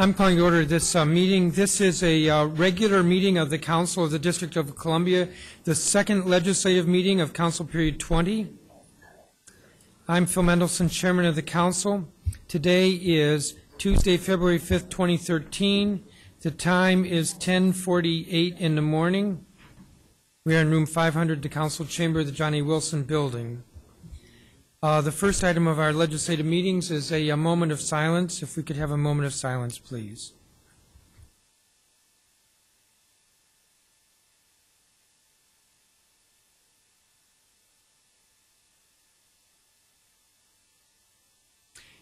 I'm calling to order this uh, meeting. This is a uh, regular meeting of the Council of the District of Columbia, the second legislative meeting of Council Period 20. I'm Phil Mendelson, Chairman of the Council. Today is Tuesday, February 5th, 2013. The time is 10:48 in the morning. We are in room 500, the Council Chamber of the John A. Wilson Building. Uh, The first item of our legislative meetings is a a moment of silence. If we could have a moment of silence, please.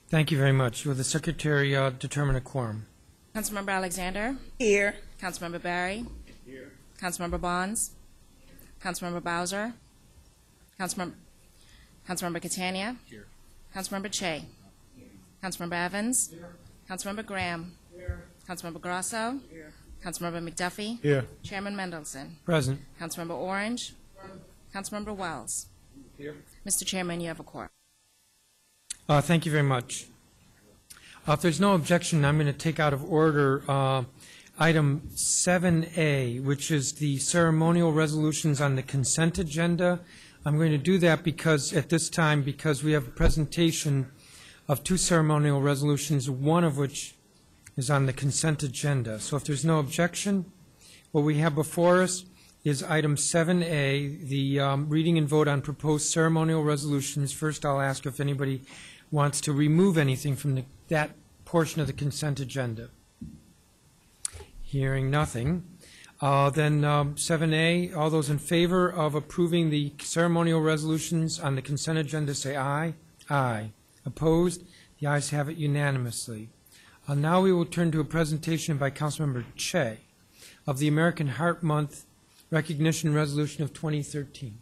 Thank you very much. Will the Secretary uh, determine a quorum? Councilmember Alexander. Here. Councilmember Barry. Here. Councilmember Bonds. Councilmember Bowser. Councilmember, Councilmember Catania. Here. Councilmember Cheh. Councilmember Evans. Here. Councilmember Graham. Here. Councilmember Grosso. Here. Councilmember McDuffie. Here. Chairman Mendelson. Present. Councilmember Orange. Councilmember Wells. Here. Mr. Chairman, you have a quorum. Uh, Thank you very much. Uh, If there's no objection, I'm going to take out of order uh, item 7A, which is the ceremonial resolutions on the consent agenda. I'm going to do that because, at this time, because we have a presentation of two ceremonial resolutions, one of which is on the consent agenda. So if there's no objection, what we have before us is item 7A, the um, reading and vote on proposed ceremonial resolutions. First, I'll ask if anybody wants to remove anything from the- that portion of the consent agenda. Hearing nothing. Uh, Then um, 7A, all those in favor of approving the ceremonial resolutions on the consent agenda, say aye. Aye. Opposed? The ayes have it unanimously. Uh, Now we will turn to a presentation by Councilmember Cheh of the American Heart Month Recognition Resolution of 2013.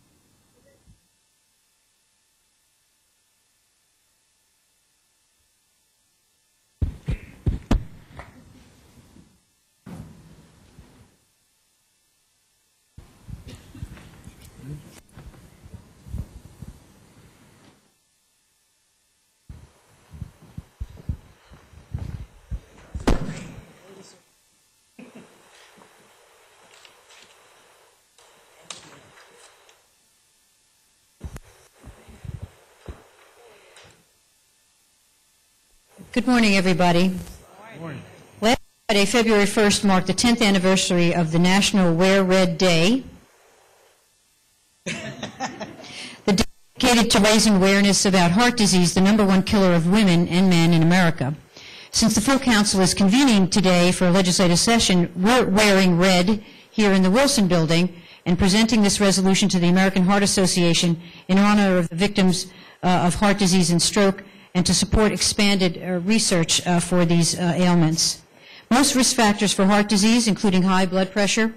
Good morning, everybody. Good Last Friday, February 1st, marked the 10th anniversary of the National Wear Red Day. the day dedicated to raising awareness about heart disease, the number one killer of women and men in America. Since the full council is convening today for a legislative session, we're wearing red here in the Wilson Building and presenting this resolution to the American Heart Association in honor of the victims uh, of heart disease and stroke and to support expanded uh, research uh, for these uh, ailments. Most risk factors for heart disease, including high blood pressure,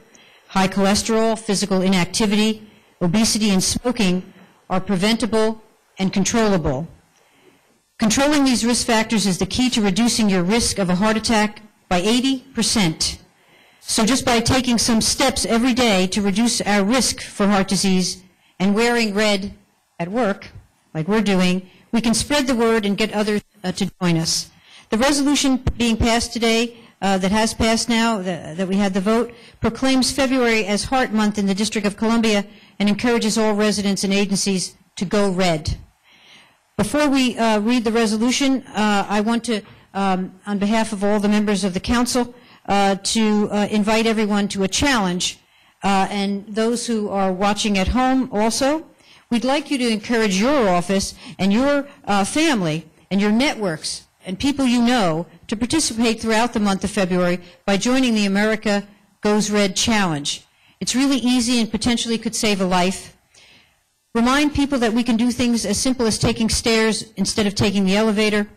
high cholesterol, physical inactivity, obesity, and smoking, are preventable and controllable. Controlling these risk factors is the key to reducing your risk of a heart attack by 80%. So just by taking some steps every day to reduce our risk for heart disease and wearing red at work, like we're doing, we can spread the word and get others uh, to join us. The resolution being passed today, uh, that has passed now, that that we had the vote, proclaims February as Heart Month in the District of Columbia and encourages all residents and agencies to go red. Before we uh, read the resolution, uh, I want to, um, on behalf of all the members of the council, uh, to uh, invite everyone to a challenge. And those who are watching at home also, we'd like you to encourage your office and your uh, family and your networks and people you know to participate throughout the month of February by joining the America Goes Red Challenge. It's really easy and potentially could save a life. Remind people that we can do things as simple as taking stairs instead of taking the elevator,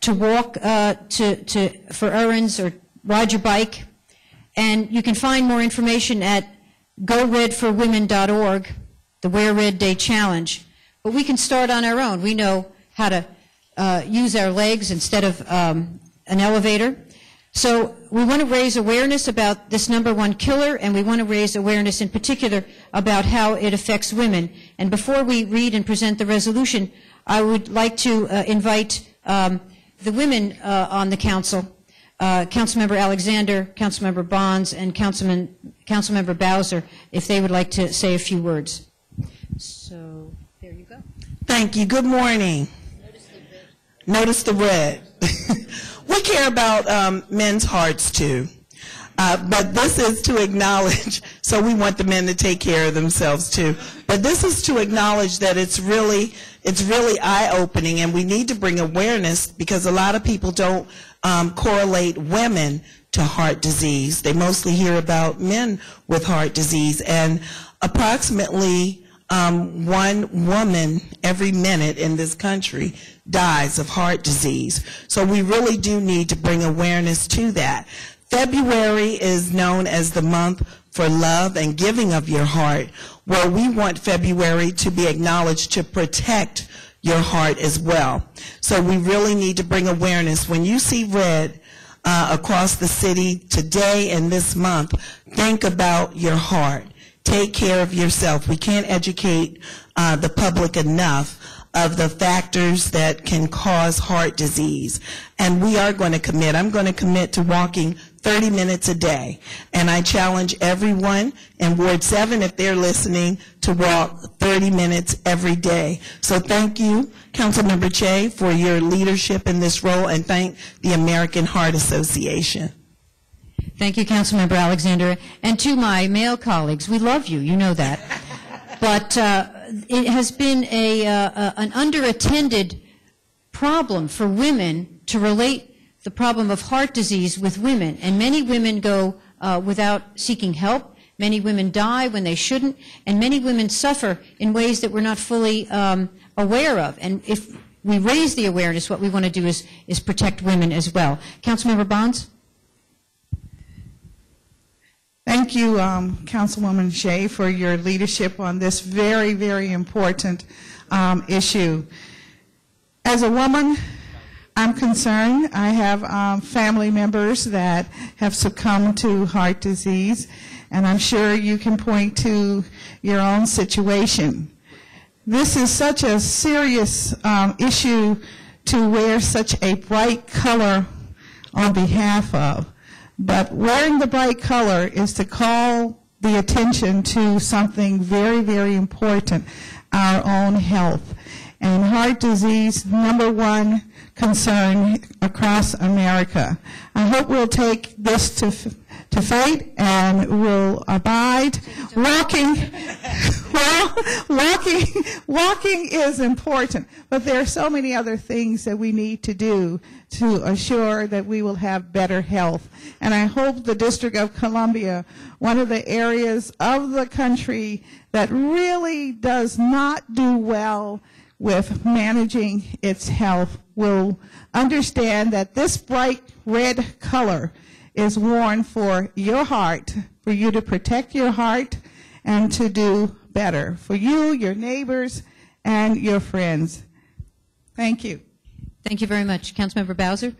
to walk uh, to, to, for errands or ride your bike. And you can find more information at goredforwomen.org, the Wear Red Day Challenge. But we can start on our own. We know how to uh, use our legs instead of um, an elevator. So we want to raise awareness about this number one killer, and we want to raise awareness in particular about how it affects women. And before we read and present the resolution, I would like to uh, invite um, the women uh, on the council uh, Councilmember Alexander, Councilmember Bonds, and Councilman, Councilmember Bowser, if they would like to say a few words. So, there you go. Thank you. Good morning. Notice the red. we care about um, men's hearts too. Uh, but this is to acknowledge, so we want the men to take care of themselves too. But this is to acknowledge that it's really, it's really eye-opening and we need to bring awareness because a lot of people don't um, correlate women to heart disease. They mostly hear about men with heart disease and approximately um, one woman every minute in this country dies of heart disease. So we really do need to bring awareness to that. February is known as the month for love and giving of your heart, where we want February to be acknowledged to protect your heart as well. So we really need to bring awareness. When you see red uh, across the city today and this month, think about your heart. Take care of yourself. We can't educate uh, the public enough of the factors that can cause heart disease. And we are going to commit. I'm going to commit to walking 30 minutes a day. And I challenge everyone in Ward 7, if they're listening, to walk 30 minutes every day. So thank you, Councilmember Cheh, for your leadership in this role, and thank the American Heart Association. Thank you, Councilmember Alexander. And to my male colleagues, we love you, you know that. But uh, it has been a, uh, an underattended problem for women to relate the problem of heart disease with women. And many women go uh, without seeking help. Many women die when they shouldn't. And many women suffer in ways that we're not fully um, aware of. And if we raise the awareness, what we want to do is, is protect women as well. Councilmember Bonds? Thank you, um, Councilwoman Cheh, for your leadership on this very, very important um, issue. As a woman, I'm concerned. I have um, family members that have succumbed to heart disease, and I'm sure you can point to your own situation. This is such a serious um, issue to wear such a bright color on behalf of. But wearing the bright color is to call the attention to something very, very important, our own health. And heart disease, number one concern across America. I hope we'll take this to, to fate and will abide. Walking, well, walking, walking is important, but there are so many other things that we need to do to assure that we will have better health. And I hope the District of Columbia, one of the areas of the country that really does not do well with managing its health, will understand that this bright red color is worn for your heart, for you to protect your heart and to do better for you, your neighbors, and your friends. Thank you. Thank you very much. Councilmember Bowser?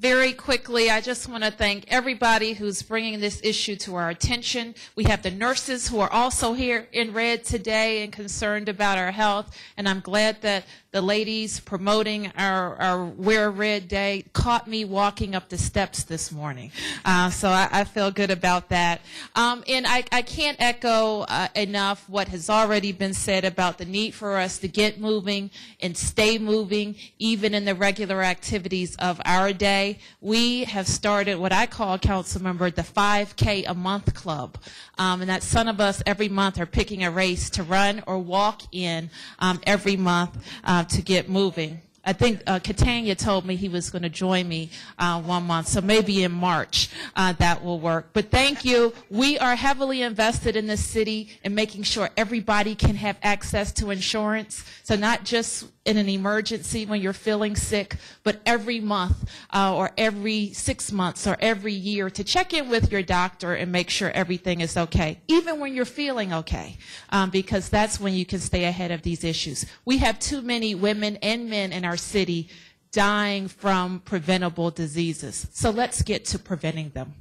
Very quickly, I just want to thank everybody who's bringing this issue to our attention. We have the nurses who are also here in red today and concerned about our health. And I'm glad that the ladies promoting our, our Wear Red Day caught me walking up the steps this morning. Uh, so I, I, feel good about that. Um, and I, I, can't echo uh, enough what has already been said about the need for us to get moving and stay moving, even in the regular activities of our day. We have started what I call, council member, the 5K a month club. Um, and that some of us every month are picking a race to run or walk in um, every month. Uh, to get moving. I think uh, Catania told me he was going to join me uh, one month, so maybe in March uh, that will work. But thank you. We are heavily invested in this city in making sure everybody can have access to insurance. So not just in an emergency when you're feeling sick, but every month uh, or every six months or every year to check in with your doctor and make sure everything is okay, even when you're feeling okay, um, because that's when you can stay ahead of these issues. We have too many women and men in our city dying from preventable diseases. So let's get to preventing them.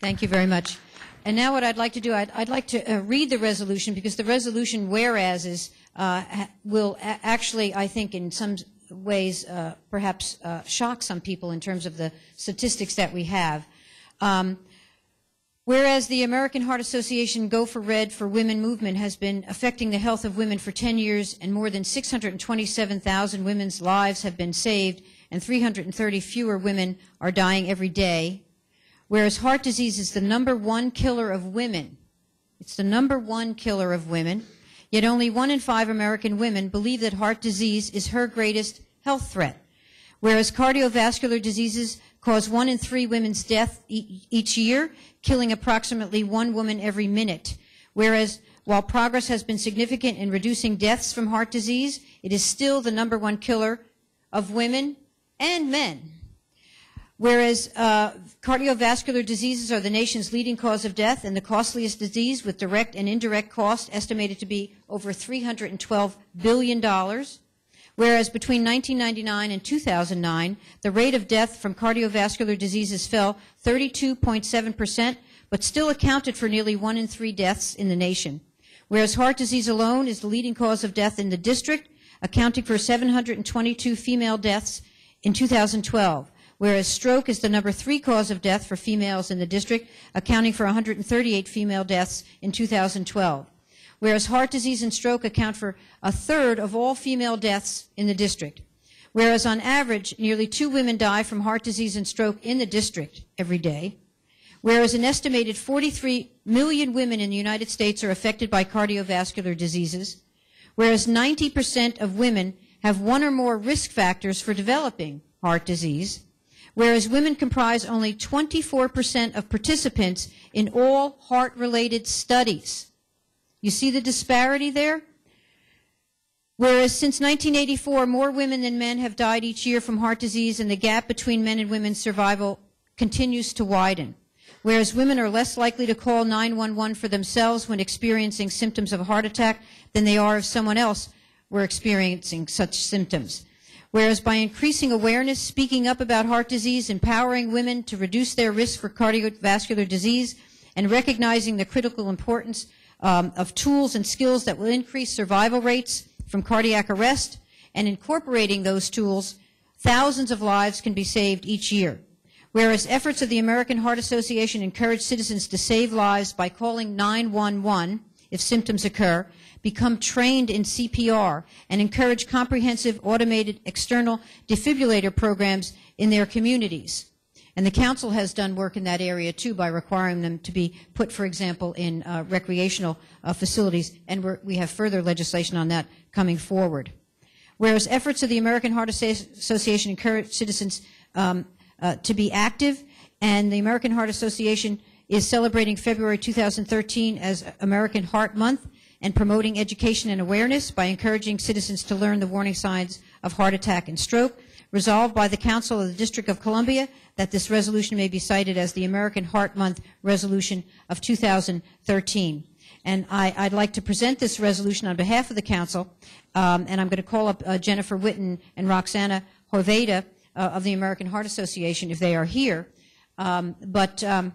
Thank you very much. And now what I'd like to do, I'd, I'd like to uh, read the resolution because the resolution whereas is uh, will actually, I think, in some ways uh, perhaps uh, shock some people in terms of the statistics that we have. Um, Whereas the American Heart Association Go for Red for Women movement has been affecting the health of women for 10 years and more than 627,000 women's lives have been saved and 330 fewer women are dying every day. Whereas heart disease is the number one killer of women. It's the number one killer of women. Yet only one in five American women believe that heart disease is her greatest health threat. Whereas cardiovascular diseases cause one in three women's death e- each year, killing approximately one woman every minute. Whereas while progress has been significant in reducing deaths from heart disease, it is still the number one killer of women and men. Whereas uh, cardiovascular diseases are the nation's leading cause of death and the costliest disease with direct and indirect costs estimated to be over $312 billion. Whereas between 1999 and 2009, the rate of death from cardiovascular diseases fell 32.7%, but still accounted for nearly one in three deaths in the nation. Whereas heart disease alone is the leading cause of death in the district, accounting for 722 female deaths in 2012 whereas stroke is the number three cause of death for females in the district, accounting for 138 female deaths in 2012. Whereas heart disease and stroke account for a third of all female deaths in the district. Whereas on average, nearly two women die from heart disease and stroke in the district every day. Whereas an estimated 43 million women in the United States are affected by cardiovascular diseases. Whereas 90% of women have one or more risk factors for developing heart disease whereas women comprise only 24% of participants in all heart-related studies. You see the disparity there? Whereas since 1984, more women than men have died each year from heart disease, and the gap between men and women's survival continues to widen. Whereas women are less likely to call 911 for themselves when experiencing symptoms of a heart attack than they are if someone else were experiencing such symptoms. Whereas by increasing awareness, speaking up about heart disease, empowering women to reduce their risk for cardiovascular disease, and recognizing the critical importance um, of tools and skills that will increase survival rates from cardiac arrest, and incorporating those tools, thousands of lives can be saved each year. Whereas efforts of the American Heart Association encourage citizens to save lives by calling 911 if symptoms occur, become trained in CPR, and encourage comprehensive automated external defibrillator programs in their communities. And the council has done work in that area too by requiring them to be put, for example, in uh, recreational uh, facilities, and we have further legislation on that coming forward. Whereas efforts of the American Heart Association encourage citizens um, uh, to be active, and the American Heart Association is celebrating February 2013 as American Heart Month, and promoting education and awareness by encouraging citizens to learn the warning signs of heart attack and stroke. Resolved by the Council of the District of Columbia that this resolution may be cited as the American Heart Month Resolution of 2013. And I, would like to present this resolution on behalf of the Council, um, and I'm going to call up uh, Jennifer Witten and Roxana Hoveda uh, of the American Heart Association if they are here. Um, but um,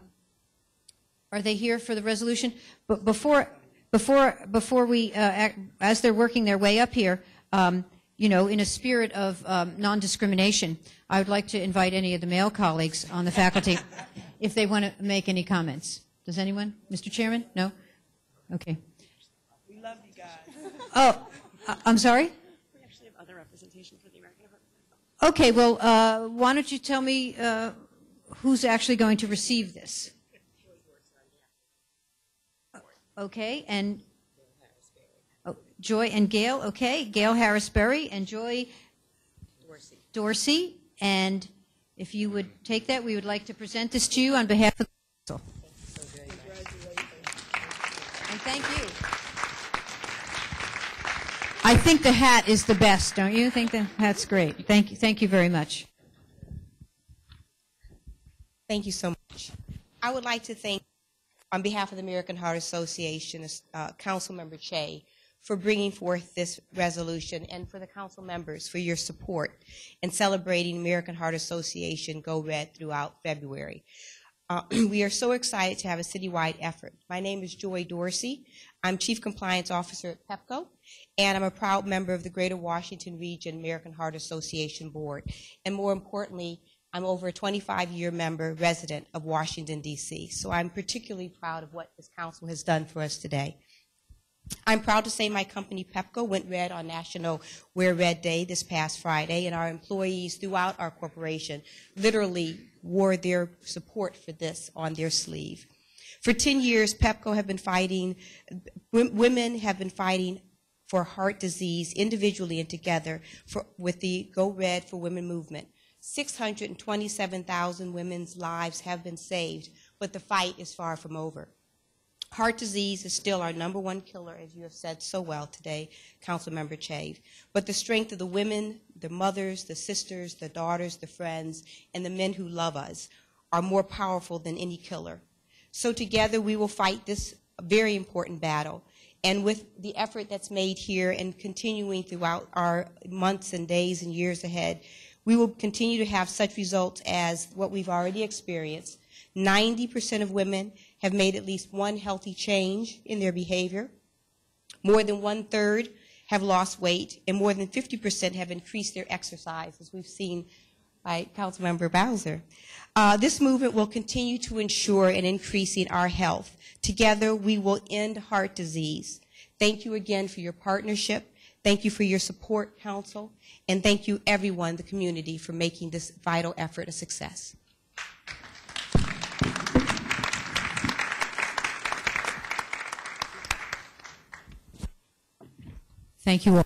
are they here for the resolution? But before before before we uh, as they're working their way up here, um, you know, in a spirit of um, non-discrimination, I would like to invite any of the male colleagues on the faculty if they want to make any comments. Does anyone, Mr. Chairman? No. Okay. We love you guys. Oh, I- I'm sorry. We actually have other representation for the American Heart. Okay. Well, uh, why don't you tell me uh, who's actually going to receive this? Okay, and oh, Joy and Gail. Okay, Gail Harris Berry and Joy Dorsey. Dorsey. And if you would take that, we would like to present this to you on behalf of the council. And thank you. I think the hat is the best, don't you? Think the hat's great. Thank you. Thank you very much. Thank you so much. I would like to thank, on behalf of the American Heart Association, uh, Councilmember Cheh, for bringing forth this resolution, and for the council members for your support in celebrating American Heart Association Go Red throughout February. Uh, we are so excited to have a citywide effort. My name is Joy Dorsey. I'm Chief Compliance Officer at PEPCO, and I'm a proud member of the Greater Washington Region American Heart Association Board. And more importantly, I'm over a 25-year member resident of Washington, D.C. So I'm particularly proud of what this council has done for us today. I'm proud to say my company Pepco went red on National Wear Red Day this past Friday, and our employees throughout our corporation literally wore their support for this on their sleeve. For 10 years, Pepco have been fighting, women have been fighting for heart disease individually and together for, with the Go Red for Women movement. 627,000 women's lives have been saved, but the fight is far from over. Heart disease is still our number one killer, as you have said so well today, Councilmember Chave. But the strength of the women, the mothers, the sisters, the daughters, the friends, and the men who love us are more powerful than any killer. So together we will fight this very important battle. And with the effort that's made here and continuing throughout our months and days and years ahead, we will continue to have such results as what we've already experienced. 90% of women have made at least one healthy change in their behavior. More than one third have lost weight, and more than 50% have increased their exercise, as we've seen by Councilmember Bowser. Uh, this movement will continue to ensure an increase in our health. Together, we will end heart disease. Thank you again for your partnership. Thank you for your support, Council, and thank you, everyone, the community, for making this vital effort a success. Thank you all.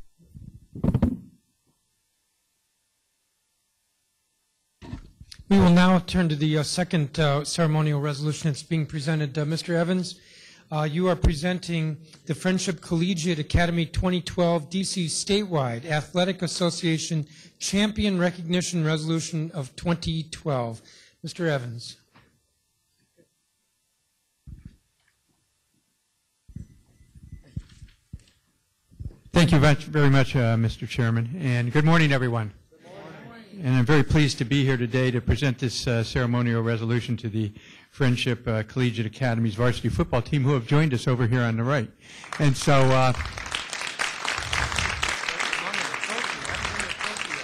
We will now turn to the uh, second uh, ceremonial resolution that's being presented. Uh, Mr. Evans, uh, you are presenting the Friendship Collegiate Academy 2012 DC Statewide Athletic Association Champion Recognition Resolution of 2012. Mr. Evans. Thank you very much, uh, Mr. Chairman, and good morning, everyone. And I'm very pleased to be here today to present this uh, ceremonial resolution to the Friendship uh, Collegiate Academy's varsity football team who have joined us over here on the right. And so, uh,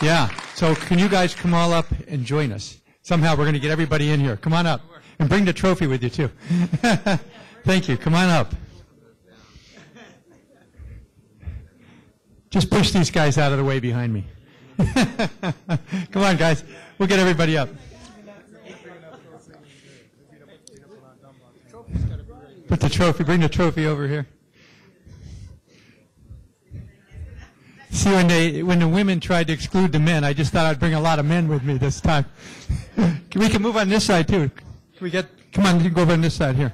yeah, so can you guys come all up and join us? Somehow we're going to get everybody in here. Come on up. And bring the trophy with you, too. Thank you. Come on up. Just push these guys out of the way behind me. Come on, guys. We'll get everybody up. Put the trophy, bring the trophy over here. See, when they when the women tried to exclude the men, I just thought I'd bring a lot of men with me this time. we can move on this side too. Can we get? Come on, you can go over on this side here.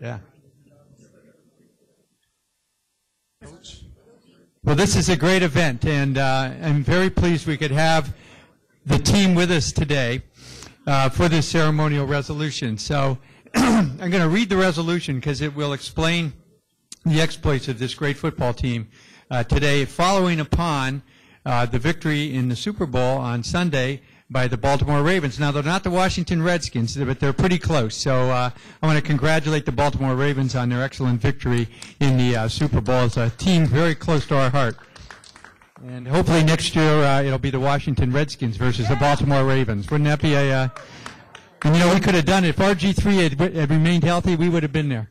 Yeah. Well, this is a great event, and uh, I'm very pleased we could have the team with us today uh, for this ceremonial resolution. So I'm going to read the resolution because it will explain the exploits of this great football team uh, today, following upon uh, the victory in the Super Bowl on Sunday by the Baltimore Ravens. Now, they're not the Washington Redskins, but they're pretty close. So uh, I want to congratulate the Baltimore Ravens on their excellent victory in the uh, Super Bowl. It's a team very close to our heart. And hopefully next year uh, it'll be the Washington Redskins versus the Baltimore Ravens. Wouldn't that be a... Uh, and, you know, we could have done it. If RG3 had, had remained healthy, we would have been there.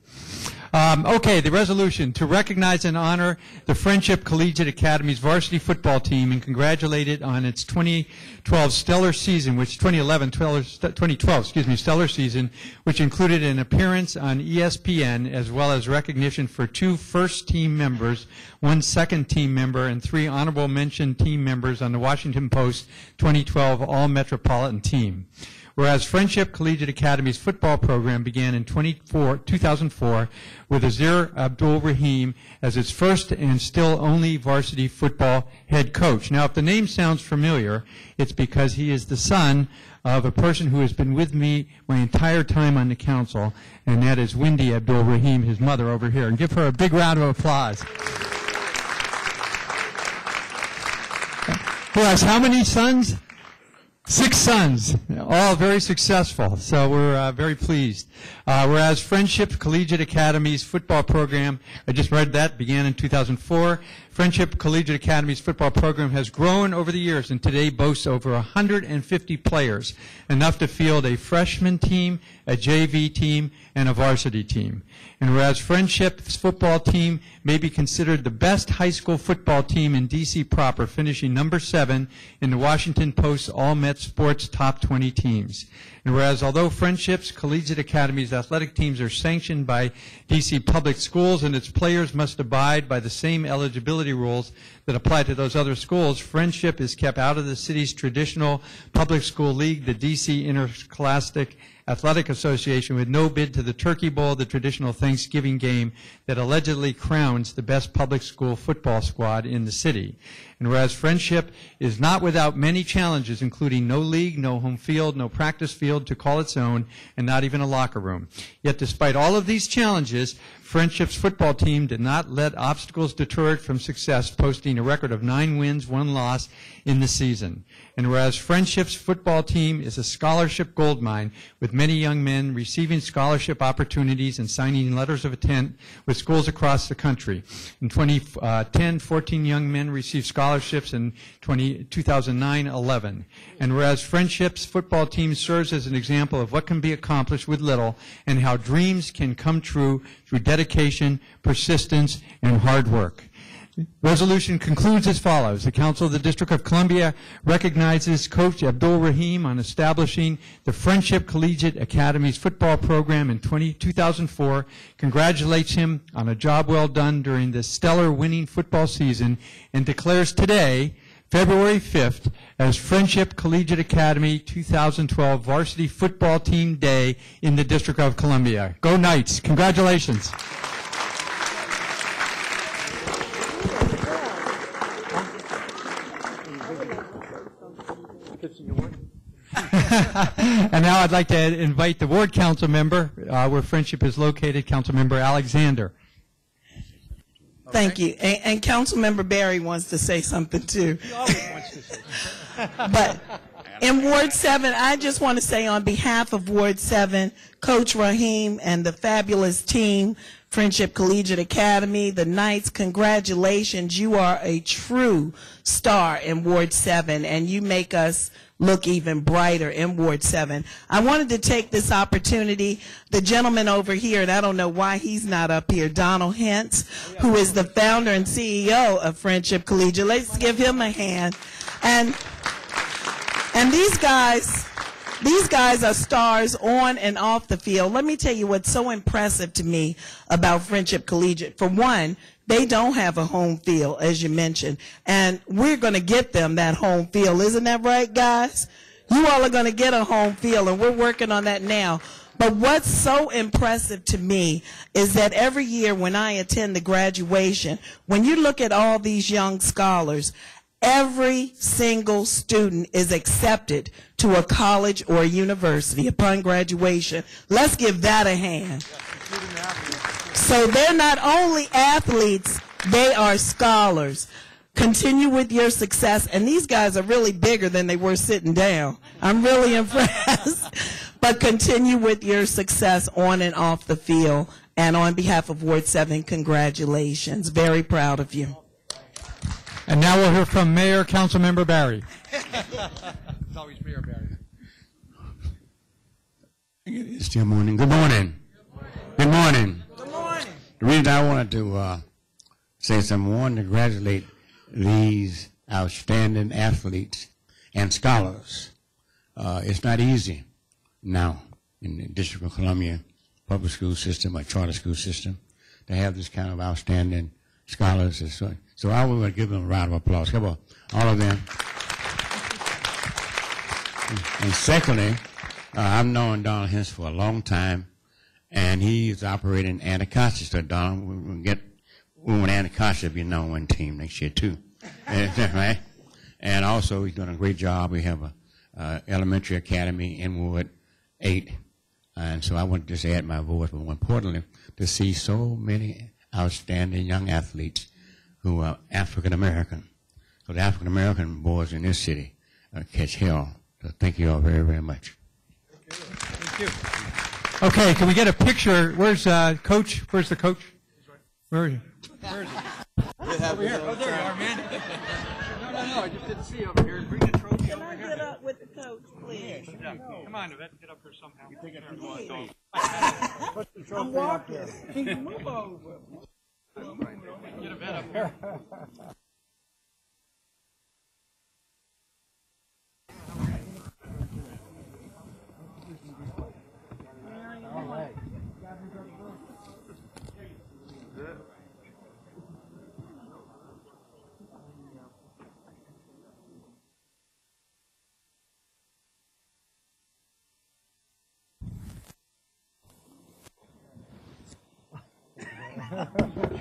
Um, okay, the resolution to recognize and honor the Friendship Collegiate Academy's varsity football team and congratulate it on its 2012 stellar season, which 2011, 2012, excuse me, stellar season, which included an appearance on ESPN as well as recognition for two first team members, one second team member, and three honorable mention team members on the Washington Post 2012 All Metropolitan Team. Whereas Friendship Collegiate Academy's football program began in 24 2004 with Aazaar Abdul Rahim as its first and still only varsity football head coach. Now, if the name sounds familiar, it's because he is the son of a person who has been with me my entire time on the council, and that is Wendy Abdul Rahim, his mother over here. And give her a big round of applause. Who has how many sons? Six sons, all very successful. So we're uh, very pleased. Uh, whereas Friendship Collegiate Academy's football program, I just read that, began in 2004. Friendship Collegiate Academy's football program has grown over the years and today boasts over 150 players, enough to field a freshman team, a JV team, and a varsity team. And whereas Friendship's football team may be considered the best high school football team in D.C. proper, finishing number seven in the Washington Post's All Met Sports Top 20 teams. And whereas although Friendship's Collegiate Academy's athletic teams are sanctioned by D.C. public schools and its players must abide by the same eligibility rules that apply to those other schools, Friendship is kept out of the city's traditional public school league, the D.C. Interscholastic Athletic Association with no bid to the Turkey Bowl, the traditional Thanksgiving game that allegedly crowns the best public school football squad in the city. And whereas Friendship is not without many challenges, including no league, no home field, no practice field to call its own, and not even a locker room. Yet despite all of these challenges, Friendship's football team did not let obstacles deter it from success, posting a record of nine wins, one loss in the season. And whereas Friendship's football team is a scholarship goldmine, with many young men receiving scholarship opportunities and signing letters of intent with schools across the country. In 2010, uh, 14 young men received scholarships in 20, 2009, 11. And whereas Friendship's football team serves as an example of what can be accomplished with little and how dreams can come true through dedication, persistence, and hard work. Resolution concludes as follows. The Council of the District of Columbia recognizes Coach Abdul Rahim on establishing the Friendship Collegiate Academy's football program in 20, 2004, congratulates him on a job well done during this stellar winning football season, and declares today, February 5th, as Friendship Collegiate Academy 2012 Varsity Football Team Day in the District of Columbia. Go Knights! Congratulations! and now I'd like to invite the ward council member, uh, where Friendship is located, Council Member Alexander. Thank you. And, and Councilmember Barry wants to say something too. But in Ward 7, I just want to say on behalf of Ward 7, Coach Raheem and the fabulous team, Friendship Collegiate Academy, the Knights, congratulations. You are a true star in Ward 7, and you make us look even brighter in Ward 7. I wanted to take this opportunity, the gentleman over here, and I don't know why he's not up here, Donald Hense, who is the founder and CEO of Friendship Collegiate. Let's give him a hand. And and these guys, these guys are stars on and off the field. Let me tell you what's so impressive to me about Friendship Collegiate. For one, they don't have a home field, as you mentioned, and we're going to get them that home field. Isn't that right, guys? You all are going to get a home field, and we're working on that now. But what's so impressive to me is that every year when I attend the graduation, when you look at all these young scholars, every single student is accepted to a college or a university upon graduation. Let's give that a hand. So they're not only athletes, they are scholars. Continue with your success. And these guys are really bigger than they were sitting down. I'm really impressed. but continue with your success on and off the field. And on behalf of Ward 7, congratulations. Very proud of you. And now we'll hear from Mayor Councilmember Barry. it's always Mayor Barry. It's still morning. Good morning. Good morning. Good morning. The reason I wanted to uh, say something, I wanted to congratulate these outstanding athletes and scholars. Uh, it's not easy now in the District of Columbia public school system or charter school system to have this kind of outstanding scholars. and So, I would give them a round of applause. Come on, all of them. And secondly, Uh, I've known Donald Hense for a long time, and he's operating Anacostia. So Donald, we will get we want Anacostia to be number one team next year too, right? And also, he's doing a great job. We have a uh, elementary academy in Wood, eight, and so I want to just add my voice, but more importantly, to see so many outstanding young athletes who are African American. So the African American boys in this city uh, catch hell. So thank you all very, very much. Okay, can we get a picture? Where's uh, Coach? Where's the coach? Where is he? Where is he? Over here. Oh, there you are, man. No, no, no, I just didn't see you over here. Bring the trophy over here. Get up with the coach, please. Yeah, Come on, Yvette, get up here somehow. I'm walking. Move over. Get Yvette up here. But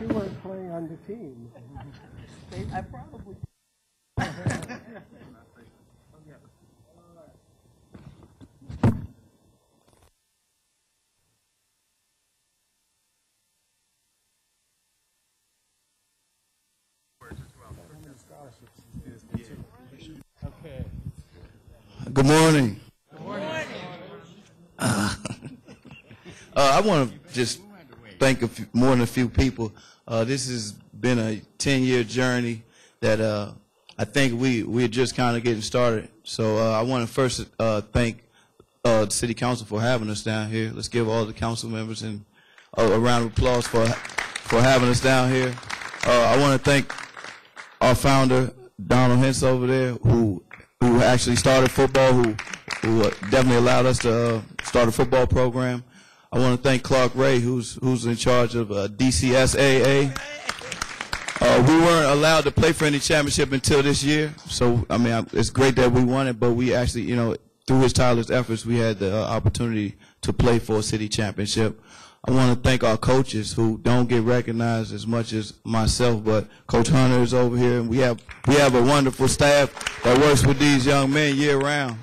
you weren't playing on the team. I probably. Good morning. good Uh, I want to just thank a few, more than a few people. Uh, this has been a 10-year journey that uh, I think we, we're just kind of getting started. So uh, I want to first uh, thank uh, the City Council for having us down here. Let's give all the council members and a, round of applause for, for having us down here. I want to thank our founder, Donald Hense over there, who who actually started football, who who definitely allowed us to start a football program. I want to thank Clark Ray, who's who's in charge of uh, DCSAA. Uh, we weren't allowed to play for any championship until this year, so I mean it's great that we won it, but we actually, you know, through his tireless efforts, we had the uh, opportunity to play for a city championship. I want to thank our coaches who don't get recognized as much as myself, but Coach Hunter is over here, and we have we have a wonderful staff that works with these young men year round.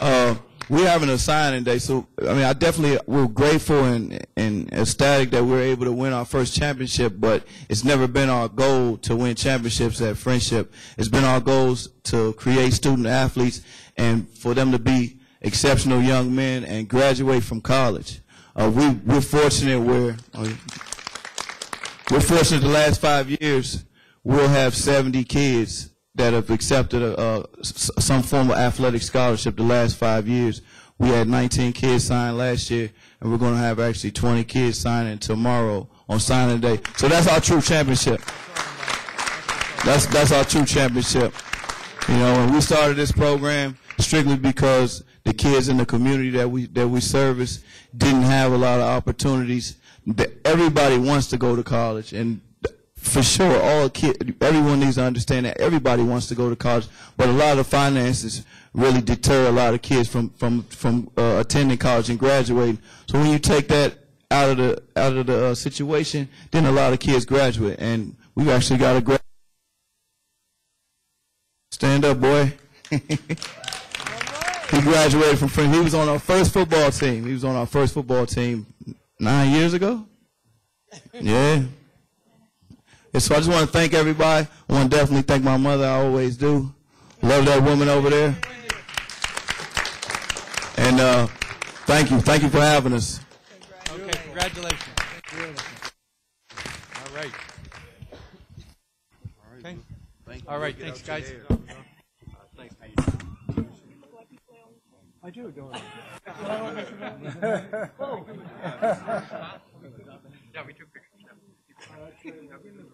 Uh, we're having a signing day, so I mean, I definitely we're grateful and and ecstatic that we're able to win our first championship. But it's never been our goal to win championships at Friendship. It's been our goals to create student athletes and for them to be exceptional young men and graduate from college. Uh, we we're fortunate where uh, we're fortunate the last five years we'll have 70 kids that have accepted a, s- some form of athletic scholarship the last five years. We had 19 kids sign last year, and we're going to have actually 20 kids signing tomorrow on signing day. So that's our true championship. That's that's our true championship. You know, and we started this program strictly because the kids in the community that we that we service didn't have a lot of opportunities. Everybody wants to go to college, and for sure, all kid, everyone needs to understand that everybody wants to go to college, but a lot of finances really deter a lot of kids from from from uh, attending college and graduating. So when you take that out of the out of the uh, situation, then a lot of kids graduate, and we've actually got a grad. Stand up, boy. he graduated from. He was on our first football team. He was on our first football team nine years ago. Yeah. And so I just want to thank everybody. I want to definitely thank my mother. I always do. Love that woman over there. And uh, thank you. Thank you for having us. Okay, congratulations. All right. Okay. All right, thanks, guys. I do, don't I? Yeah, we took pictures.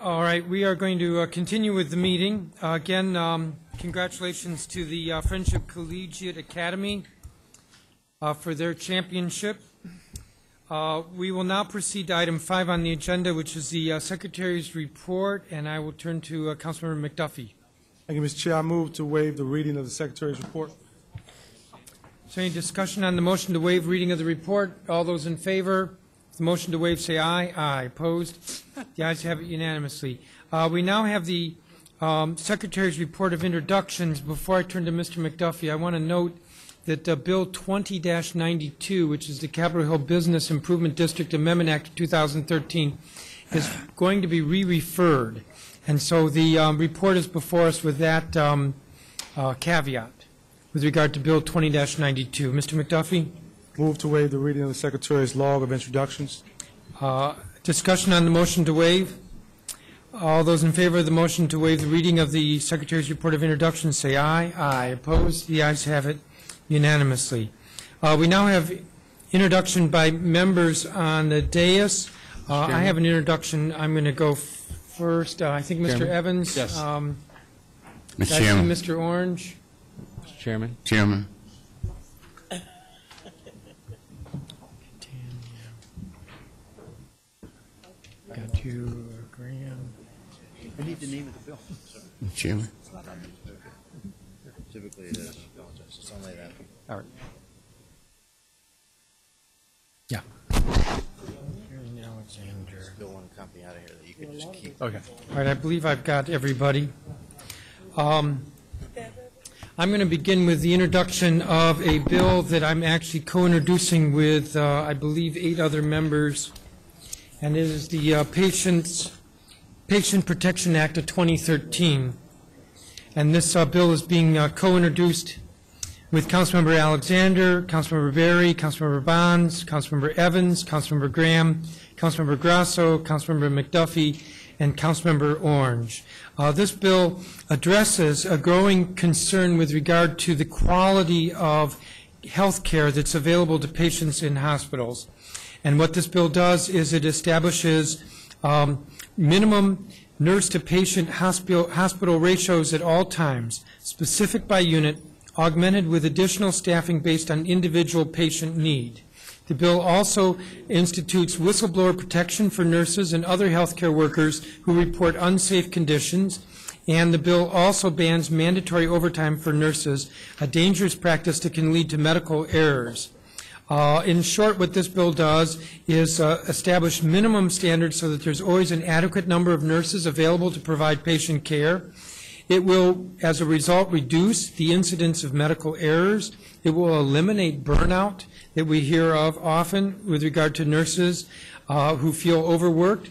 All right, we are going to uh, continue with the meeting. Uh, Again, um, congratulations to the uh, Friendship Collegiate Academy uh, for their championship. Uh, We will now proceed to item five on the agenda, which is the uh, Secretary's report, and I will turn to uh, Councilmember McDuffie. Thank you, Mr. Chair. I move to waive the reading of the Secretary's report. Is there any discussion on the motion to waive reading of the report? All those in favor? The motion to waive, say aye. Aye. Opposed? The ayes have it unanimously. Uh, We now have the um, Secretary's report of introductions. Before I turn to Mr. McDuffie, I want to note that uh, Bill 20-92, which is the Capitol Hill Business Improvement District Amendment Act of 2013, is going to be re-referred. And so the um, report is before us with that um, uh, caveat with regard to Bill 20-92. Mr. McDuffie? Move to waive the reading of the Secretary's log of introductions. Uh, Discussion on the motion to waive? All those in favor of the motion to waive the reading of the Secretary's report of introduction, say aye. Aye. Opposed? The ayes have it unanimously. Uh, We now have introduction by members on the dais. Uh, I have an introduction. I'm going to go f- first. Uh, I think Mr. Chairman? Evans. Yes. um, Mr. I see Chairman. Mr. Orange. Mr. Chairman? Chairman. Got you, uh, Graham. We need the name of the bill. Chairman. Typically it is. It's only that. All right. Yeah. Here's Alexander. Bill one copy out of here that you could just keep. Okay. All right, I believe I've got everybody. Um, I'm going to begin with the introduction of a bill that I'm actually co-introducing with, uh, I believe, eight other members, and it is the uh, Patients, Patient Protection Act of 2013. And this uh, bill is being uh, co-introduced with Councilmember Alexander, Councilmember Barry, Councilmember Bonds, Councilmember Evans, Councilmember Graham, Councilmember Grosso, Councilmember McDuffie, and Councilmember Orange. Uh, This bill addresses a growing concern with regard to the quality of health care that's available to patients in hospitals. And what this bill does is it establishes um, minimum nurse-to-patient hospital, hospital ratios at all times, specific by unit, augmented with additional staffing based on individual patient need. The bill also institutes whistleblower protection for nurses and other healthcare workers who report unsafe conditions, and the bill also bans mandatory overtime for nurses, a dangerous practice that can lead to medical errors. Uh, In short, what this bill does is uh, establish minimum standards so that there's always an adequate number of nurses available to provide patient care. It will, as a result, reduce the incidence of medical errors. It will eliminate burnout that we hear of often with regard to nurses uh, who feel overworked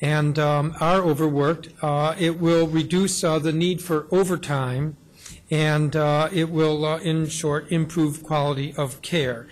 and um, are overworked. Uh, It will reduce uh, the need for overtime, and uh, it will, in short, improve quality of care.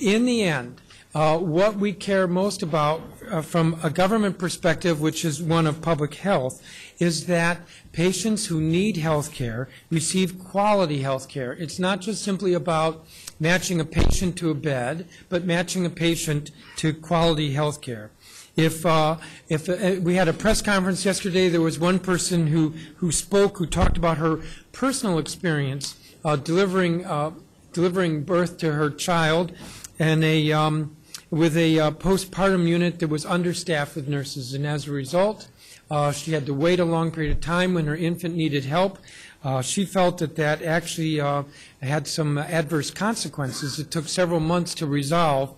In the end, uh, what we care most about uh, from a government perspective, which is one of public health, is that patients who need health care receive quality health care. It's not just simply about matching a patient to a bed, but matching a patient to quality health care. If, uh, if, uh, we had a press conference yesterday, there was one person who, who spoke, who talked about her personal experience uh, delivering, uh, delivering birth to her child and a, um, with a uh, postpartum unit that was understaffed with nurses. And as a result, uh, she had to wait a long period of time when her infant needed help. Uh, she felt that that actually uh, had some adverse consequences. It took several months to resolve,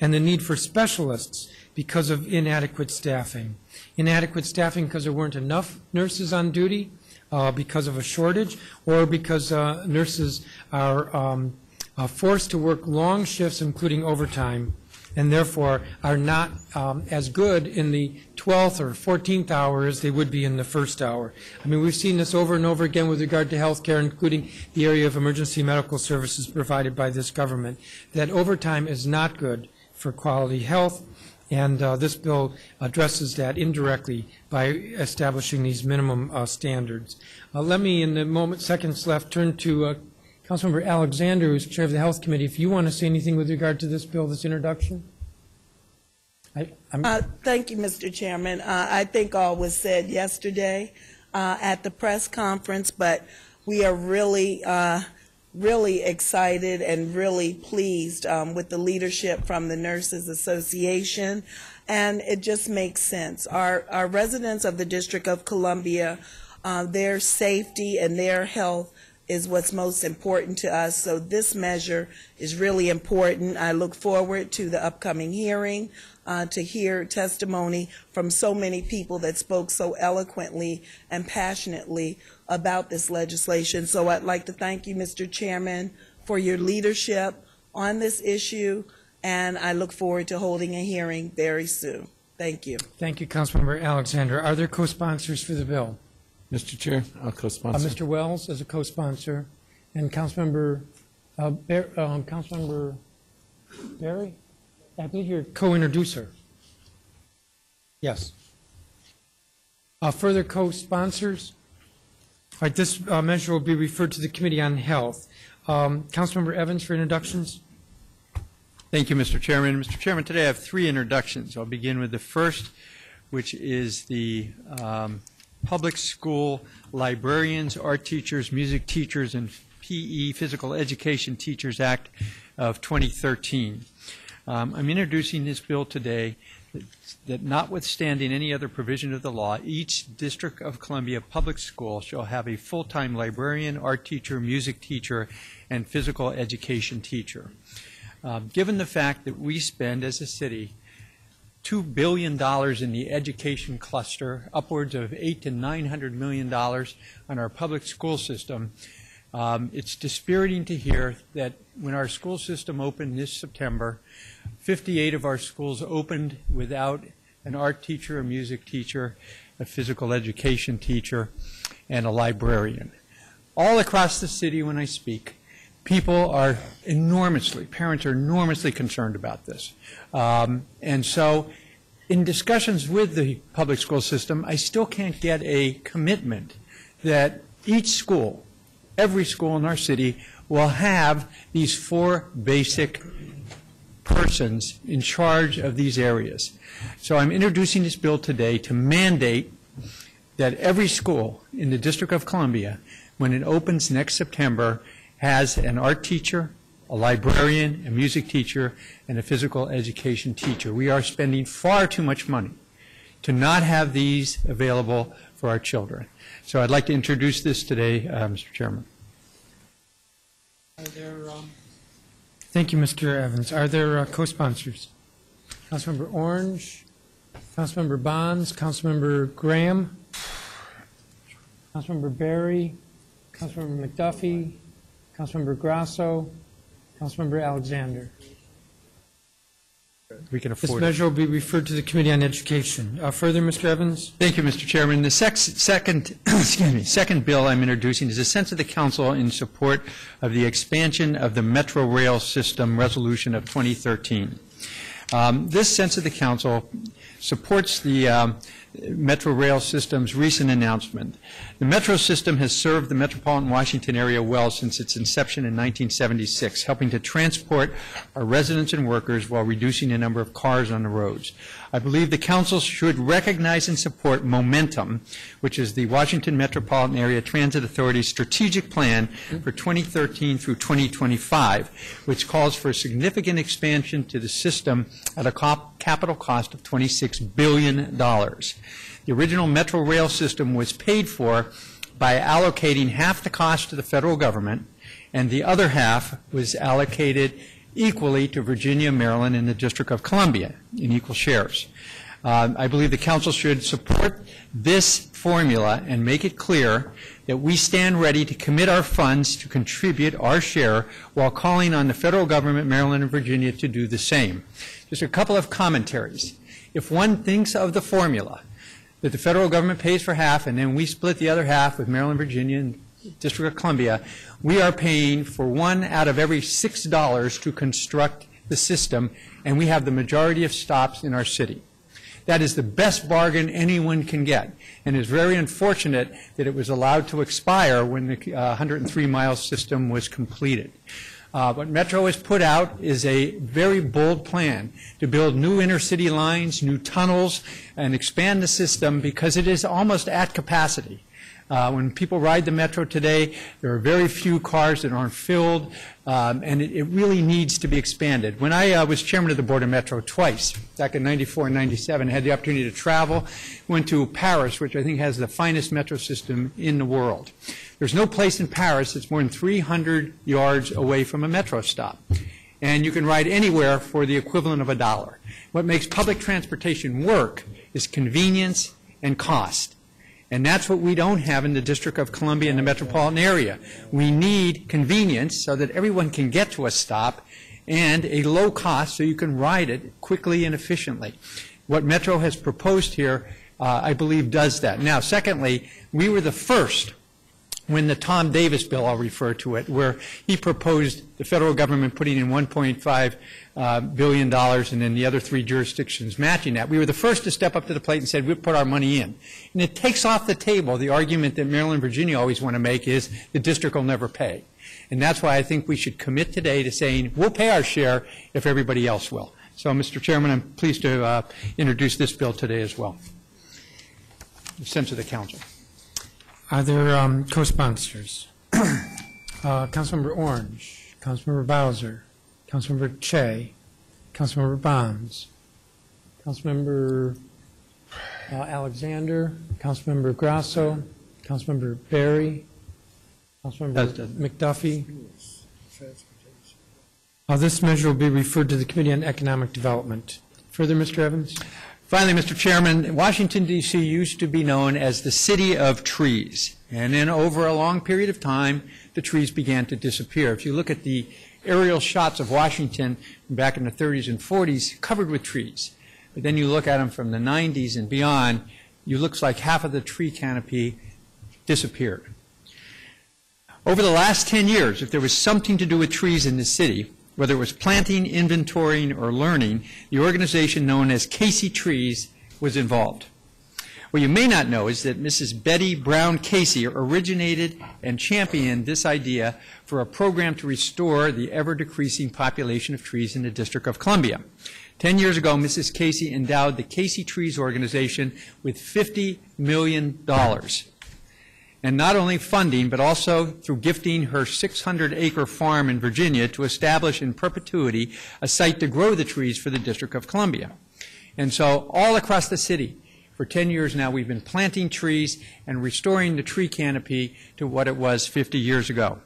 and the need for specialists because of inadequate staffing. Inadequate staffing because there weren't enough nurses on duty, uh, because of a shortage, or because uh, nurses are um, uh, forced to work long shifts, including overtime, and therefore are not um, as good in the 12th or 14th hour as they would be in the first hour. I mean, we've seen this over and over again with regard to health care, including the area of emergency medical services provided by this government, that overtime is not good for quality health, and uh, this bill addresses that indirectly by establishing these minimum uh, standards. Uh, Let me, in the moment, seconds left, turn to uh, Councilmember Alexander, who's Chair of the Health Committee. If you want to say anything with regard to this bill, this introduction? I- I'm- Uh, Thank you, Mr. Chairman. Uh, I think all was said yesterday uh, at the press conference, but we are really, uh, really excited and really pleased um, with the leadership from the Nurses Association, and it just makes sense. Our our residents of the District of Columbia, uh, their safety and their health is what's most important to us. So this measure is really important. I look forward to the upcoming hearing uh, to hear testimony from so many people that spoke so eloquently and passionately about this legislation. So I'd like to thank you, Mr. Chairman, for your leadership on this issue, and I look forward to holding a hearing very soon. Thank you. Thank you, Councilmember Alexander. Are there co-sponsors for the bill? Mr. Chair, I'll Uh, co-sponsor. Mr. Wells as a co-sponsor, and Councilmember, uh, Bar- um, Councilmember Barry? I believe you're co-introducer. Yes. Uh, Further co-sponsors? All right, this uh, measure will be referred to the Committee on Health. Um, Councilmember Evans for introductions? Thank you, Mr. Chairman. Mr. Chairman, today I have three introductions. I'll begin with the first, which is the um, Public School Librarians, Art Teachers, Music Teachers, and PE Physical Education Teachers Act of 2013. Um, I'm introducing this bill today that- notwithstanding any other provision of the law, each District of Columbia public school shall have a full-time librarian, art teacher, music teacher, and physical education teacher. Um, Given the fact that we spend as a city $2 billion in the education cluster, upwards of 8 to 900 million dollars on our public school system, um, it's dispiriting to hear that when our school system opened this September, 58 of our schools opened without an art teacher, a music teacher, a physical education teacher, and a librarian. All across the city when I speak, people are enormously, parents are enormously concerned about this. Um, and so, in discussions with the public school system, I still can't get a commitment that each school, every school in our city, will have these four basic persons in charge of these areas. So I'm introducing this bill today to mandate that every school in the District of Columbia, when it opens next September, has an art teacher, a librarian, a music teacher, and a physical education teacher. We are spending far too much money to not have these available for our children. So I'd like to introduce this today, uh, Mr. Chairman. Are there, um, Thank you, Mr. Evans. Are there uh, co-sponsors? Councilmember Orange, Councilmember Bonds, Councilmember Graham, Councilmember Barry, Councilmember McDuffie, Councilmember Grosso, Councilmember Alexander. We can This afford it. measure will be referred to the Committee on Education. Uh, Further, Mr. Evans? Thank you, Mr. Chairman. The sex- second, excuse me, second bill I'm introducing is a sense of the council in support of the expansion of the Metro Rail System Resolution of 2013. Um, This sense of the council supports the um, Metro Rail System's recent announcement. The Metro system has served the metropolitan Washington area well since its inception in 1976, helping to transport our residents and workers while reducing the number of cars on the roads. I believe the council should recognize and support Momentum, which is the Washington Metropolitan Area Transit Authority's strategic plan for 2013 through 2025, which calls for a significant expansion to the system at a capital cost of $26 billion. The original Metro Rail system was paid for by allocating half the cost to the federal government, and the other half was allocated equally to Virginia, Maryland, and the District of Columbia in equal shares. Um, I believe the council should support this formula and make it clear that we stand ready to commit our funds to contribute our share while calling on the federal government, Maryland, and Virginia to do the same. Just a couple of commentaries. If one thinks of the formula, that the federal government pays for half, and then we split the other half with Maryland, Virginia, and District of Columbia, we are paying for one out of every six dollars to construct the system, and we have the majority of stops in our city. That is the best bargain anyone can get, and it's very unfortunate that it was allowed to expire when the uh, 103-mile system was completed. Uh, What Metro has put out is a very bold plan to build new intercity lines, new tunnels, and expand the system because it is almost at capacity. Uh, When people ride the Metro today, there are very few cars that aren't filled, um, and it it really needs to be expanded. When I uh, was chairman of the Board of Metro twice, back in 94 and 97, I had the opportunity to travel, went to Paris, which I think has the finest metro system in the world. There's no place in Paris that's more than 300 yards away from a metro stop. And you can ride anywhere for the equivalent of a dollar. What makes public transportation work is convenience and cost. And that's what we don't have in the District of Columbia and the metropolitan area. We need convenience so that everyone can get to a stop and a low cost so you can ride it quickly and efficiently. What Metro has proposed here, uh, I believe, does that. Now, secondly, we were the first when the Tom Davis bill, I'll refer to it, where he proposed the federal government putting in $1.5 uh, billion dollars and then the other three jurisdictions matching that. We were the first to step up to the plate and said, we'll put our money in. And it takes off the table the argument that Maryland and Virginia always want to make is the district will never pay. And that's why I think we should commit today to saying, we'll pay our share if everybody else will. So, Mr. Chairman, I'm pleased to uh, introduce this bill today as well. The sense of the council. Are there um, co-sponsors? Uh, Councilmember Orange, Councilmember Bowser, Councilmember Cheh, Councilmember Bonds, Councilmember uh, Alexander, Councilmember Grosso, Councilmember Barry, Councilmember McDuffie. Uh, This measure will be referred to the Committee on Economic Development. Further, Mr. Evans? Finally, Mr. Chairman, Washington DC used to be known as the city of trees. And then over a long period of time, the trees began to disappear. If you look at the aerial shots of Washington back in the 30s and 40s, covered with trees. But then you look at them from the 90s and beyond, you looks like half of the tree canopy disappeared. Over the last 10 years, if there was something to do with trees in the city, whether it was planting, inventorying, or learning, the organization known as Casey Trees was involved. What you may not know is that Mrs. Betty Brown Casey originated and championed this idea for a program to restore the ever-decreasing population of trees in the District of Columbia. Ten years ago, Mrs. Casey endowed the Casey Trees organization with $50 million. And not only funding, but also through gifting her 600-acre farm in Virginia to establish in perpetuity a site to grow the trees for the District of Columbia. And so all across the city, for 10 years now, we've been planting trees and restoring the tree canopy to what it was 50 years ago.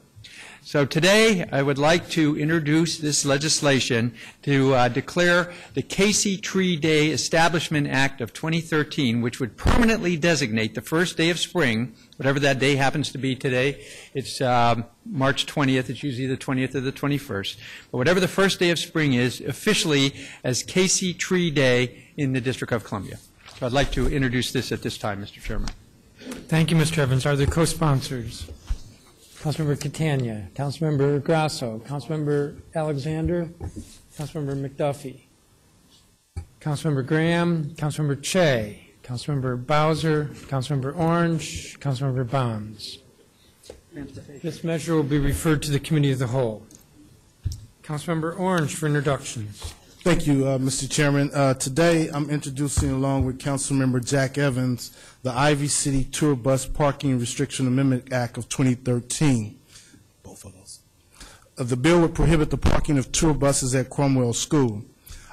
So today, I would like to introduce this legislation to uh, declare the Casey Tree Day Establishment Act of 2013, which would permanently designate the first day of spring, whatever that day happens to be today. It's um, March 20th. It's usually the 20th or the 21st. But whatever the first day of spring is, officially as Casey Tree Day in the District of Columbia. So I'd like to introduce this at this time, Mr. Chairman. Thank you, Mr. Evans. Are there co-sponsors? Councilmember Catania, Councilmember Grosso, Councilmember Alexander, Councilmember McDuffie, Councilmember Graham, Councilmember Cheh, Councilmember Bowser, Councilmember Orange, Councilmember Bonds. This measure will be referred to the Committee of the Whole. Councilmember Orange for introductions. Thank you, uh, Mr. Chairman. Uh, Today, I'm introducing, along with Councilmember Jack Evans, the Ivy City Tour Bus Parking Restriction Amendment Act of 2013. Both of those. Uh, The bill would prohibit the parking of tour buses at Cromwell School.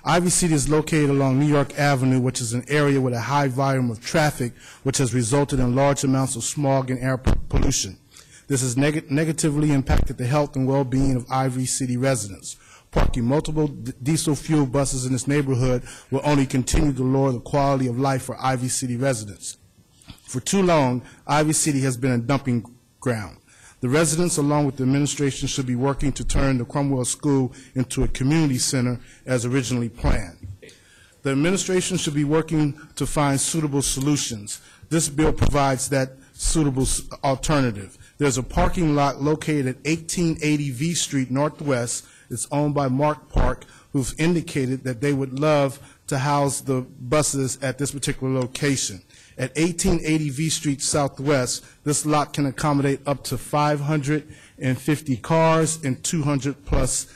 Ivy City is located along New York Avenue, which is an area with a high volume of traffic, which has resulted in large amounts of smog and air pollution. This has neg- negatively impacted the health and well-being of Ivy City residents. Parking multiple diesel fuel buses in this neighborhood will only continue to lower the quality of life for Ivy City residents. For too long, Ivy City has been a dumping ground. The residents, along with the administration, should be working to turn the Cromwell School into a community center as originally planned. The administration should be working to find suitable solutions. This bill provides that suitable alternative. There's a parking lot located at 1880 V Street Northwest. It's owned by Mark Park, who've indicated that they would love to house the buses at this particular location. At 1880 V Street Southwest, this lot can accommodate up to 550 cars and 200-plus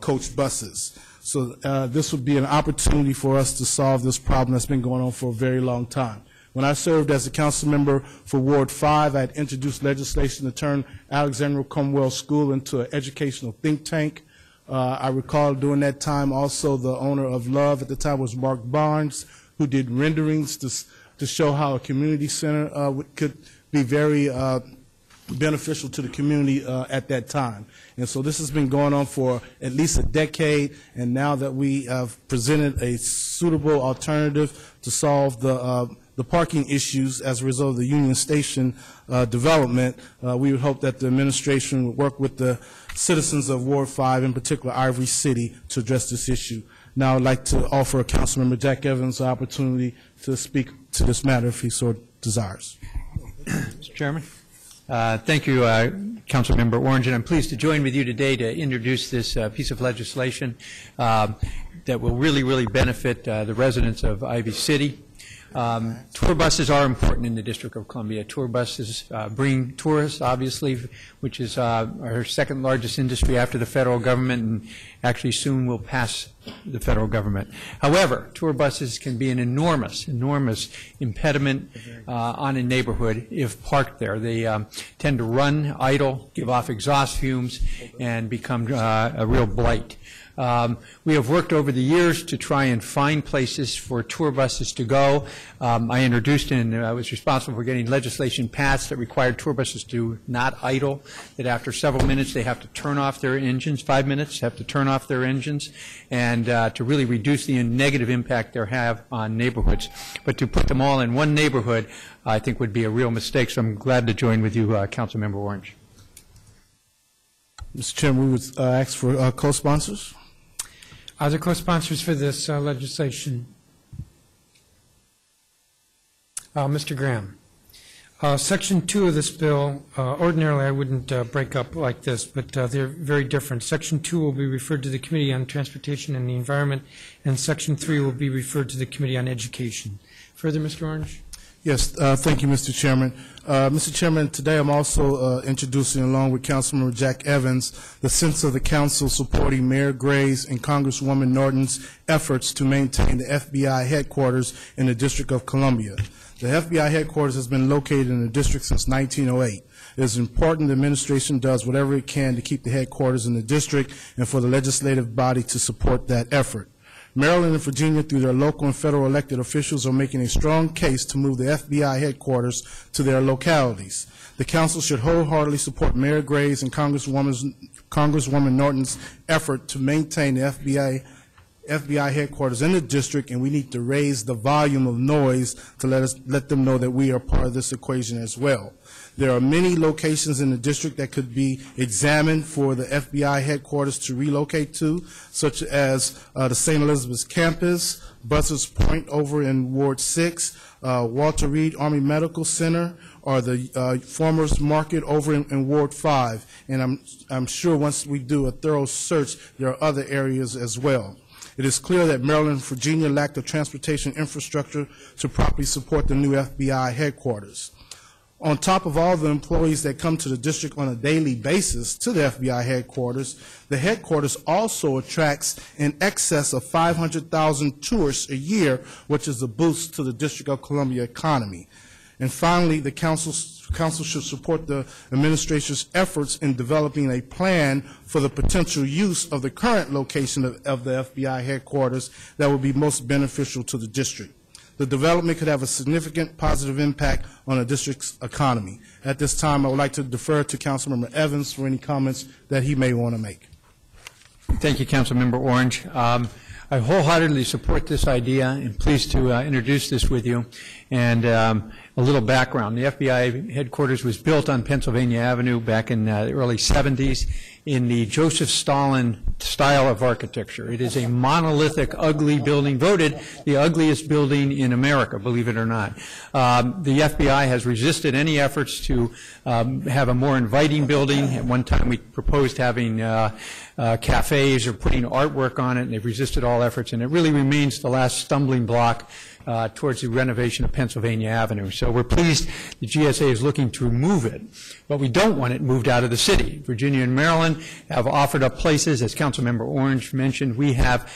coach buses. So uh, this would be an opportunity for us to solve this problem that's been going on for a very long time. When I served as a council member for Ward 5, I had introduced legislation to turn Alexander Cromwell School into an educational think tank. Uh, I recall during that time also the owner of Love at the time was Mark Barnes, who did renderings to, to show how a community center uh, could be very uh, beneficial to the community uh, at that time. And so this has been going on for at least a decade, and now that we have presented a suitable alternative to solve the, uh, the parking issues as a result of the Union Station uh, development, uh, we would hope that the administration would work with the citizens of Ward 5, in particular Ivy City, to address this issue. Now I'd like to offer Councilmember Jack Evans the opportunity to speak to this matter if he so desires. Mr. Chairman. Uh, Thank you, uh, Councilmember Orange, and I'm pleased to join with you today to introduce this uh, piece of legislation um, that will really, really benefit uh, the residents of Ivy City. Um, Tour buses are important in the District of Columbia. Tour buses uh, bring tourists, obviously, which is uh, our second largest industry after the federal government, and actually soon will pass the federal government. However, tour buses can be an enormous, enormous impediment uh, on a neighborhood if parked there. They um, tend to run idle, give off exhaust fumes, and become uh, a real blight. Um, We have worked over the years to try and find places for tour buses to go. Um, I introduced and I was responsible for getting legislation passed that required tour buses to not idle, that after several minutes, they have to turn off their engines, five minutes, have to turn off their engines, and uh, to really reduce the negative impact they have on neighborhoods. But to put them all in one neighborhood, I think would be a real mistake, so I'm glad to join with you, uh, Councilmember Orange. Mr. Chairman, we would uh, ask for uh, co-sponsors. Are there co-sponsors for this uh, legislation? Uh, Mr. Graham. Uh, Section 2 of this bill, uh, ordinarily I wouldn't uh, break up like this, but uh, they're very different. Section 2 will be referred to the Committee on Transportation and the Environment, and Section 3 will be referred to the Committee on Education. Further, Mr. Orange? Yes, uh, thank you, Mr. Chairman. Uh, Mr. Chairman, today I'm also uh, introducing, along with Councilmember Jack Evans, the sense of the council supporting Mayor Gray's and Congresswoman Norton's efforts to maintain the FBI headquarters in the District of Columbia. The FBI headquarters has been located in the district since 1908. It is important the administration does whatever it can to keep the headquarters in the district and for the legislative body to support that effort. Maryland and Virginia, through their local and federal elected officials, are making a strong case to move the FBI headquarters to their localities. The council should wholeheartedly support Mayor Gray's and Congresswoman's, Congresswoman Norton's effort to maintain the FBI, FBI headquarters in the district, and we need to raise the volume of noise to let us, let them know that we are part of this equation as well. There are many locations in the district that could be examined for the FBI headquarters to relocate to, such as uh, the St. Elizabeth's campus, Buzzards Point over in Ward 6, uh, Walter Reed Army Medical Center, or the uh, Farmers Market over in, in Ward 5. And I'm, I'm sure once we do a thorough search, there are other areas as well. It is clear that Maryland and Virginia lack the transportation infrastructure to properly support the new FBI headquarters on top of all the employees that come to the district on a daily basis to the FBI headquarters, the headquarters also attracts in excess of 500,000 tourists a year, which is a boost to the District of Columbia economy. And finally, the council, council should support the administration's efforts in developing a plan for the potential use of the current location of, of the FBI headquarters that would be most beneficial to the district. The development could have a significant positive impact on the district's economy. At this time, I would like to defer to Councilmember Evans for any comments that he may want to make. Thank you, Councilmember Orange. Um, I wholeheartedly support this idea and pleased to uh, introduce this with you. And um, a little background. The FBI headquarters was built on Pennsylvania Avenue back in uh, the early 70s in the Joseph Stalin style of architecture. It is a monolithic, ugly building, voted the ugliest building in America, believe it or not. Um, the FBI has resisted any efforts to um, have a more inviting building. At one time, we proposed having uh, uh, cafes or putting artwork on it, and they've resisted all efforts, and it really remains the last stumbling block uh, towards the renovation of Pennsylvania Avenue. So we're pleased the GSA is looking to remove it, but we don't want it moved out of the city. Virginia and Maryland have offered up places, as Councilmember Orange mentioned. We have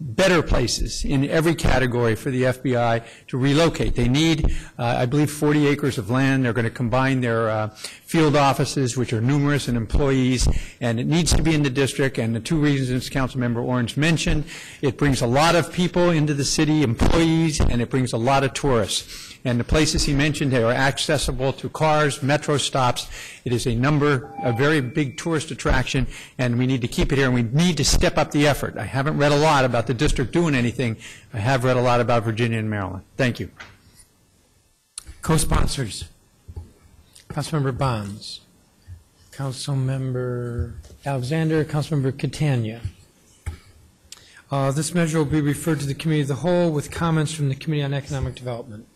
better places in every category for the FBI to relocate. They need, uh, I believe, 40 acres of land. They're going to combine their uh, field offices, which are numerous, and employees, and it needs to be in the district. And the two reasons Councilmember Orange mentioned, it brings a lot of people into the city, employees, and it brings a lot of tourists. And the places he mentioned are accessible to cars, metro stops. It is a number, a very big tourist attraction, and we need to keep it here, and we need to step up the effort. I haven't read a lot about the district doing anything. I have read a lot about Virginia and Maryland. Thank you. Co-sponsors. Councilmember Bonds. Councilmember Alexander, Councilmember Catania. Uh, This measure will be referred to the Committee of the Whole with comments from the Committee on Economic Development.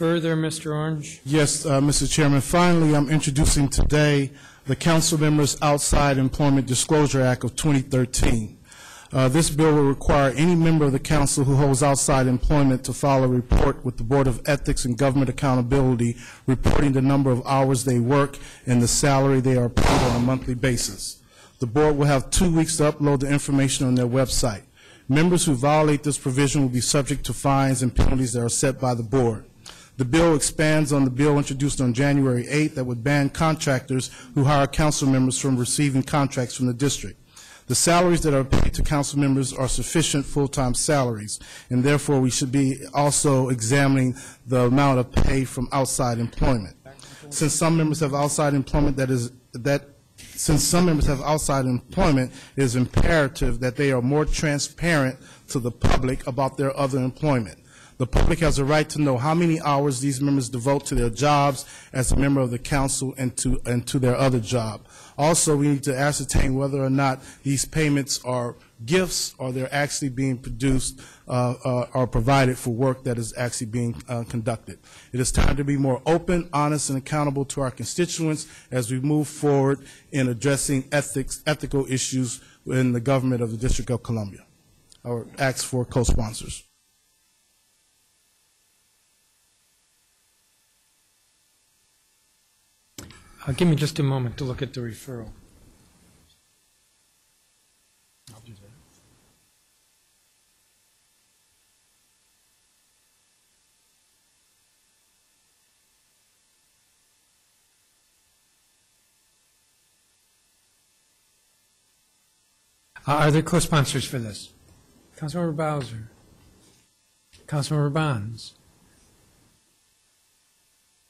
Further, Mr. Orange? Yes, uh, Mr. Chairman. Finally, I'm introducing today the Council Members Outside Employment Disclosure Act of 2013. Uh, This bill will require any member of the council who holds outside employment to file a report with the Board of Ethics and Government Accountability, reporting the number of hours they work and the salary they are paid on a monthly basis. The board will have two weeks to upload the information on their website. Members who violate this provision will be subject to fines and penalties that are set by the board. The bill expands on the bill introduced on January 8th that would ban contractors who hire council members from receiving contracts from the district. The salaries that are paid to council members are sufficient full-time salaries, and therefore we should be also examining the amount of pay from outside employment. Since some members have outside employment that is, that, since some members have outside employment, it is imperative that they are more transparent to the public about their other employment. The public has a right to know how many hours these members devote to their jobs as a member of the council and to, and to their other job. Also, we need to ascertain whether or not these payments are gifts or they're actually being produced uh, uh, or provided for work that is actually being uh, conducted. It is time to be more open, honest, and accountable to our constituents as we move forward in addressing ethics, ethical issues in the government of the District of Columbia. I would ask for co-sponsors. Uh, Give me just a moment to look at the referral. Uh, Are there co-sponsors for this? Councilmember Bowser? Councilmember Bonds?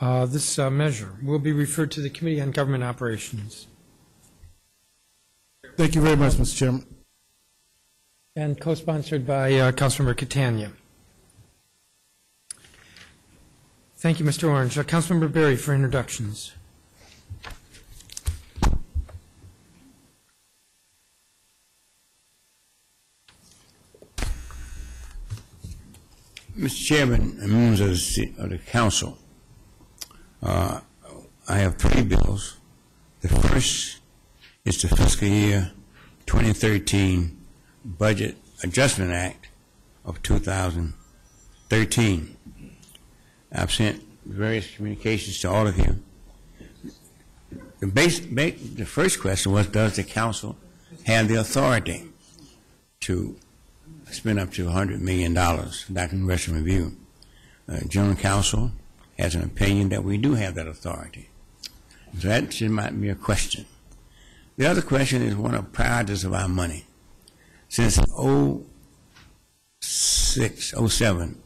Uh, This uh, measure will be referred to the Committee on Government Operations. Thank you very much, Mr. Chairman. And co-sponsored by uh, Councilmember Catania. Thank you, Mr. Orange. Uh, Councilmember Barry for introductions. Mr. Chairman, and members of the, of the council, I have three bills. The first is the fiscal year 2013 Budget Adjustment Act of 2013. I've sent various communications to all of you. The base, ba- the first question was, does the council have the authority to spend up to $100 million, that congressional review. Uh, General Counsel has an opinion that we do have that authority. So that should might be a question. The other question is one of priorities of our money. Since 06, 07,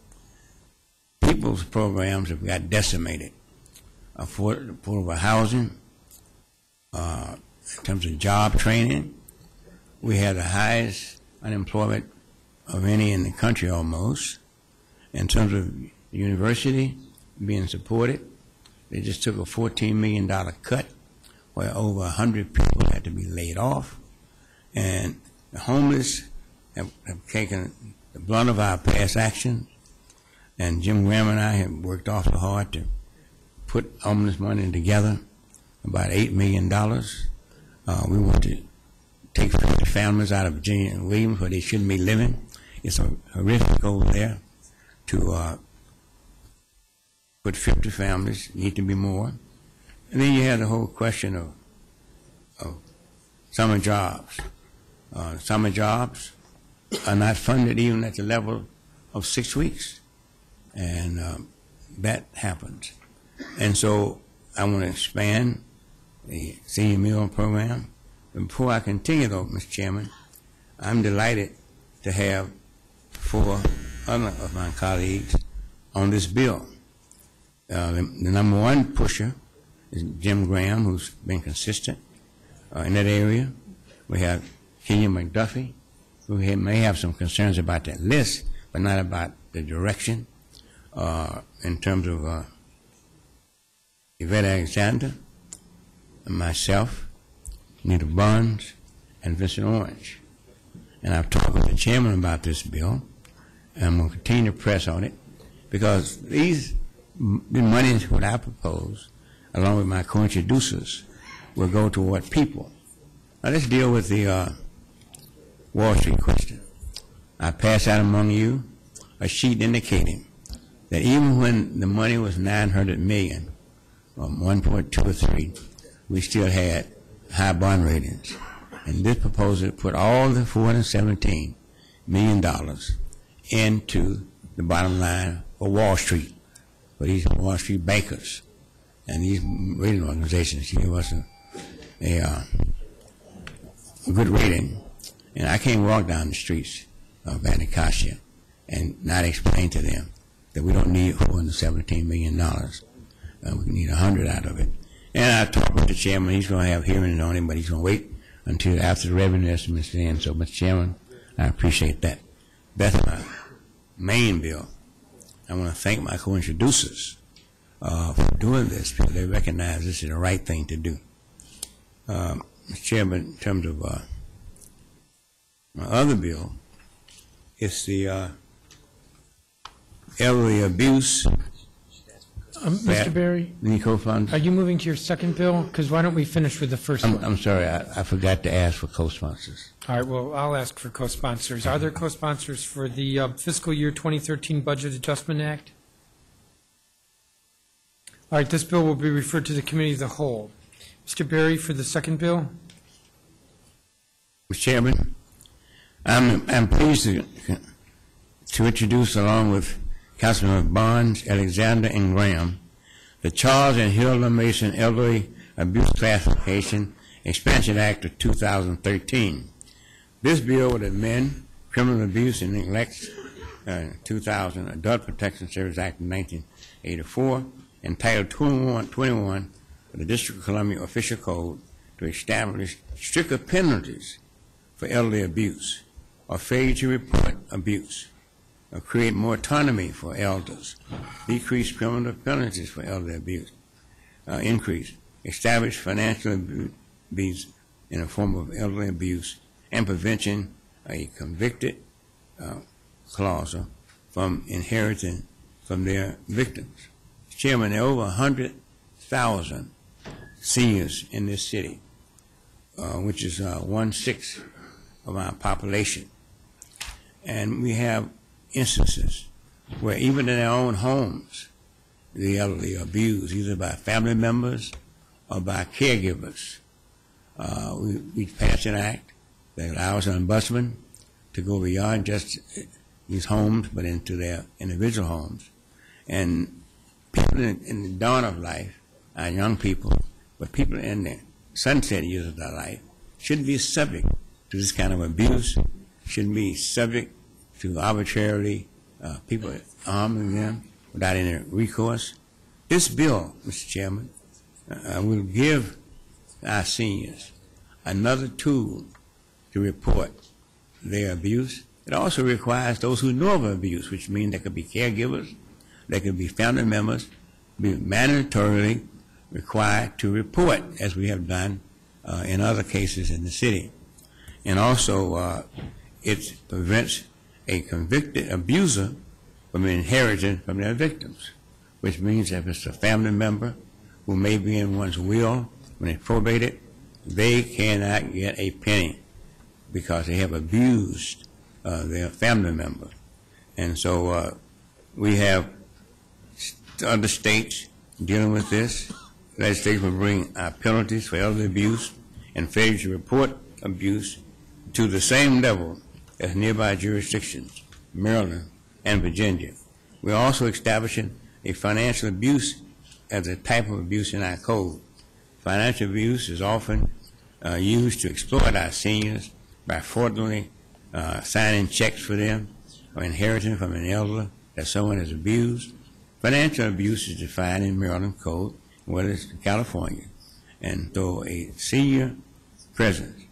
people's programs have got decimated. Afford- Affordable housing, uh, in terms of job training, we have the highest unemployment of any in the country almost. In terms of university being supported, they just took a $14 million cut where over 100 people had to be laid off. And the homeless have, have taken the brunt of our past action. And Jim Graham and I have worked awfully hard to put homeless money together, about $8 million. Uh, we want to take 50 families out of Virginia and Williams where they shouldn't be living. It's a horrific over there to uh, put 50 families, need to be more. And then you have the whole question of, of summer jobs. Uh, summer jobs are not funded even at the level of six weeks. And um, that happens. And so I want to expand the senior meal program. But before I continue, though, Mr. Chairman, I'm delighted to have four other of my colleagues on this bill. Uh, the, the number one pusher is Jim Graham, who's been consistent uh, in that area. We have Kenyan McDuffie, who may have some concerns about that list, but not about the direction uh, in terms of uh, Yvette Alexander, and myself, Nita Barnes, and Vincent Orange. And I've talked with the chairman about this bill, and I'm going to continue to press on it because these the monies what I propose, along with my co-introducers, will go toward people. Now let's deal with the uh, Wall Street question. I pass out among you a sheet indicating that even when the money was 900 million, or 1.2 or 3, we still had high bond ratings. And this proposal put all the 417 million dollars into the bottom line for Wall Street, for these Wall Street bankers and these rating organizations to give us a, a, uh, a good rating. And I can't walk down the streets of Anacostia and not explain to them that we don't need $417 million. Uh, we need 100 out of it. And I talked with the chairman. He's going to have hearings on it, but he's going to wait until after the revenue estimates in. So, Mr. Chairman, I appreciate that. That's my main bill. I want to thank my co-introducers uh, for doing this because they recognize this is the right thing to do. Um, Mr. Chairman, in terms of uh, my other bill, it's the uh, elderly abuse. Um, Mr. Fund. are you moving to your second bill? Because why don't we finish with the first I'm, one? I'm sorry, I, I forgot to ask for co-sponsors. All right, well, I'll ask for co-sponsors. Are there co-sponsors for the uh, fiscal year 2013 Budget Adjustment Act? All right, this bill will be referred to the Committee of the Whole. Mr. Barry for the second bill. Mr. Chairman, I'm, I'm pleased to, to introduce along with Councilman Barnes, Alexander, and Graham, the Charles and Hilda Mason Elderly Abuse Classification Expansion Act of 2013. This bill would amend Criminal Abuse and Neglect uh, 2000 Adult Protection Service Act of 1984 and Title 21, 21 of the District of Columbia Official Code to establish stricter penalties for elderly abuse or failure to report abuse, create more autonomy for elders, decrease criminal penalties for elder abuse, uh, increase, establish financial abuse in the form of elderly abuse, and prevention a convicted uh, clause from inheriting from their victims. Chairman, there are over 100,000 seniors in this city, uh, which is uh, one-sixth of our population. And we have instances where even in their own homes, the elderly are abused, either by family members or by caregivers. Uh, we, we passed an act that allows an ombudsman to go beyond just these homes, but into their individual homes. And people in, in the dawn of life are young people, but people in the sunset years of their life shouldn't be subject to this kind of abuse, shouldn't be subject to arbitrarily uh, people harming them without any recourse. This bill, Mr. Chairman, uh, will give our seniors another tool to report their abuse. It also requires those who know of abuse, which means they could be caregivers, they could be family members, be mandatorily required to report, as we have done uh, in other cases in the city. And also, uh, it prevents a convicted abuser from inheriting from their victims, which means if it's a family member who may be in one's will when they probate it, they cannot get a penny because they have abused uh, their family member. And so uh, we have other states dealing with this. Legislation will bring uh, penalties for elder abuse and failure to report abuse to the same level as nearby jurisdictions, Maryland and Virginia. We're also establishing a financial abuse as a type of abuse in our code. Financial abuse is often uh, used to exploit our seniors by fraudulently uh, signing checks for them or inheriting from an elder that someone has abused. Financial abuse is defined in Maryland Code, whether it's California. And so a senior presence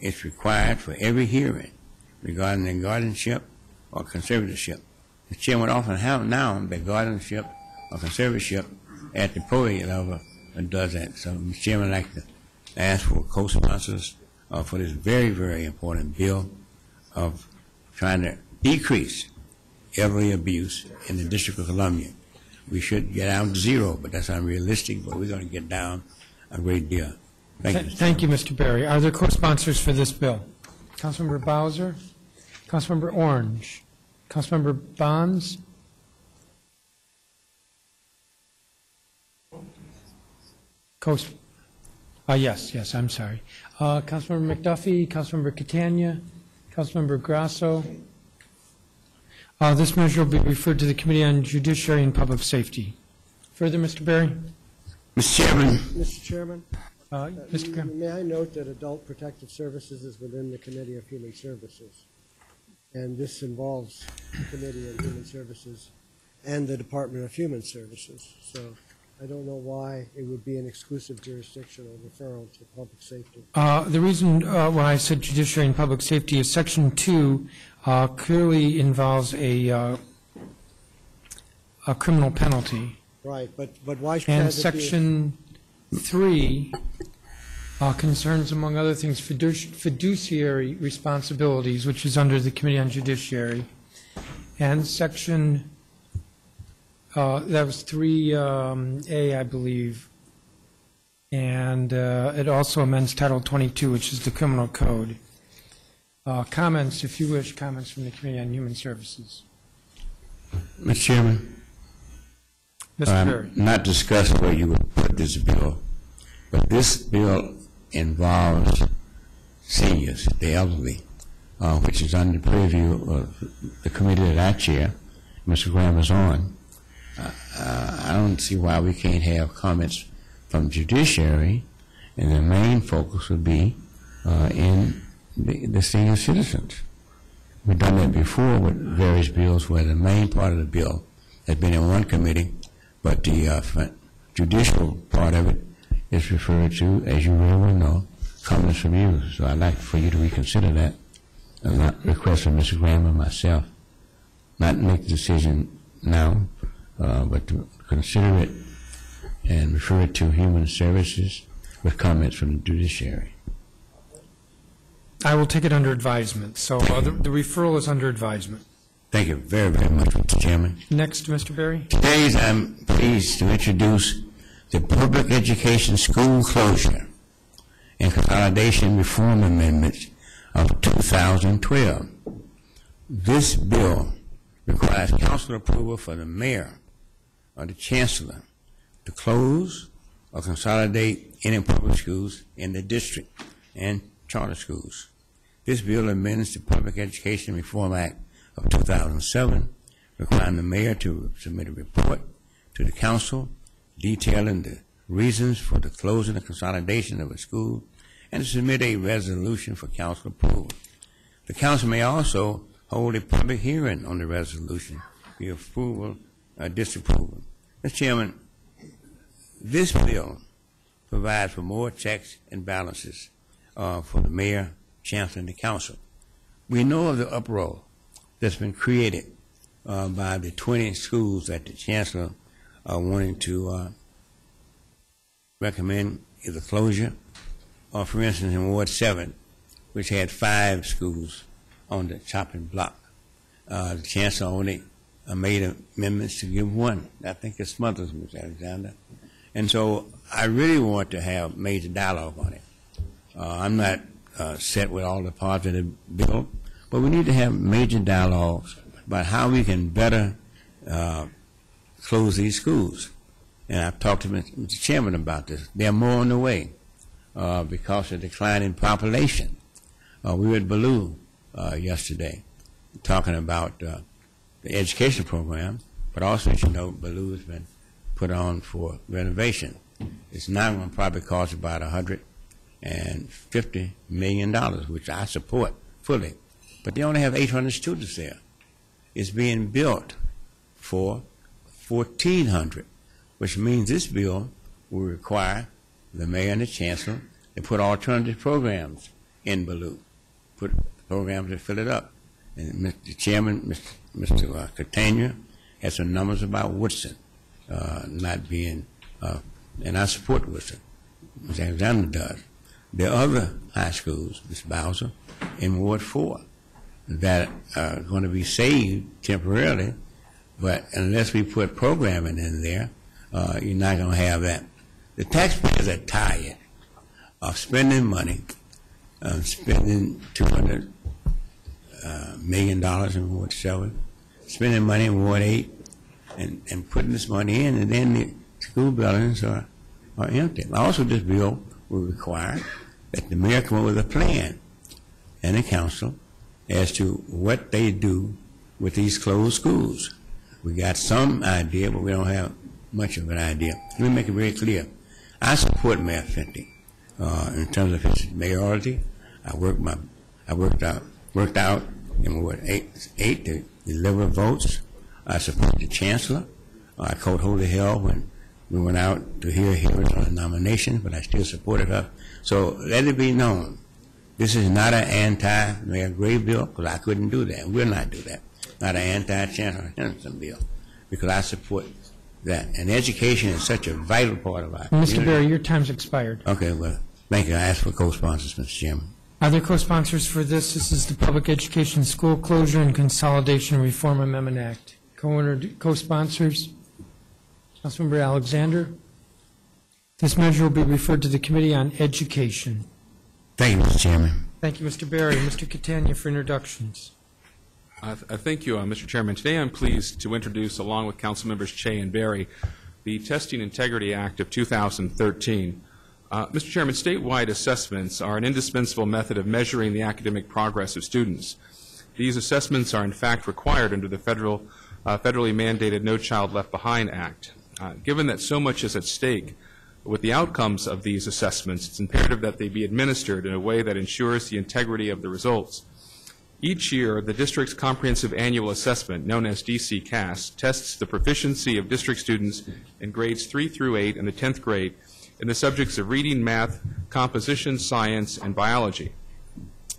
is required for every hearing regarding their guardianship or conservatorship. The chairman often have now the guardianship or conservatorship at the probate level does that. So, Mr. Chairman, I'd like to ask for co-sponsors uh, for this very, very important bill of trying to decrease every abuse in the District of Columbia. We should get down to zero, but that's unrealistic, but we're going to get down a great deal. Thank you. Th- Thank you, Mr. Barry. Are there co-sponsors for this bill? Councilmember Bowser? Councilmember Orange? Councilmember Bonds? Co, uh, yes, yes, I'm sorry. Uh, Councilmember McDuffie, Councilmember Catania, Councilmember Grosso. Uh, this measure will be referred to the Committee on Judiciary and Public Safety. Further, Mr. Barry? Mr. Chairman, Mr. Chairman? Uh, Mr. Graham? May I note that Adult Protective Services is within the Committee of Human Services? And this involves the Committee on Human Services and the Department of Human Services. So I don't know why it would be an exclusive jurisdictional referral to public safety. Uh, The reason uh, why I said judiciary and public safety is Section 2 uh, clearly involves a uh, a criminal penalty. Right, but, but why should And? Section 3 uh, concerns, among other things, fiduci- fiduciary responsibilities, which is under the Committee on Judiciary. And Section, uh, that was 3A, I believe. And uh, it also amends Title 22, which is the criminal code. Uh, Comments, if you wish, comments from the Committee on Human Services. Mr. Chairman. Mr. Barry. Not discuss where you would put this bill, But this bill involves seniors, the elderly, uh, which is under the purview of the committee that I chair, Mr. Graham is on. Uh, uh, I don't see why we can't have comments from judiciary, and the main focus would be uh, in the, the senior citizens. We've done that before with various bills where the main part of the bill has been in one committee, but the uh, judicial part of it is referred to, as you very well know, comments from you. So I'd like for you to reconsider that, and not request from Mr. Graham and myself, not make the decision now, uh, but to consider it and refer it to Human Services with comments from the judiciary. I will take it under advisement. So uh, the the referral is under advisement. Thank you very, very much, Mr. Chairman. Next, Mr. Barry. Today, I'm pleased to introduce the Public Education School Closure and Consolidation Reform Amendments of 2012. This bill requires council approval for the mayor or the chancellor to close or consolidate any public schools in the district and charter schools. This bill amends the Public Education Reform Act of 2007, requiring the mayor to submit a report to the council detailing the reasons for the closing and consolidation of a school and to submit a resolution for council approval. The council may also hold a public hearing on the resolution, the approval or disapproval. Mr. Chairman, this bill provides for more checks and balances uh, for the mayor, chancellor, and the council. We know of the uproar that's been created uh, by the 20 schools that the chancellor are wanting to uh, recommend either closure or, for instance, in Ward 7, which had five schools on the chopping block. Uh, the chancellor only uh, made amendments to give one. I think it's Smothers, Ms. Alexander. And so I really want to have major dialogue on it. Uh, I'm not uh, set with all the parts of the bill, but we need to have major dialogues about how we can better uh, close these schools. And I've talked to Mr. Chairman about this. There are more on the way uh, because of decline in population. Uh, we were at Ballou uh, yesterday talking about uh, the education program, but also, as you know, Ballou has been put on for renovation. It's now going to probably cost about $150 million, which I support fully. But they only have 800 students there. It's being built for 1,400, which means this bill will require the mayor and the chancellor to put alternative programs in Ballou, put programs to fill it up. And Mr. Chairman, Mr. Mr. uh, Catania has some numbers about Woodson uh, not being, uh, and I support Woodson, Ms. Alexander does. There are other high schools, Ms. Bowser, in Ward 4 that are going to be saved temporarily, but unless we put programming in there, uh, you're not going to have that. The taxpayers are tired of spending money, uh, spending 200 uh, million dollars in Ward 7, spending money in Ward 8, and, and putting this money in, and then the school buildings are, are empty. Also, this bill will require that the mayor come up with a plan and the council as to what they do with these closed schools. We got some idea, but we don't have much of an idea. Let me make it very clear. I support Mayor Fenty uh, in terms of his mayoralty. I worked my, I worked out, worked out in what eight, eight to eleven votes. I support the chancellor. I called holy hell when we went out to hear hearings on the nomination, but I still supported her. So let it be known, this is not an anti-Mayor Gray bill, because I couldn't do that. We'll not do that. Not an Henderson bill, because I support that. And education is such a vital part of our Mr. community. Barry, your time's expired. Okay, well, thank you. I ask for co-sponsors, Mr. Chairman. Are there co-sponsors for this? This is the Public Education School Closure and Consolidation Reform Amendment Act. Co- Co-sponsors? Councilmember Alexander? This measure will be referred to the Committee on Education. Thank you, Mr. Chairman. Thank you, Mr. Barry. Mr. Catania for introductions. Uh, th- Thank you, uh, Mr. Chairman. Today I'm pleased to introduce, along with Council Members Cheh and Barry, the Testing Integrity Act of 2013. Uh, Mr. Chairman, statewide assessments are an indispensable method of measuring the academic progress of students. These assessments are in fact required under the federal, uh, federally mandated No Child Left Behind Act. Uh, given that so much is at stake with the outcomes of these assessments, it's imperative that they be administered in a way that ensures the integrity of the results. Each year, the district's comprehensive annual assessment, known as DC-CAS, tests the proficiency of district students in grades 3 through 8 in the 10th grade in the subjects of reading, math, composition, science, and biology.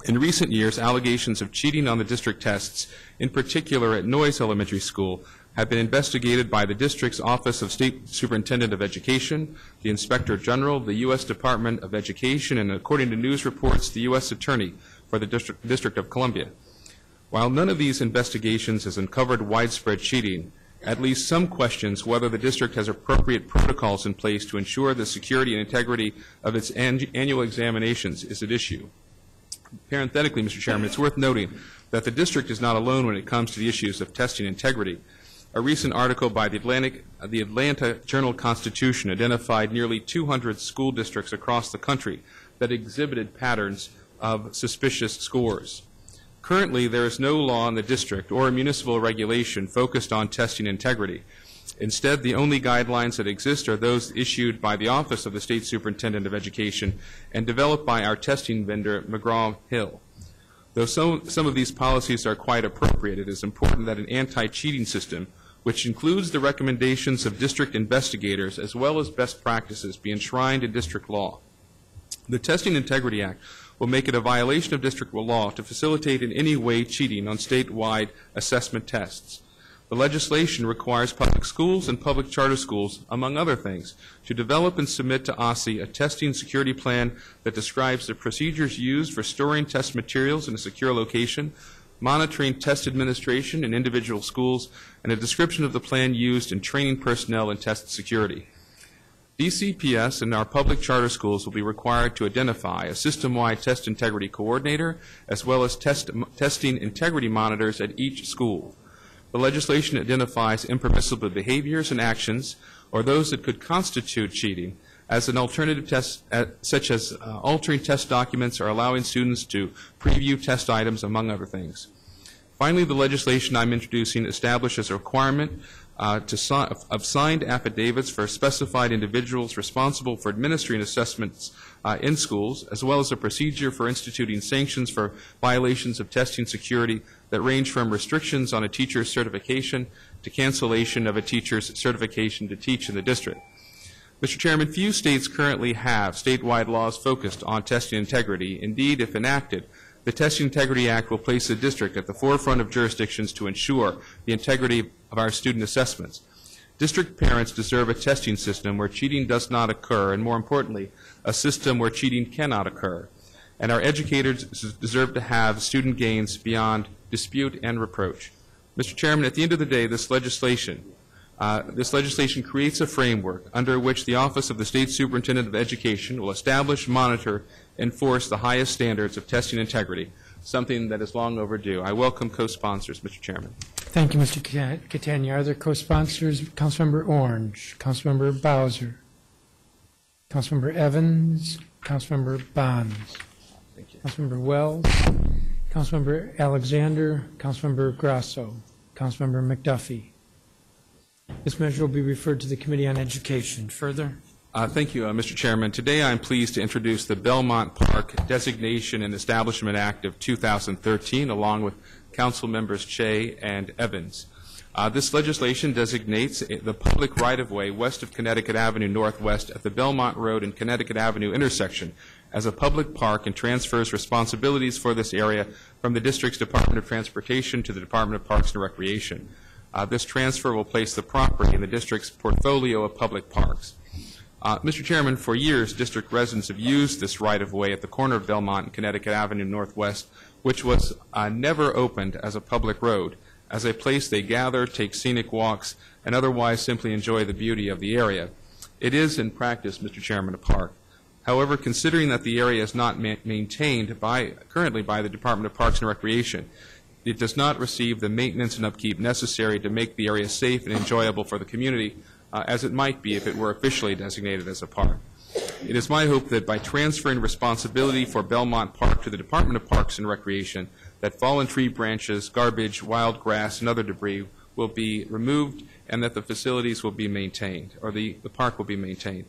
In recent years, allegations of cheating on the district tests, in particular at Noyes Elementary School, have been investigated by the district's Office of State Superintendent of Education, the Inspector General, the U.S. Department of Education, and according to news reports, the U.S. Attorney for the District, District of Columbia. While none of these investigations has uncovered widespread cheating, at least some questions whether the district has appropriate protocols in place to ensure the security and integrity of its an- annual examinations is at issue. Parenthetically, Mr. Chairman, it's worth noting that the district is not alone when it comes to the issues of testing integrity. A recent article by the, Atlantic, the Atlanta Journal-Constitution identified nearly 200 school districts across the country that exhibited patterns of suspicious scores. Currently, there is no law in the district or a municipal regulation focused on testing integrity. Instead, the only guidelines that exist are those issued by the Office of the State Superintendent of Education and developed by our testing vendor, McGraw-Hill. Though some, some of these policies are quite appropriate, it is important that an anti-cheating system, which includes the recommendations of district investigators as well as best practices, be enshrined in district law. The Testing Integrity Act will make it a violation of district law to facilitate in any way cheating on statewide assessment tests. The legislation requires public schools and public charter schools, among other things, to develop and submit to OSSE a testing security plan that describes the procedures used for storing test materials in a secure location, monitoring test administration in individual schools, and a description of the plan used in training personnel in test security. DCPS and our public charter schools will be required to identify a system-wide test integrity coordinator as well as test, testing integrity monitors at each school. The legislation identifies impermissible behaviors and actions or those that could constitute cheating as an alternative test, uh, such as uh, altering test documents or allowing students to preview test items, among other things. Finally, the legislation I'm introducing establishes a requirement of signed affidavits for specified individuals responsible for administering assessments uh, in schools, as well as a procedure for instituting sanctions for violations of testing security that range from restrictions on a teacher's certification to cancellation of a teacher's certification to teach in the district. Mr. Chairman, few states currently have statewide laws focused on testing integrity. Indeed, if enacted, the Testing Integrity Act will place the district at the forefront of jurisdictions to ensure the integrity of our student assessments. District parents deserve a testing system where cheating does not occur, and more importantly, a system where cheating cannot occur. And our educators deserve to have student gains beyond dispute and reproach. Mr. Chairman, at the end of the day, this legislation, uh, this legislation creates a framework under which the Office of the State Superintendent of Education will establish, monitor, and enforce the highest standards of testing integrity, something that is long overdue. I welcome co-sponsors, Mr. Chairman. Thank you, Mr. Catania. Are there co-sponsors? Councilmember Orange, Councilmember Bowser, Councilmember Evans, Councilmember Bonds, Councilmember Wells, Councilmember Alexander, Councilmember Grosso, Councilmember McDuffie. This measure will be referred to the Committee on Education. Further? Uh, Thank you, uh, Mr. Chairman. Today I'm pleased to introduce the Belmont Park Designation and Establishment Act of 2013, along with Council Members Cheh and Evans. Uh, This legislation designates the public right-of-way west of Connecticut Avenue Northwest at the Belmont Road and Connecticut Avenue intersection as a public park and transfers responsibilities for this area from the district's Department of Transportation to the Department of Parks and Recreation. Uh, This transfer will place the property in the district's portfolio of public parks. Uh, Mr. Chairman, for years, district residents have used this right-of-way at the corner of Belmont and Connecticut Avenue Northwest, which was uh, never opened as a public road, as a place they gather, take scenic walks, and otherwise simply enjoy the beauty of the area. It is, in practice, Mr. Chairman, a park. However, considering that the area is not ma- maintained by, currently by the Department of Parks and Recreation, it does not receive the maintenance and upkeep necessary to make the area safe and enjoyable for the community, uh, as it might be if it were officially designated as a park. It is my hope that by transferring responsibility for Belmont Park to the Department of Parks and Recreation, that fallen tree branches, garbage, wild grass, and other debris will be removed and that the facilities will be maintained, or the, the park will be maintained.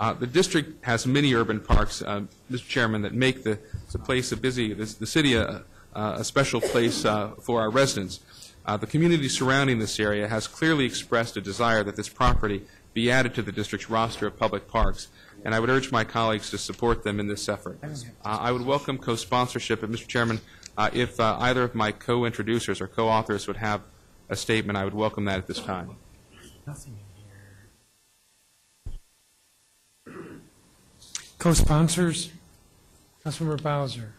Uh, the district has many urban parks, uh, Mr. Chairman, that make the, the place a busy, the, the city a, a a special place uh, for our residents. Uh, the community surrounding this area has clearly expressed a desire that this property be added to the district's roster of public parks, and I would urge my colleagues to support them in this effort. Uh, I would welcome co-sponsorship, and Mr. Chairman, uh, if uh, either of my co-introducers or co-authors would have a statement, I would welcome that at this time. Co-sponsors, Councilmember Bowser.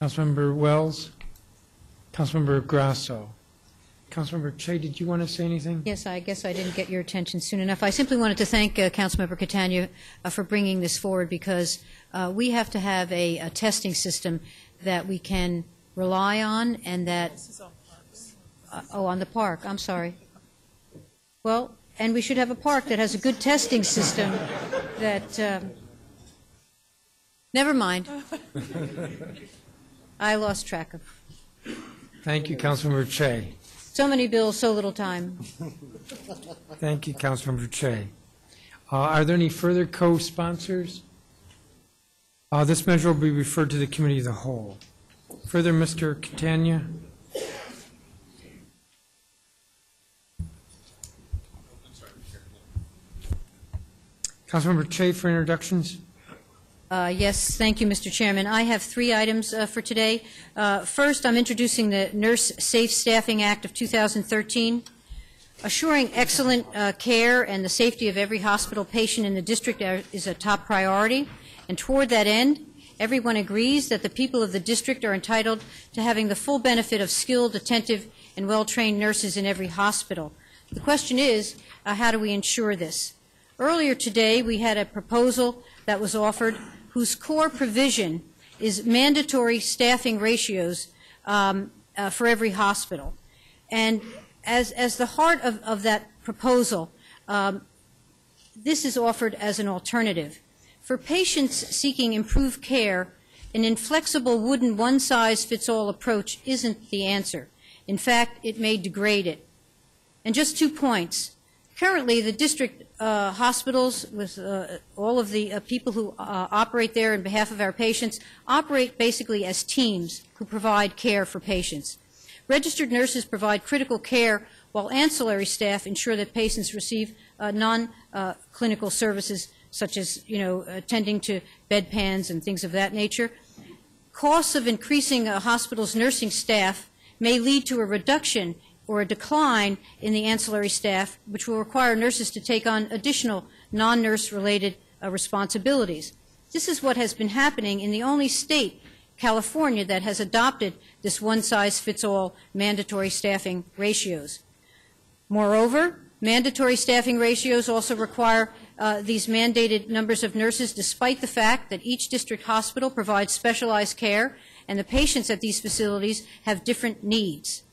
Councilmember Wells, Councilmember Grosso. Councilmember Cheh, did you want to say anything? Yes, I guess I didn't get your attention soon enough. I simply wanted to thank uh, Councilmember Catania uh, for bringing this forward because uh, we have to have a, a testing system that we can rely on and that. Uh, oh, on the park. I'm sorry. Well, and we should have a park that has a good testing system that. Um, never mind. I lost track of. Thank you, Councilmember Cheh. So many bills, so little time. Thank you, Councilmember Cheh. Uh, Are there any further co-sponsors? Uh, This measure will be referred to the committee of the whole. Further, Mr. Catania? Councilmember Cheh for introductions? Uh, Yes, thank you, Mr. Chairman. I have three items uh, for today. Uh, First, I'm introducing the Nurse Safe Staffing Act of 2013. Assuring excellent uh, care and the safety of every hospital patient in the district are- is a top priority, and toward that end, everyone agrees that the people of the district are entitled to having the full benefit of skilled, attentive, and well-trained nurses in every hospital. The question is, uh, how do we ensure this? Earlier today, we had a proposal that was offered whose core provision is mandatory staffing ratios um, uh, for every hospital. And as, as the heart of, of that proposal, um, this is offered as an alternative. For patients seeking improved care, an inflexible wooden one-size-fits-all approach isn't the answer. In fact, it may degrade it. And just two points. Currently, the district uh, hospitals, with uh, all of the uh, people who uh, operate there on behalf of our patients, operate basically as teams who provide care for patients. Registered nurses provide critical care, while ancillary staff ensure that patients receive uh, non-clinical services, such as, you know, attending to bedpans and things of that nature. Costs of increasing a hospital's nursing staff may lead to a reduction or a decline in the ancillary staff, which will require nurses to take on additional non-nurse related uh, responsibilities. This is what has been happening in the only state, California, that has adopted this one-size-fits-all mandatory staffing ratios. Moreover, mandatory staffing ratios also require uh, these mandated numbers of nurses despite the fact that each district hospital provides specialized care and the patients at these facilities have different needs.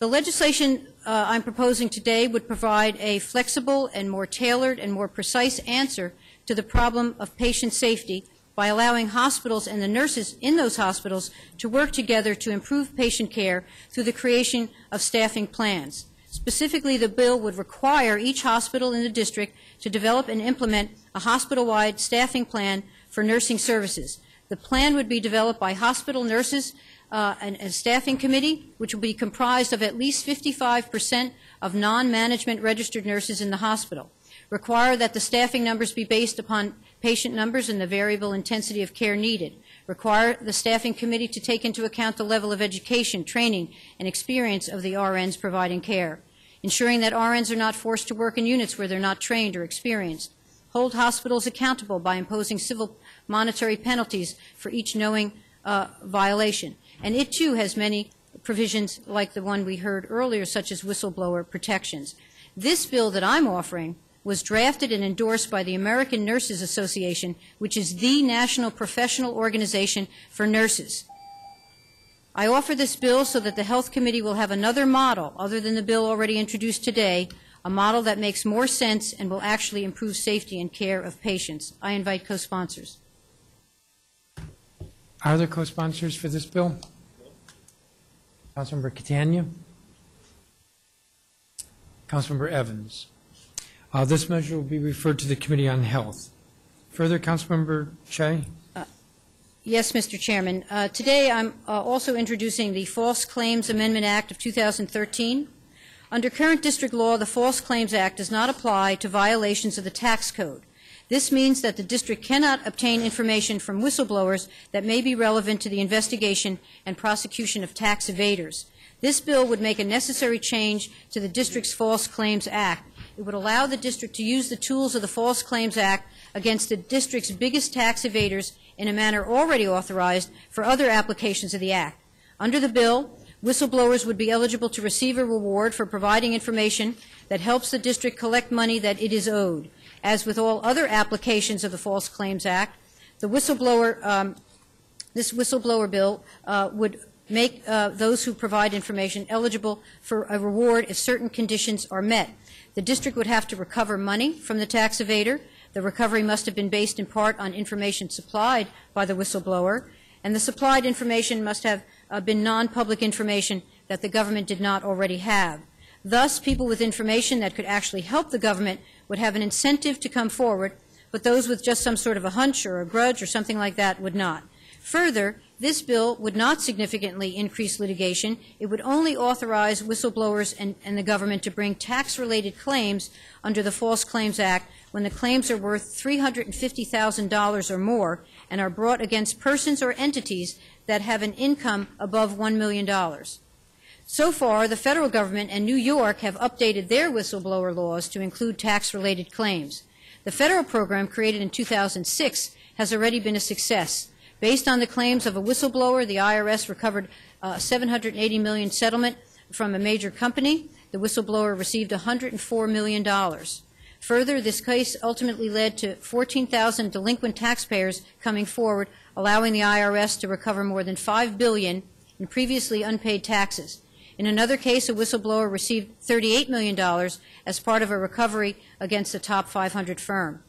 The legislation uh, I'm proposing today would provide a flexible and more tailored and more precise answer to the problem of patient safety by allowing hospitals and the nurses in those hospitals to work together to improve patient care through the creation of staffing plans. Specifically, the bill would require each hospital in the district to develop and implement a hospital-wide staffing plan for nursing services. The plan would be developed by hospital nurses uh, and a staffing committee, which will be comprised of at least 55 percent of non-management registered nurses in the hospital. Require that the staffing numbers be based upon patient numbers and the variable intensity of care needed. Require the staffing committee to take into account the level of education, training, and experience of the RNs providing care. Ensuring that RNs are not forced to work in units where they're not trained or experienced. Hold hospitals accountable by imposing civil monetary penalties for each knowing uh, violation. And it too has many provisions like the one we heard earlier, such as whistleblower protections. This bill that I'm offering was drafted and endorsed by the American Nurses Association, which is the national professional organization for nurses. I offer this bill so that the Health Committee will have another model, other than the bill already introduced today, a model that makes more sense and will actually improve safety and care of patients. I invite co-sponsors. Are there co-sponsors for this bill? Councilmember Catania? Councilmember Evans? Uh, This measure will be referred to the Committee on Health. Further, Councilmember Cheh? Yes, Mr. Chairman. Uh, Today, I'm uh, also introducing the False Claims Amendment Act of 2013. Under current district law, the False Claims Act does not apply to violations of the tax code. This means that the district cannot obtain information from whistleblowers that may be relevant to the investigation and prosecution of tax evaders. This bill would make a necessary change to the district's False Claims Act. It would allow the district to use the tools of the False Claims Act against the district's biggest tax evaders in a manner already authorized for other applications of the Act. Under the bill, whistleblowers would be eligible to receive a reward for providing information that helps the district collect money that it is owed. As with all other applications of the False Claims Act, the whistleblower, um, this whistleblower bill uh, would make uh, those who provide information eligible for a reward if certain conditions are met. The district would have to recover money from the tax evader. The recovery must have been based in part on information supplied by the whistleblower, and the supplied information must have uh, been non-public information that the government did not already have. Thus, people with information that could actually help the government would have an incentive to come forward, but those with just some sort of a hunch or a grudge or something like that would not. Further, this bill would not significantly increase litigation. It would only authorize whistleblowers and, and the government to bring tax-related claims under the False Claims Act when the claims are worth $350,000 or more and are brought against persons or entities that have an income above $1 million. So far, the federal government and New York have updated their whistleblower laws to include tax-related claims. The federal program created in 2006 has already been a success. Based on the claims of a whistleblower, the IRS recovered uh, a 780 million settlement from a major company. The whistleblower received 104 million dollars. Further, this case ultimately led to 14,000 delinquent taxpayers coming forward, allowing the IRS to recover more than 5 billion in previously unpaid taxes. In another case, a whistleblower received $38 million as part of a recovery against a top 500 firm.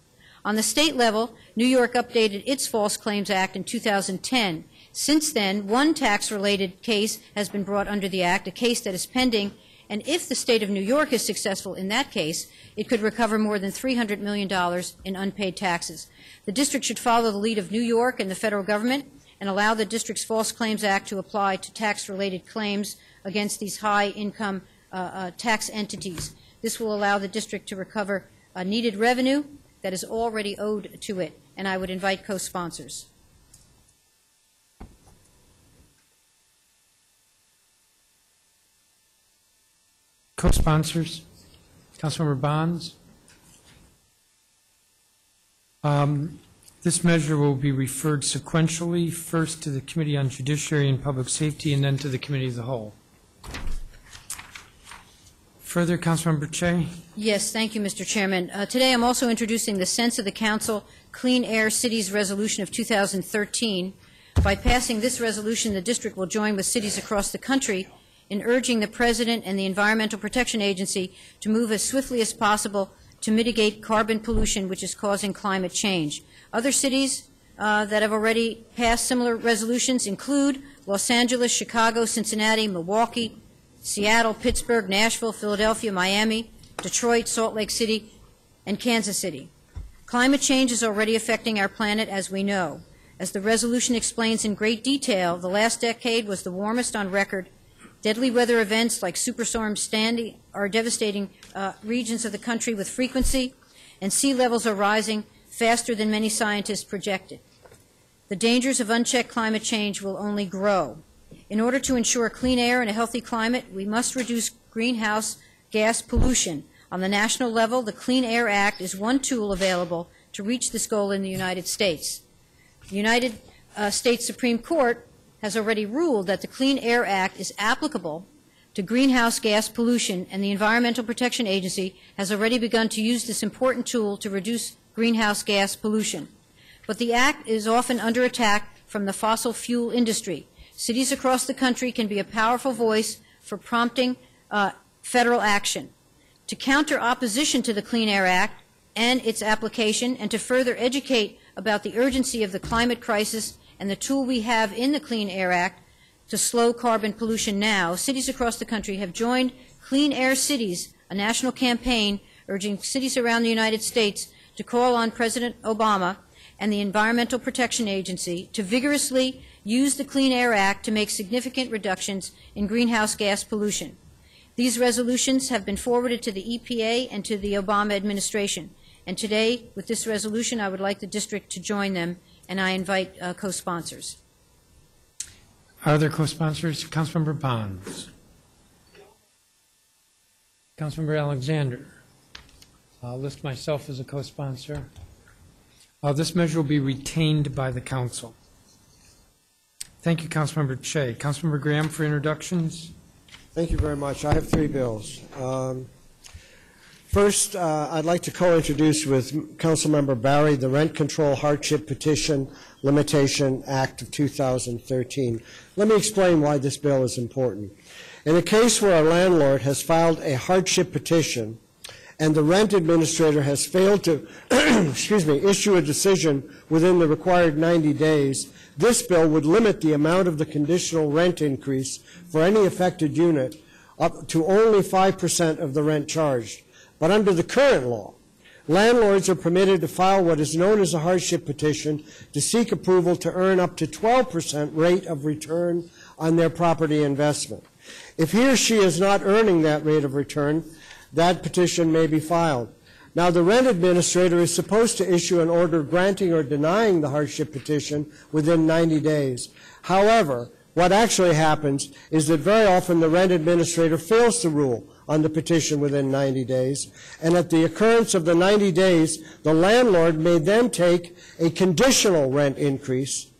On the state level, New York updated its False Claims Act in 2010. Since then, one tax-related case has been brought under the Act, a case that is pending, and if the state of New York is successful in that case, it could recover more than $300 million in unpaid taxes. The district should follow the lead of New York and the federal government and allow the district's False Claims Act to apply to tax-related claims against these high-income uh, uh, tax entities. This will allow the district to recover needed revenue that is already owed to it, and I would invite co-sponsors. Co-sponsors? Councilmember Bonds? Um, This measure will be referred sequentially, first to the Committee on Judiciary and Public Safety, and then to the Committee as a whole. Further, Councilmember Cheh? Yes, thank you, Mr. Chairman. Uh, Today, I'm also introducing the Sense of the Council Clean Air Cities Resolution of 2013. By passing this resolution, the district will join with cities across the country in urging the President and the Environmental Protection Agency to move as swiftly as possible to mitigate carbon pollution which is causing climate change. Other cities uh, that have already passed similar resolutions include Los Angeles, Chicago, Cincinnati, Milwaukee, Seattle, Pittsburgh, Nashville, Philadelphia, Miami, Detroit, Salt Lake City, and Kansas City. Climate change is already affecting our planet as we know. As the resolution explains in great detail, the last decade was the warmest on record. Deadly weather events like Superstorm Sandy are devastating uh, regions of the country with frequency, and sea levels are rising faster than many scientists projected. The dangers of unchecked climate change will only grow. In order to ensure clean air and a healthy climate, we must reduce greenhouse gas pollution. On the national level, the Clean Air Act is one tool available to reach this goal in the United States. The United uh, States Supreme Court has already ruled that the Clean Air Act is applicable to greenhouse gas pollution, and the Environmental Protection Agency has already begun to use this important tool to reduce greenhouse gas pollution. But the Act is often under attack from the fossil fuel industry. Cities across the country can be a powerful voice for prompting uh, federal action. to counter opposition to the Clean Air Act and its application, and to further educate about the urgency of the climate crisis and the tool we have in the Clean Air Act to slow carbon pollution now, cities across the country have joined Clean Air Cities, a national campaign urging cities around the United States to call on President Obama and the Environmental Protection Agency to vigorously use the Clean Air Act to make significant reductions in greenhouse gas pollution. These resolutions have been forwarded to the EPA and to the Obama administration. And today, with this resolution, I would like the district to join them, and I invite uh, co-sponsors. Are there co-sponsors? Councilmember Bonds. Councilmember Alexander. I'll list myself as a co-sponsor. Uh, This measure will be retained by the council. Thank you, Councilmember Cheh. Councilmember Graham for introductions. Thank you very much. I have three bills. Um, First, uh, I'd like to co-introduce with Councilmember Barry the Rent Control Hardship Petition Limitation Act of 2013. Let me explain why this bill is important. In a case where a landlord has filed a hardship petition and the rent administrator has failed to, excuse me, issue a decision within the required 90 days, this bill would limit the amount of the conditional rent increase for any affected unit up to only 5% of the rent charged. But under the current law, landlords are permitted to file what is known as a hardship petition to seek approval to earn up to 12% rate of return on their property investment. If he or she is not earning that rate of return, that petition may be filed. Now, the rent administrator is supposed to issue an order granting or denying the hardship petition within 90 days. However, what actually happens is that very often the rent administrator fails to rule on the petition within 90 days, and at the occurrence of the 90 days, the landlord may then take a conditional rent increase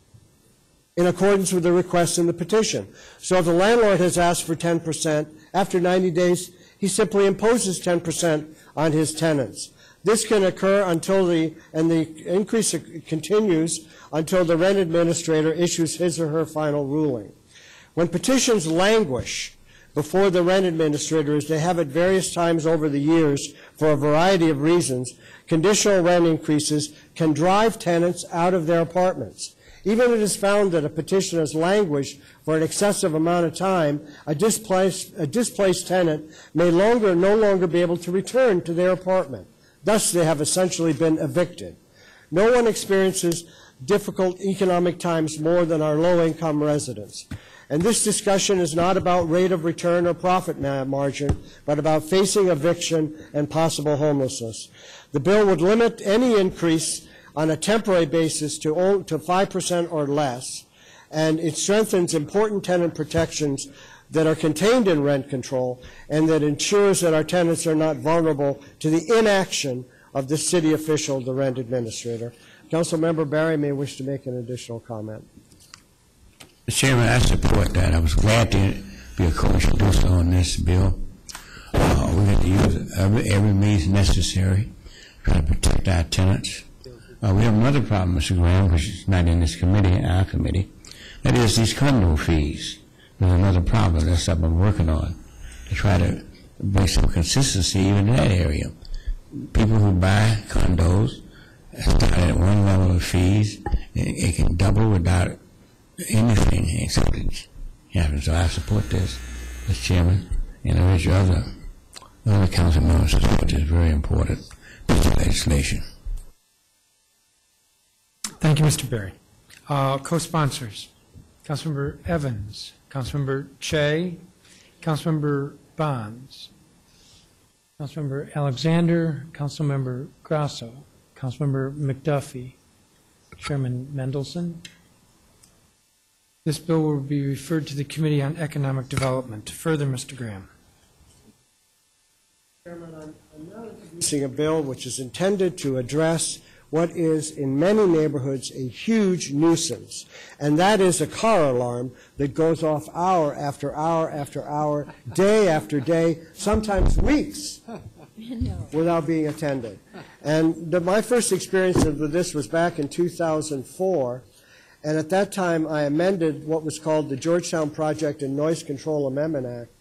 in accordance with the request in the petition. So if the landlord has asked for 10%, after 90 days, he simply imposes 10% on his tenants. This can occur until the, and the increase continues until the rent administrator issues his or her final ruling. When petitions languish before the rent administrator, as they have at various times over the years for a variety of reasons, conditional rent increases can drive tenants out of their apartments. Even if it is found that a petition has languished for an excessive amount of time, a displaced, a displaced tenant may longer, no longer be able to return to their apartment. Thus, they have essentially been evicted. No one experiences difficult economic times more than our low-income residents. And this discussion is not about rate of return or profit margin, but about facing eviction and possible homelessness. The bill would limit any increase on a temporary basis to, to 5% or less, and it strengthens important tenant protections that are contained in rent control and that ensures that our tenants are not vulnerable to the inaction of the city official, the rent administrator. Councilmember Barry may wish to make an additional comment. Mr. Chairman, I support that. I was glad to be a co-introducer on this bill. Uh, we have to use every, every means necessary to to protect our tenants. Uh, we have another problem, Mr. Graham, which is not in this committee, our committee. That is these condo fees. There's another problem that's I've been working on to try to bring some consistency even in that area. People who buy condos start at one level of fees, it, it can double without anything except happens. So I support this, Mr. Chairman, and I urge other other council members support this very important piece of legislation. Thank you, Mr. Barry. Uh, Co-sponsors, Councilmember Evans, Councilmember Cheh, Councilmember Bonds, Councilmember Alexander, Councilmember Grosso, Councilmember McDuffie, Chairman Mendelson. This bill will be referred to the Committee on Economic Development. Further, Mr. Graham. Chairman, I'm, I'm now introducing a bill which is intended to address what is in many neighborhoods a huge nuisance, and that is a car alarm that goes off hour after hour after hour, day after day, sometimes weeks without being attended. And the, my first experience with this was back in 2004, and at that time I amended what was called the Georgetown Project and Noise Control Amendment Act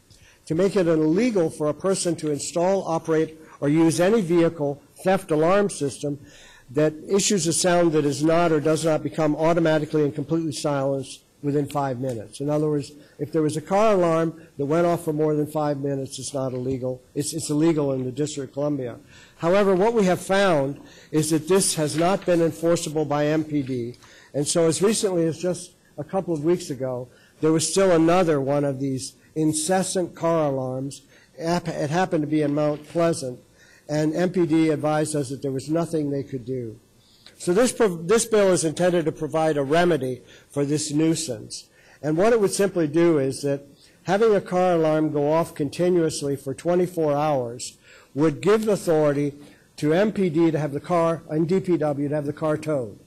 to make it illegal for a person to install, operate, or use any vehicle theft alarm system that issues a sound that is not or does not become automatically and completely silenced within five minutes. In other words, if there was a car alarm that went off for more than five minutes, it's not illegal. It's, it's illegal in the District of Columbia. However, what we have found is that this has not been enforceable by MPD. And so as recently as just a couple of weeks ago, there was still another one of these incessant car alarms. It happened to be in Mount Pleasant, and MPD advised us that there was nothing they could do. So this, this bill is intended to provide a remedy for this nuisance. And what it would simply do is that having a car alarm go off continuously for 24 hours would give authority to MPD to have the car, and DPW to have the car towed.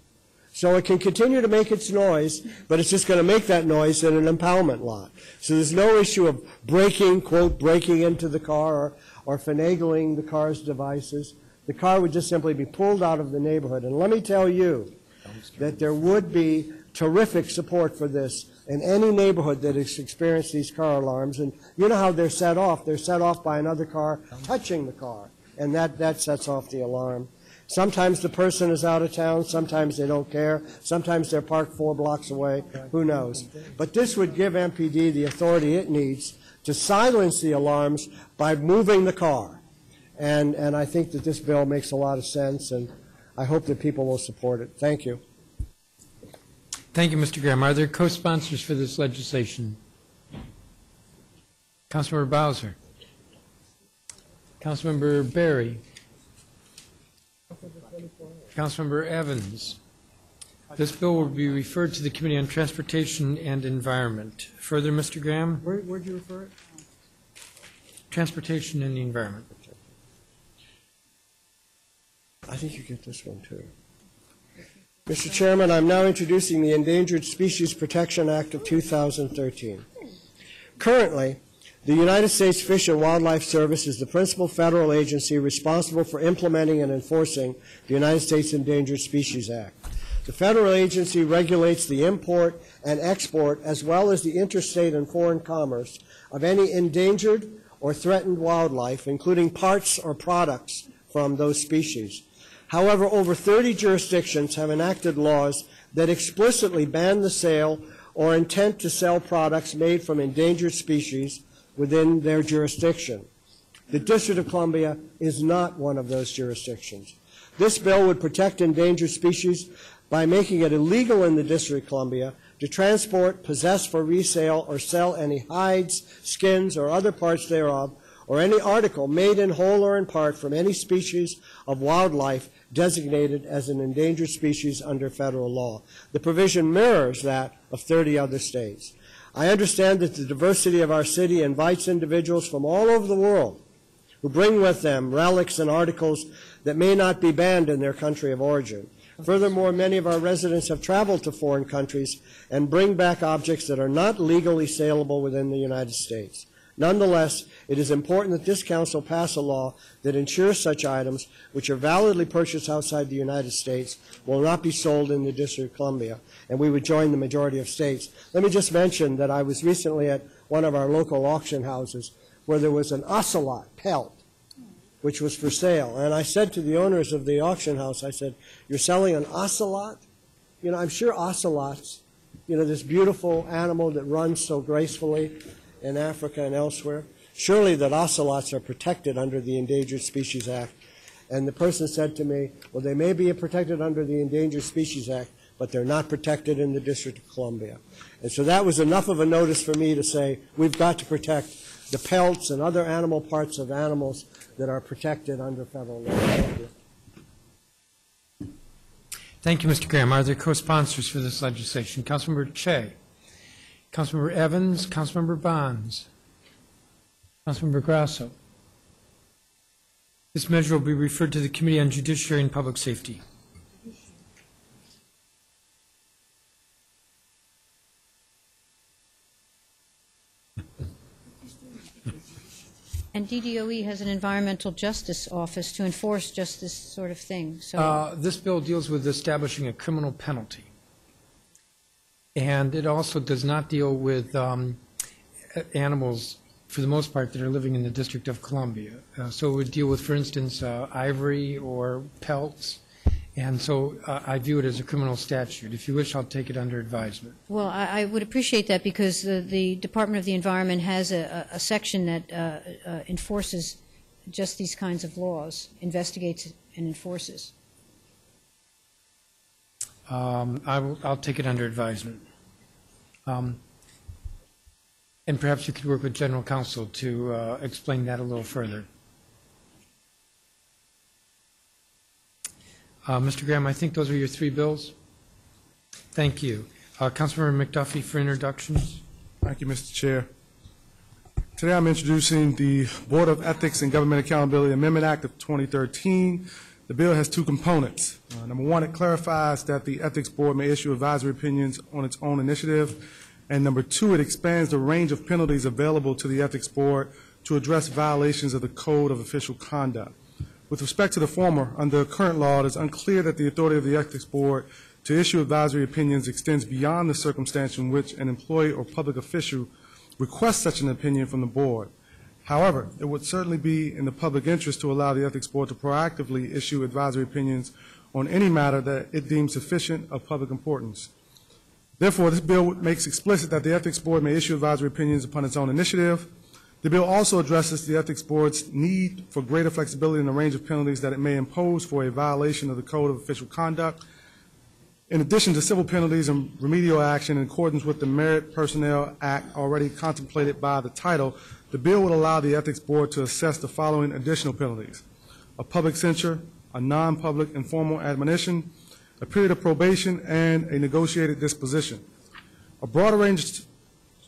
So it can continue to make its noise, but it's just going to make that noise in an impoundment lot. So there's no issue of breaking, quote, breaking into the car or, or finagling the car's devices. The car would just simply be pulled out of the neighborhood. And let me tell you that there would be terrific support for this in any neighborhood that has experienced these car alarms. And you know how they're set off. They're set off by another car touching the car, and that, that sets off the alarm. Sometimes the person is out of town, sometimes they don't care, sometimes they're parked four blocks away, who knows. But this would give MPD the authority it needs to silence the alarms by moving the car. And, and I think that this bill makes a lot of sense, and I hope that people will support it. Thank you. Thank you, Mr. Graham. Are there co-sponsors for this legislation? Councilmember Bowser. Councilmember Barry. Councilmember Evans. This bill will be referred to the Committee on Transportation and Environment. Further, Mr. Graham? Where, where'd you refer it? Transportation and the Environment. I think you get this one, too. Mr. Chairman, I'm now introducing the Endangered Species Protection Act of 2013. Currently, the United States Fish and Wildlife Service is the principal federal agency responsible for implementing and enforcing the United States Endangered Species Act. The federal agency regulates the import and export, as well as the interstate and foreign commerce, of any endangered or threatened wildlife, including parts or products from those species. However, over 30 jurisdictions have enacted laws that explicitly ban the sale or intent to sell products made from endangered species within their jurisdiction. The District of Columbia is not one of those jurisdictions. This bill would protect endangered species by making it illegal in the District of Columbia to transport, possess for resale, or sell any hides, skins, or other parts thereof, or any article made in whole or in part from any species of wildlife designated as an endangered species under federal law. The provision mirrors that of 30 other states. I understand that the diversity of our city invites individuals from all over the world who bring with them relics and articles that may not be banned in their country of origin. Furthermore, many of our residents have traveled to foreign countries and bring back objects that are not legally saleable within the United States. Nonetheless, it is important that this council pass a law that ensures such items, which are validly purchased outside the United States, will not be sold in the District of Columbia, and we would join the majority of states. Let me just mention that I was recently at one of our local auction houses where there was an ocelot pelt, which was for sale. And I said to the owners of the auction house, I said, you're selling an ocelot? You know, I'm sure ocelots, you know, this beautiful animal that runs so gracefully in Africa and elsewhere, surely that ocelots are protected under the Endangered Species Act. And the person said to me, well, they may be protected under the Endangered Species Act, but they're not protected in the District of Columbia. And so that was enough of a notice for me to say, we've got to protect the pelts and other animal parts of animals that are protected under federal law. Thank you. Thank you, Mr. Graham. Are there co-sponsors for this legislation? Councilmember Cheh. Councilmember Evans, Councilmember Bonds, Councilmember Grosso. This measure will be referred to the Committee on Judiciary and Public Safety. And DDOE has an environmental justice office to enforce just this sort of thing, so. Uh, This bill deals with establishing a criminal penalty. And it also does not deal with um, animals for the most part, that are living in the District of Columbia. Uh, So it would deal with, for instance, uh, ivory or pelts, and so uh, I view it as a criminal statute. If you wish, I'll take it under advisement. Well, I, I would appreciate that because the, the Department of the Environment has a, a a section that uh, uh, enforces just these kinds of laws, investigates and enforces. Um, I will, I'll take it under advisement. Um, And perhaps you could work with general counsel to uh, explain that a little further. Uh, Mr. Graham, I think those are your three bills. Thank you. Uh, Councilmember McDuffie for introductions. Thank you, Mr. Chair. Today I'm introducing the Board of Ethics and Government Accountability Amendment Act of 2013. The bill has two components. Uh, Number one, it clarifies that the Ethics Board may issue advisory opinions on its own initiative. And number two, it expands the range of penalties available to the Ethics Board to address violations of the Code of Official Conduct. With respect to the former, under current law, it is unclear that the authority of the Ethics Board to issue advisory opinions extends beyond the circumstance in which an employee or public official requests such an opinion from the board. However, it would certainly be in the public interest to allow the Ethics Board to proactively issue advisory opinions on any matter that it deems sufficient of public importance. Therefore, this bill makes explicit that the Ethics Board may issue advisory opinions upon its own initiative. The bill also addresses the Ethics Board's need for greater flexibility in the range of penalties that it may impose for a violation of the Code of Official Conduct. In addition to civil penalties and remedial action in accordance with the Merit Personnel Act already contemplated by the title, the bill would allow the Ethics Board to assess the following additional penalties: a public censure, a non-public informal admonition, a period of probation, and a negotiated disposition. A broader range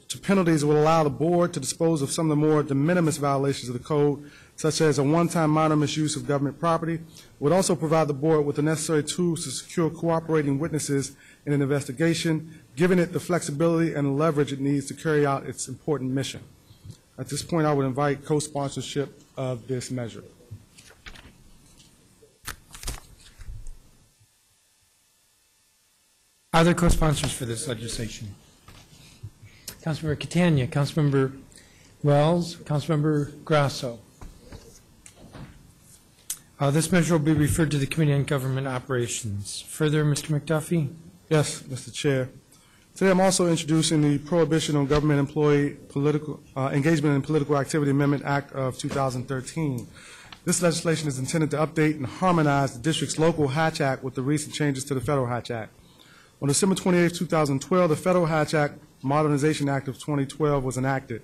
to penalties will allow the board to dispose of some of the more de minimis violations of the code, such as a one-time minor misuse of government property. Would also provide the board with the necessary tools to secure cooperating witnesses in an investigation, giving it the flexibility and leverage it needs to carry out its important mission. At this point, I would invite co-sponsorship of this measure. Are there co-sponsors for this legislation? Councilmember Catania, Councilmember Wells, Councilmember Grosso. Uh, This measure will be referred to the Committee on Government Operations. Further, Mr. McDuffie? Yes, Mr. Chair. Today, I'm also introducing the Prohibition on Government Employee Political uh, Engagement in Political Activity Amendment Act of 2013. This legislation is intended to update and harmonize the district's local Hatch Act with the recent changes to the Federal Hatch Act. On December 28, 2012, the Federal Hatch Act Modernization Act of 2012 was enacted.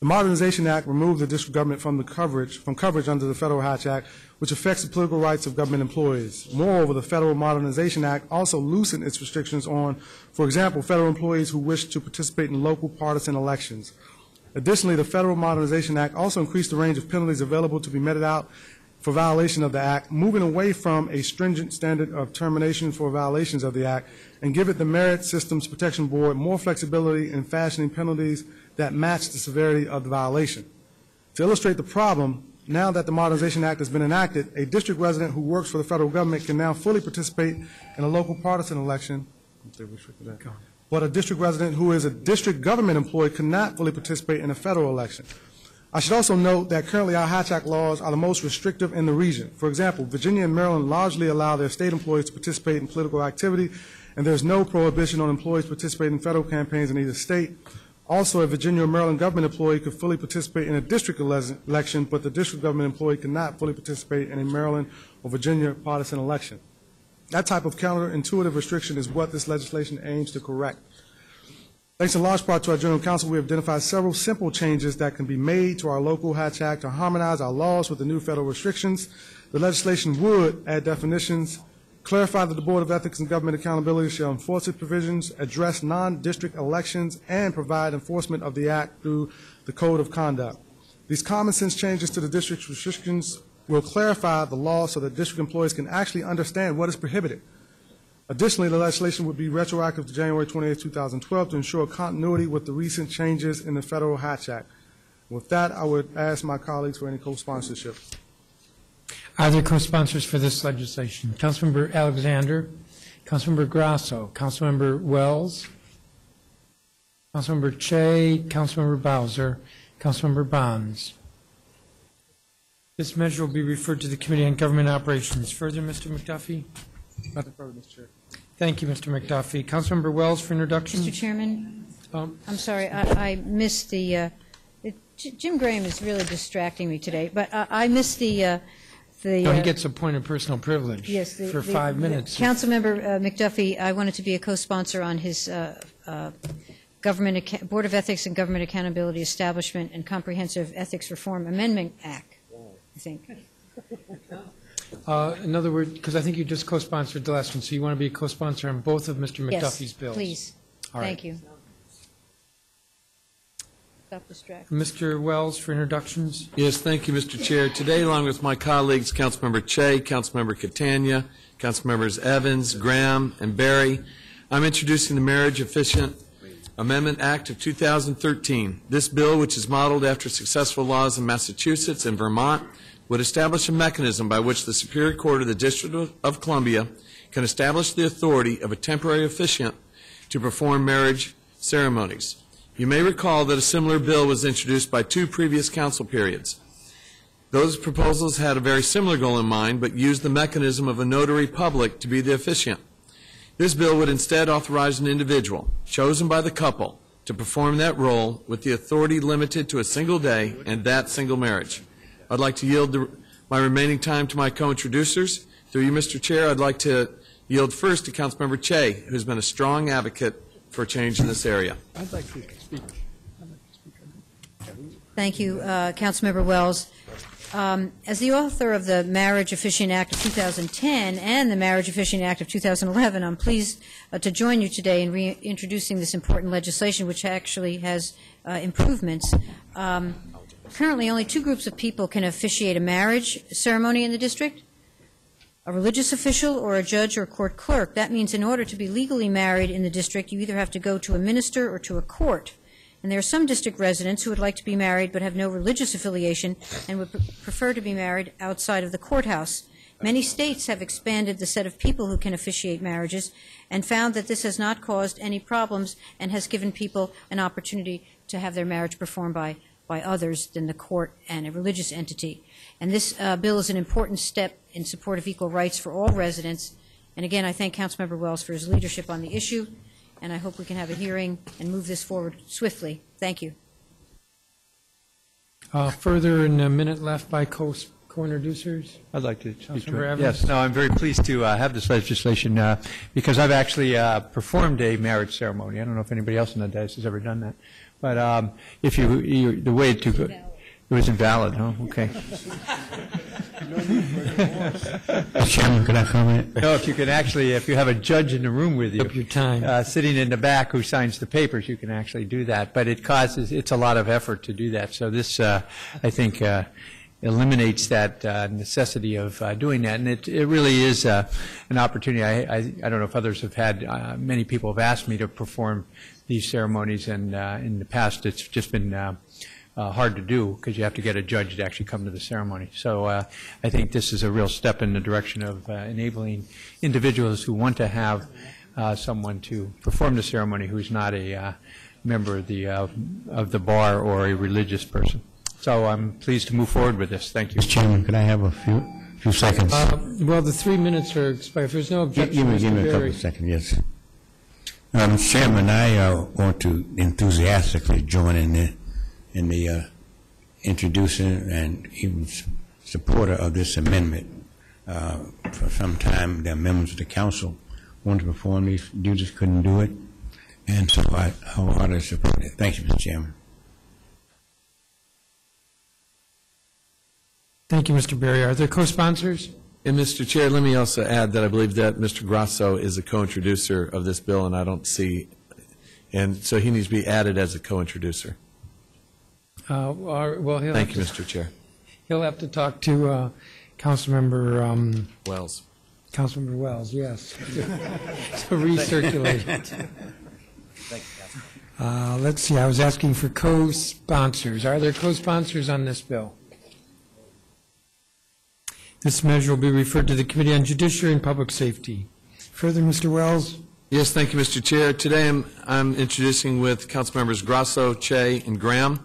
The Modernization Act removed the district government from the coverage, from coverage under the Federal Hatch Act, which affects the political rights of government employees. Moreover, the Federal Modernization Act also loosened its restrictions on, for example, federal employees who wish to participate in local partisan elections. Additionally, the Federal Modernization Act also increased the range of penalties available to be meted out for violation of the Act, moving away from a stringent standard of termination for violations of the Act, and give it the Merit Systems Protection Board more flexibility in fashioning penalties that match the severity of the violation. To illustrate the problem, now that the Modernization Act has been enacted, a district resident who works for the federal government can now fully participate in a local partisan election. But a district resident who is a district government employee cannot fully participate in a federal election. I should also note that currently our Hatch Act laws are the most restrictive in the region. For example, Virginia and Maryland largely allow their state employees to participate in political activity, and there's no prohibition on employees participating in federal campaigns in either state. Also, a Virginia or Maryland government employee could fully participate in a district ele- election, but the district government employee cannot fully participate in a Maryland or Virginia partisan election. That type of counterintuitive restriction is what this legislation aims to correct. Thanks in large part to our General Counsel, we have identified several simple changes that can be made to our local Hatch Act to harmonize our laws with the new federal restrictions. The legislation would add definitions, clarify that the Board of Ethics and Government Accountability shall enforce its provisions, address non-district elections, and provide enforcement of the Act through the Code of Conduct. These common sense changes to the district's restrictions will clarify the law so that district employees can actually understand what is prohibited. Additionally, the legislation would be retroactive to January 28, 2012 to ensure continuity with the recent changes in the Federal Hatch Act. With that, I would ask my colleagues for any co-sponsorship. Are there co-sponsors for this legislation? Councilmember Alexander, Councilmember Grosso, Councilmember Wells, Councilmember Cheh, Councilmember Bowser, Councilmember Bonds. This measure will be referred to the Committee on Government Operations. Further, Mr. McDuffie? Nothing further, Mr. Chair. Thank you, Mr. McDuffie. Councilmember Wells for introduction. Mr. Chairman, Um, I'm sorry, I I missed the, uh, it- Jim Graham is really distracting me today, but I I missed the, uh, the... No, he uh, gets a point of personal privilege Yes. the- for the- five the- minutes. Councilmember uh, McDuffie, I wanted to be a co-sponsor on his uh, uh, Government, Board of Ethics and Government Accountability Establishment and Comprehensive Ethics Reform Amendment Act, I think. Uh, In other words, because I think you just co-sponsored the last one, so you want to be a co-sponsor on both of Mr. Yes, McDuffie's bills? please. All right. Thank you. Stop distracting. Mr. Wells for introductions. Yes, thank you, Mr. Chair. Today, along with my colleagues, Councilmember Cheh, Councilmember Catania, Councilmembers Evans, Graham, and Barry, I'm introducing the Marriage Officiant Amendment Act of 2013. This bill, which is modeled after successful laws in Massachusetts and Vermont, would establish a mechanism by which the Superior Court of the District of- Columbia can establish the authority of a temporary officiant to perform marriage ceremonies. You may recall that a similar bill was introduced by two previous council periods. Those proposals had a very similar goal in mind, but used the mechanism of a notary public to be the officiant. This bill would instead authorize an individual, chosen by the couple, to perform that role with the authority limited to a single day and that single marriage. I'd like to yield the- my remaining time to my co-introducers. Through you, Mr. Chair, I'd like to yield first to Councilmember Cheh, who's been a strong advocate for change in this area. I'd like to speak. Thank you, uh, Councilmember Wells. Um, As the author of the Marriage Officiant Act of 2010 and the Marriage Officiant Act of 2011, I'm pleased uh, to join you today in reintroducing this important legislation, which actually has uh, improvements. Um, Currently, only two groups of people can officiate a marriage ceremony in the district, a religious official or a judge or court clerk. That means in order to be legally married in the district, you either have to go to a minister or to a court. And there are some district residents who would like to be married but have no religious affiliation and would pre- prefer to be married outside of the courthouse. Many states have expanded the set of people who can officiate marriages and found that this has not caused any problems and has given people an opportunity to have their marriage performed by, by others than the court and a religious entity. And this uh, bill is an important step in support of equal rights for all residents. And again, I thank Councilmember Wells for his leadership on the issue, and I hope we can have a hearing and move this forward swiftly. Thank you. Uh, Further, in a minute left by co- co-introducers. I'd like to speak to Councilmember it. Evans? Yes, no, I'm very pleased to uh, have this legislation uh, because I've actually uh, performed a marriage ceremony. I don't know if anybody else in the dais has ever done that. But um, if you, you- the way to, go- it was invalid, huh? Okay. Mr. Chairman, could I comment? No, if you can actually, if you have a judge in the room with you. Up your time. uh, Sitting in the back who signs the papers, you can actually do that. But it causes, it's a lot of effort to do that. So this, uh, I think, uh, eliminates that uh, necessity of uh, doing that. And it, it really is uh, an opportunity. I, I, I don't know if others have had, uh, many people have asked me to perform these ceremonies, and uh, in the past, it's just been uh, uh, hard to do because you have to get a judge to actually come to the ceremony. So uh, I think this is a real step in the direction of uh, enabling individuals who want to have uh, someone to perform the ceremony who's not a uh, member of the, uh, of the bar or a religious person. So I'm pleased to move forward with this. Thank you. Mr. Chairman, could I have a few, few seconds? Uh, Well, the three minutes are expired. If there's no objection, give me, give me a couple of seconds, yes. Uh, Mr. Chairman, I uh, want to enthusiastically join in the, in the uh, introducing and even supporter of this amendment. Uh, For some time, the members of the council wanted to perform these duties, couldn't do it, and so I wholeheartedly support it. Thank you, Mr. Chairman. Thank you, Mr. Barry. Are there co-sponsors? And Mr. Chair, let me also add that I believe that Mr. Grosso is a co-introducer of this bill, and I don't see, and so he needs to be added as a co-introducer. Uh, or- Well, he'll Thank you, to, Mr. Chair. he'll have to talk to uh, Councilmember, um, Wells. Councilmember Wells, yes, to recirculate it. Thank you, Councilman. Uh, Let's see, I was asking for co-sponsors. Are there co-sponsors on this bill? This measure will be referred to the Committee on Judiciary and Public Safety. Further, Mr. Wells? Yes, thank you, Mr. Chair. Today, I'm, I'm introducing with Councilmembers Grosso, Cheh, and Graham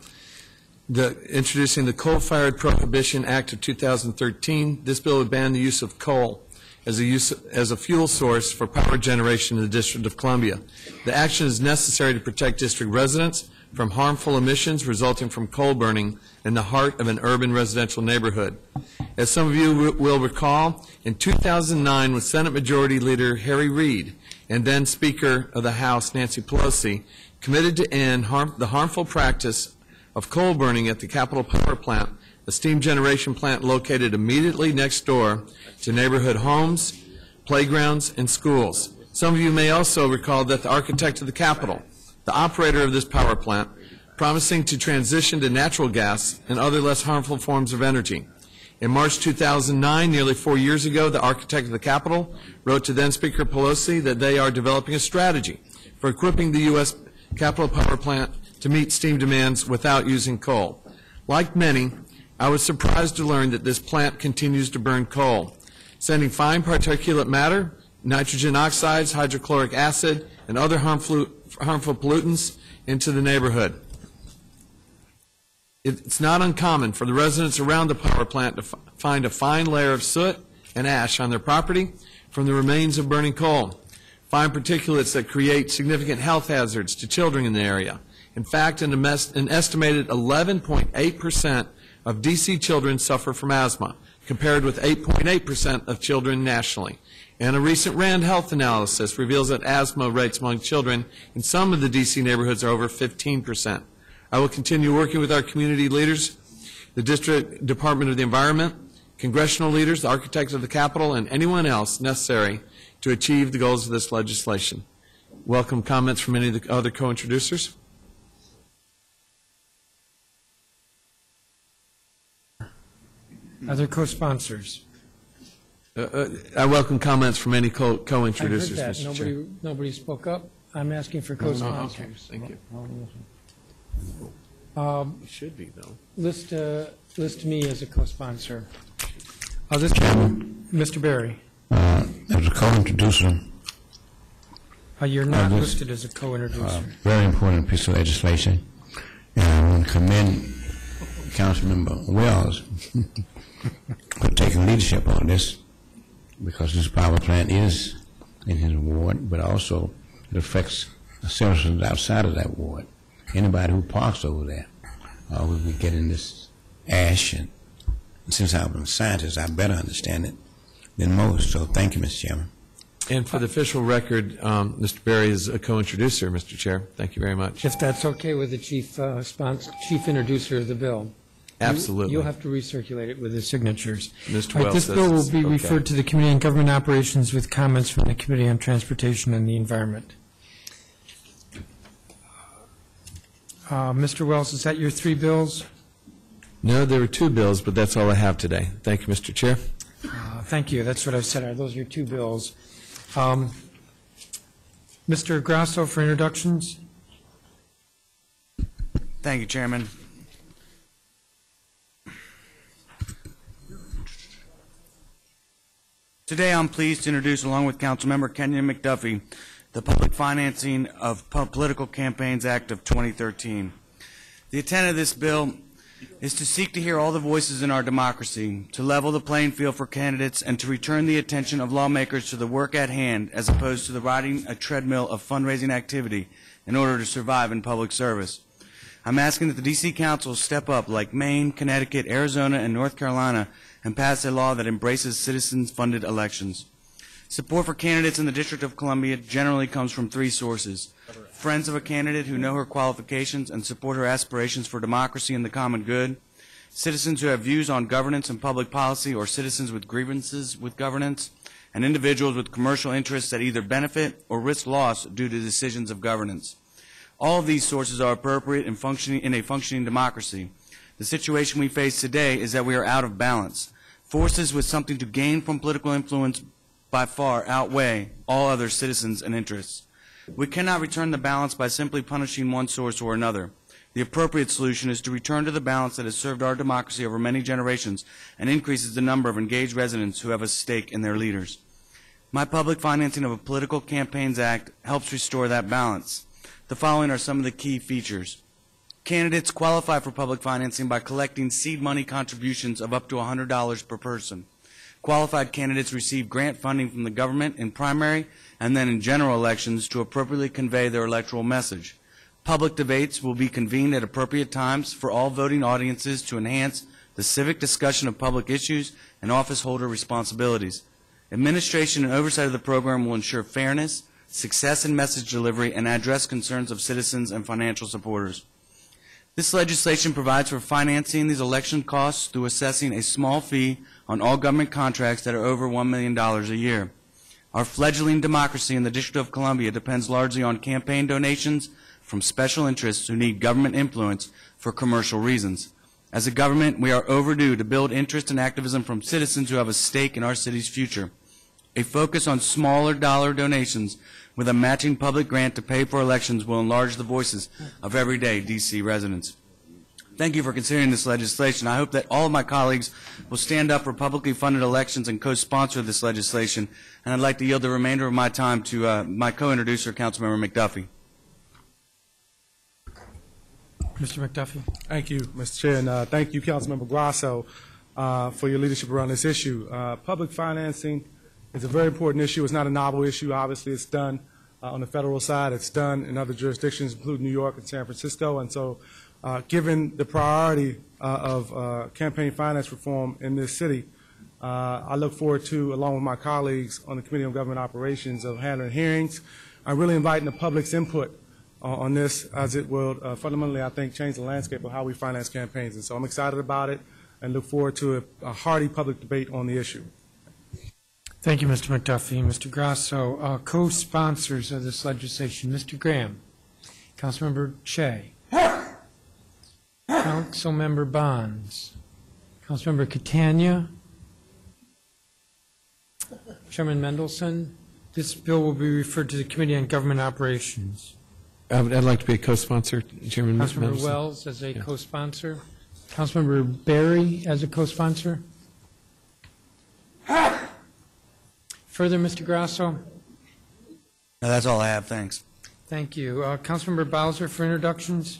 the, introducing the Coal-Fired Prohibition Act of 2013. This bill would ban the use of coal as a use, as a fuel source for power generation in the District of Columbia. The action is necessary to protect district residents from harmful emissions resulting from coal burning in the heart of an urban residential neighborhood. As some of you will recall, in 2009, with Senate Majority Leader Harry Reid and then Speaker of the House Nancy Pelosi committed to end harm, the harmful practice of coal burning at the Capitol Power Plant, a steam generation plant located immediately next door to neighborhood homes, playgrounds, and schools. Some of you may also recall that the architect of the Capitol, the operator of this power plant, promising to transition to natural gas and other less harmful forms of energy. In March 2009, nearly four years ago, the architect of the Capitol wrote to then Speaker Pelosi that they are developing a strategy for equipping the U.S. Capitol Power Plant to meet steam demands without using coal. Like many, I was surprised to learn that this plant continues to burn coal, sending fine particulate matter, nitrogen oxides, hydrochloric acid, and other harmful, harmful pollutants into the neighborhood. It's not uncommon for the residents around the power plant to find a fine layer of soot and ash on their property from the remains of burning coal, fine particulates that create significant health hazards to children in the area. In fact, an, an estimated 11.8% of D.C. children suffer from asthma, compared with 8.8% of children nationally. And a recent RAND health analysis reveals that asthma rates among children in some of the D.C. neighborhoods are over 15%. I will continue working with our community leaders, the District Department of the Environment, congressional leaders, the architects of the Capitol, and anyone else necessary to achieve the goals of this legislation. Welcome comments from any of the other co-introducers. Other co-sponsors? Uh, uh, I welcome comments from any co- co-introducers, that. Chair. Nobody, nobody spoke up. I'm asking for co-sponsors. No, no, okay. Thank you. Um, Should be, though. List, uh, list me as a co-sponsor. Uh, this, Mr. Barry, Uh, As a co-introducer, uh, you're not this- listed as a uh, co-introducer. very important piece of legislation, and I want to commend Councilmember Wells for taking leadership on this, because this power plant is in his ward, but also it affects the citizens outside of that ward. Anybody who parks over there, uh, will be getting this ash, and since I'm a scientist, I better understand it than most, so thank you, Mr. Chairman. And for the official record, um, Mr. Barry is a co-introducer, Mr. Chair. Thank you very much. If that's okay with the chief uh, sponsor, chief introducer of the bill. Absolutely. You'll have to recirculate it with his signatures. Mr. All right, Wells This bill will be okay. referred to the Committee on Government Operations with comments from the Committee on Transportation and the Environment. Uh, Mr. Wells, is that your three bills? No, there were two bills, but that's all I have today. Thank you, Mr. Chair. Uh, Thank you, that's what I said, Are those your two bills. Um, Mr. Grosso for introductions? Thank you, Chairman. Today, I'm pleased to introduce, along with Councilmember Kenyan McDuffie, the Public Financing of Political Campaigns Act of 2013. The intent of this bill is to seek to hear all the voices in our democracy, to level the playing field for candidates, and to return the attention of lawmakers to the work at hand as opposed to the riding a treadmill of fundraising activity in order to survive in public service. I'm asking that the D.C. Council step up like Maine, Connecticut, Arizona, and North Carolina and pass a law that embraces citizens-funded elections. Support for candidates in the District of Columbia generally comes from three sources. Friends of a candidate who know her qualifications and support her aspirations for democracy and the common good, citizens who have views on governance and public policy, or citizens with grievances with governance, and individuals with commercial interests that either benefit or risk loss due to decisions of governance. All of these sources are appropriate in, functioning, in a functioning democracy. The situation we face today is that we are out of balance. Forces with something to gain from political influence by far outweigh all other citizens and interests. We cannot return the balance by simply punishing one source or another. The appropriate solution is to return to the balance that has served our democracy over many generations and increases the number of engaged residents who have a stake in their leaders. My Public Financing of a Political Campaigns Act helps restore that balance. The following are some of the key features. Candidates qualify for public financing by collecting seed money contributions of up to $100 per person. Qualified candidates receive grant funding from the government in primary and then in general elections to appropriately convey their electoral message. Public debates will be convened at appropriate times for all voting audiences to enhance the civic discussion of public issues and office holder responsibilities. Administration and oversight of the program will ensure fairness, success in message delivery, and address concerns of citizens and financial supporters. This legislation provides for financing these election costs through assessing a small fee on all government contracts that are over $1 million a year. Our fledgling democracy in the District of Columbia depends largely on campaign donations from special interests who need government influence for commercial reasons. As a government, we are overdue to build interest and activism from citizens who have a stake in our city's future. A focus on smaller dollar donations with a matching public grant to pay for elections will enlarge the voices of everyday D.C. residents. Thank you for considering this legislation. I hope that all of my colleagues will stand up for publicly funded elections and co-sponsor this legislation. And I'd like to yield the remainder of my time to uh, my co-introducer, Councilmember McDuffie. Mr. McDuffie. Thank you, Mr. Chair, and uh, thank you, Councilmember Grosso, uh, for your leadership around this issue. Uh, Public financing is a very important issue. It's not a novel issue. Obviously, it's done uh, on the federal side. It's done in other jurisdictions, including New York and San Francisco. And so, given the priority uh, of uh, campaign finance reform in this city, uh, I look forward to, along with my colleagues on the Committee on Government Operations, of handling hearings. I'm really inviting the public's input uh, on this, as it will uh, fundamentally, I think, change the landscape of how we finance campaigns. And so I'm excited about it and look forward to a, a hearty public debate on the issue. Thank you, Mr. McDuffie. Mr. Grosso, uh, co-sponsors of this legislation, Mr. Graham, Councilmember Cheh, Councilmember Bonds, Councilmember Catania, Chairman Mendelson. This bill will be referred to the Committee on Government Operations. I would, I'd like to be a co-sponsor, Chairman Councilmember Mendelson. Wells as a Yeah. co-sponsor. Councilmember Barry as a co-sponsor. Further, Mr. Grosso? No, that's all I have. Thanks. Thank you. Uh, Councilmember Bowser for introductions.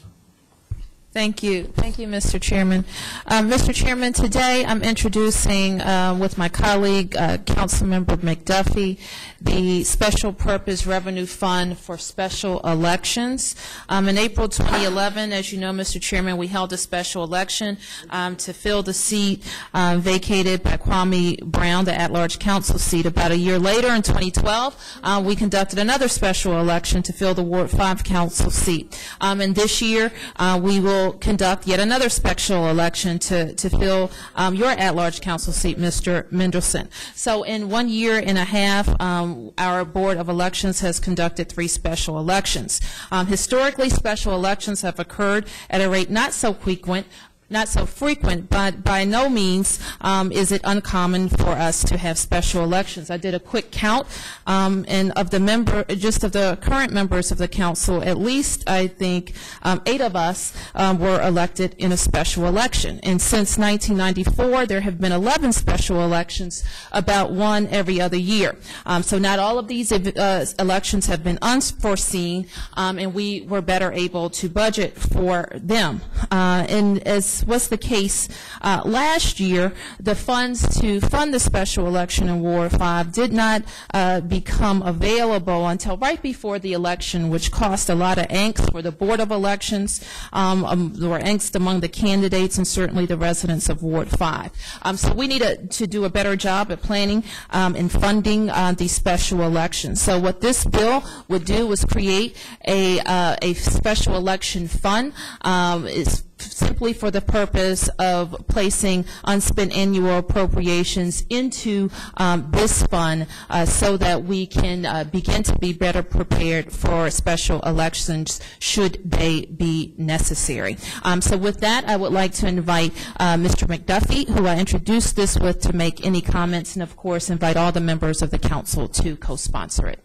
Thank you. Thank you, Mr. Chairman. Um, Mr. Chairman, today I'm introducing uh, with my colleague, uh, Councilmember McDuffie, the Special Purpose Revenue Fund for Special Elections. Um, in April 2011, as you know, Mr. Chairman, we held a special election um, to fill the seat uh, vacated by Kwame Brown, the at-large council seat. About a year later, in 2012, uh, we conducted another special election to fill the Ward 5 council seat. Um, and this year, uh, we will conduct yet another special election to, to fill um, your at-large council seat, Mr. Mendelson. So in one year and a half, um, our Board of Elections has conducted three special elections. Um, historically, special elections have occurred at a rate not so frequent not so frequent, but by no means um, is it uncommon for us to have special elections. I did a quick count, um, and of the member, just of the current members of the council, at least I think um, eight of us um, were elected in a special election. And since 1994, there have been 11 special elections, about one every other year. Um, so not all of these uh, elections have been unforeseen, um, and we were better able to budget for them. Uh, and as was the case uh, last year, the funds to fund the special election in Ward 5 did not uh, become available until right before the election, which caused a lot of angst for the Board of Elections. Um, um, were angst among the candidates and certainly the residents of Ward 5. Um, so we need to, to do a better job at planning um, and funding uh, these special elections. So what this bill would do was create a, uh, a special election fund. Um, it's simply for the purpose of placing unspent annual appropriations into um, this fund uh, so that we can uh, begin to be better prepared for special elections should they be necessary. Um, so with that, I would like to invite uh, Mr. McDuffie, who I introduced this with, to make any comments, and of course, invite all the members of the council to co-sponsor it.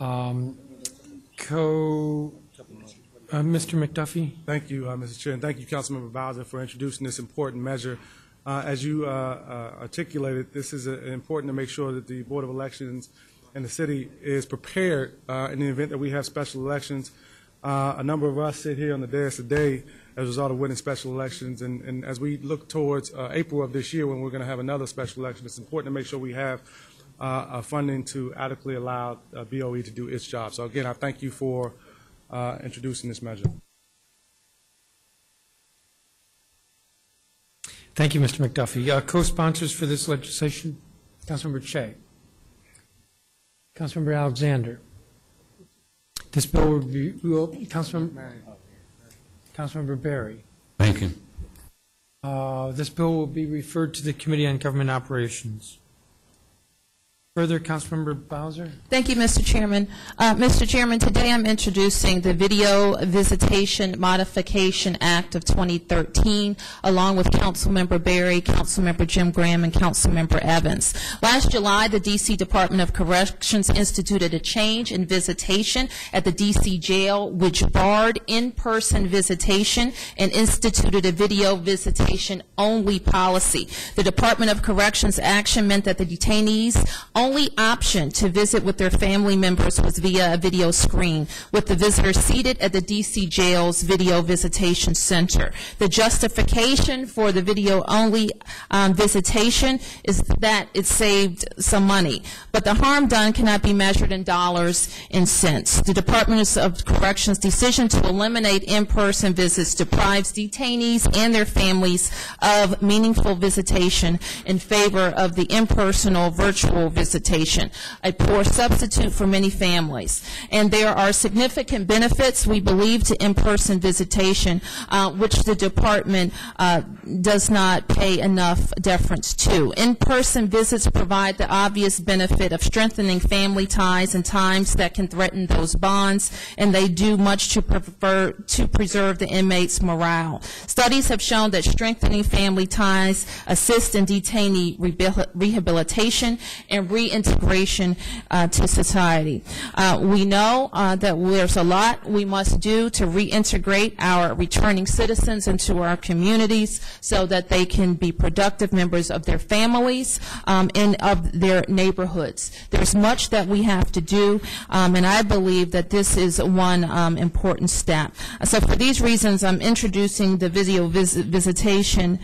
Um, Co, uh, Mr. McDuffie? Thank you, uh, Mr. Chair, and thank you, Councilmember Bowser, for introducing this important measure. Uh, As you uh, uh, articulated, this is uh, important to make sure that the Board of Elections and the city is prepared in the event that we have special elections. A number of us sit here on the dais today as a result of winning special elections, and and as we look towards April of this year, when we're going to have another special election, it's important to make sure we have funding to adequately allow BOE to do its job. So again, I thank you for uh, introducing this measure. Thank you, Mr. McDuffie. Uh, Co-sponsors for this legislation, Councilmember Cheh. Councilmember Alexander. This bill will be, will, Councilmember, Councilmember Barry. Thank you. Uh, This bill will be referred to the Committee on Government Operations. Further, Councilmember Bowser? Thank you, Mr. Chairman. Uh, Mr. Chairman, today I'm introducing the Video Visitation Modification Act of 2013, along with Councilmember Barry, Councilmember Jim Graham, and Councilmember Evans. Last July, the D.C. Department of Corrections instituted a change in visitation at the D.C. jail, which barred in-person visitation and instituted a video visitation-only policy. The Department of Corrections action meant that the detainees' only option to visit with their family members was via a video screen, with the visitor seated at the D.C. jail's Video Visitation Center. The justification for the video-only um, visitation is that it saved some money, but the harm done cannot be measured in dollars and cents. The Department of Corrections' decision to eliminate in-person visits deprives detainees and their families of meaningful visitation in favor of the impersonal virtual visitation, a poor substitute for many families. And there are significant benefits, we believe, to in-person visitation, uh, which the department uh, does not pay enough deference to. In-person visits provide the obvious benefit of strengthening family ties in times that can threaten those bonds, and they do much to prefer, to preserve the inmates' morale. Studies have shown that strengthening family ties assist in detainee rehabilitation and reintegration uh, to society. Uh, we know uh, that there's a lot we must do to reintegrate our returning citizens into our communities so that they can be productive members of their families um, and of their neighborhoods. There's much that we have to do, um, and I believe that this is one um, important step. So for these reasons, I'm introducing the video vis- visitation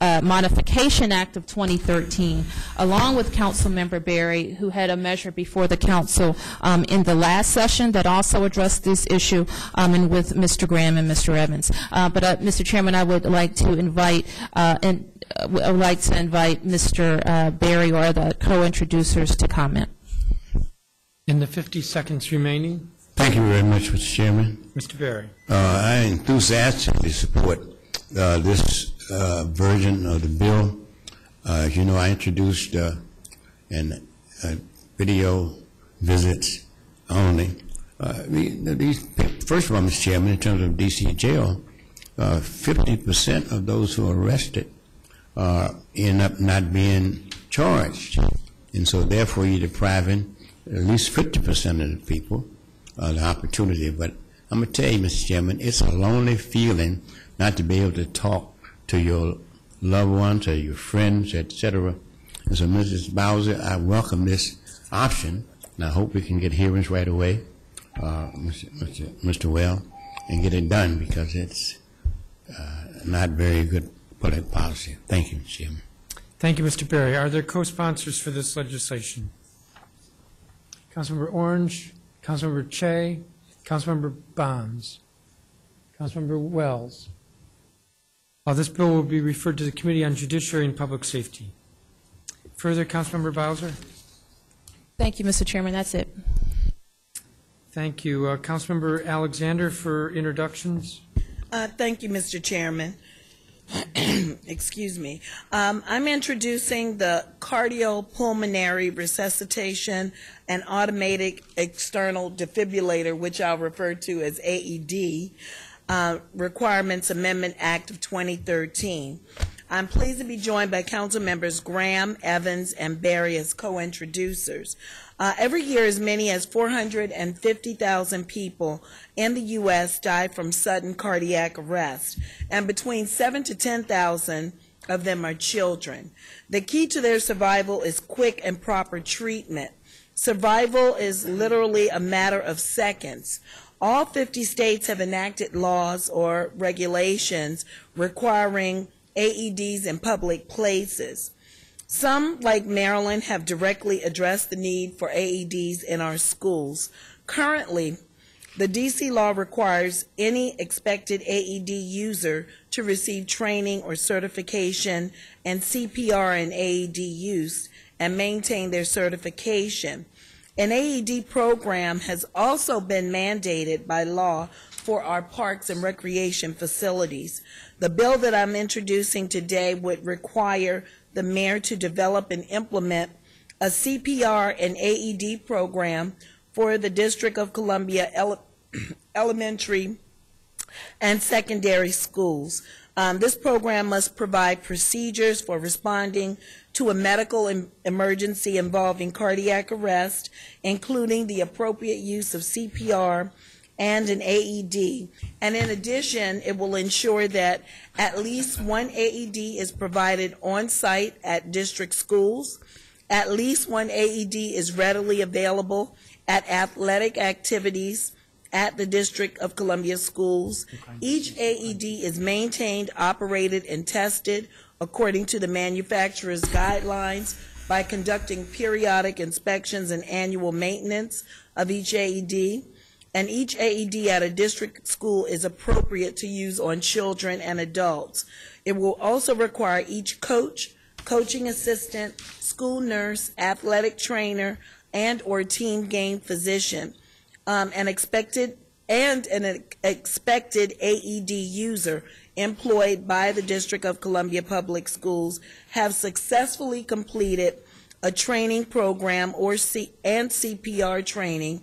uh, Modification Act of 2013, along with Councilmember Barry, who had a measure before the council um, in the last session that also addressed this issue, um, and with Mr. Graham and Mr. Evans. Uh, But, uh, Mr. Chairman, I would like to invite, uh, and uh, would like to invite Mr. uh, Barry or the co-introducers to comment. In the 50 seconds remaining, Thank you very much, Mr. Chairman. Mr. Barry. Uh, I enthusiastically support uh, this uh, version of the bill. Uh, As you know, I introduced uh, uh, video visits only. Uh, the- These, first of all, Mr. Chairman, in terms of DC jail, uh, 50% of those who are arrested uh, end up not being charged. And so therefore, you're depriving at least 50% of the people uh, the opportunity. But I'm going to tell you, Mr. Chairman, it's a lonely feeling not to be able to talk to your loved ones or your friends, et cetera. And so, Mrs. Bowser, I welcome this option, and I hope we can get hearings right away, uh, Mr. Mr. Mr. Well, and get it done because it's uh, not very good public policy. Thank you. Chairman. Thank you, Mr. Barry. Are there co-sponsors for this legislation? Councilmember Orange, Councilmember Cheh, Councilmember Bonds, Councilmember Wells. Uh, This bill will be referred to the Committee on Judiciary and Public Safety. Further, Councilmember Bowser? Thank you, Mr. Chairman. That's it. Thank you. Uh, Councilmember Alexander for introductions. Uh, Thank you, Mr. Chairman. Excuse me. Um, I'm introducing the cardiopulmonary resuscitation and automatic external defibrillator, which I'll refer to as AED, uh, Requirements Amendment Act of 2013. I'm pleased to be joined by council members Graham, Evans, and Barry as co-introducers. Uh, every year, as many as 450,000 people in the U.S. die from sudden cardiac arrest, and between 7 to 10,000 of them are children. The key to their survival is quick and proper treatment. Survival is literally a matter of seconds. All 50 states have enacted laws or regulations requiring AEDs in public places. Some, like Maryland, have directly addressed the need for AEDs in our schools. Currently, the DC law requires any expected AED user to receive training or certification in CPR and AED use and maintain their certification. An AED program has also been mandated by law for our parks and recreation facilities. The bill that I'm introducing today would require the mayor to develop and implement a CPR and AED program for the District of Columbia ele- elementary and secondary schools. Um, this program must provide procedures for responding to a medical em- emergency involving cardiac arrest, including the appropriate use of CPR and an AED. And in addition, it will ensure that at least one AED is provided on site at district schools. At least one AED is readily available at athletic activities at the District of Columbia schools. Each AED is maintained, operated, and tested according to the manufacturer's guidelines by conducting periodic inspections and annual maintenance of each AED. And each AED at a district school is appropriate to use on children and adults. It will also require each coach, coaching assistant, school nurse, athletic trainer, and/or team game physician um, an expected and an expected AED user employed by the District of Columbia Public Schools have successfully completed a training program or C- and CPR training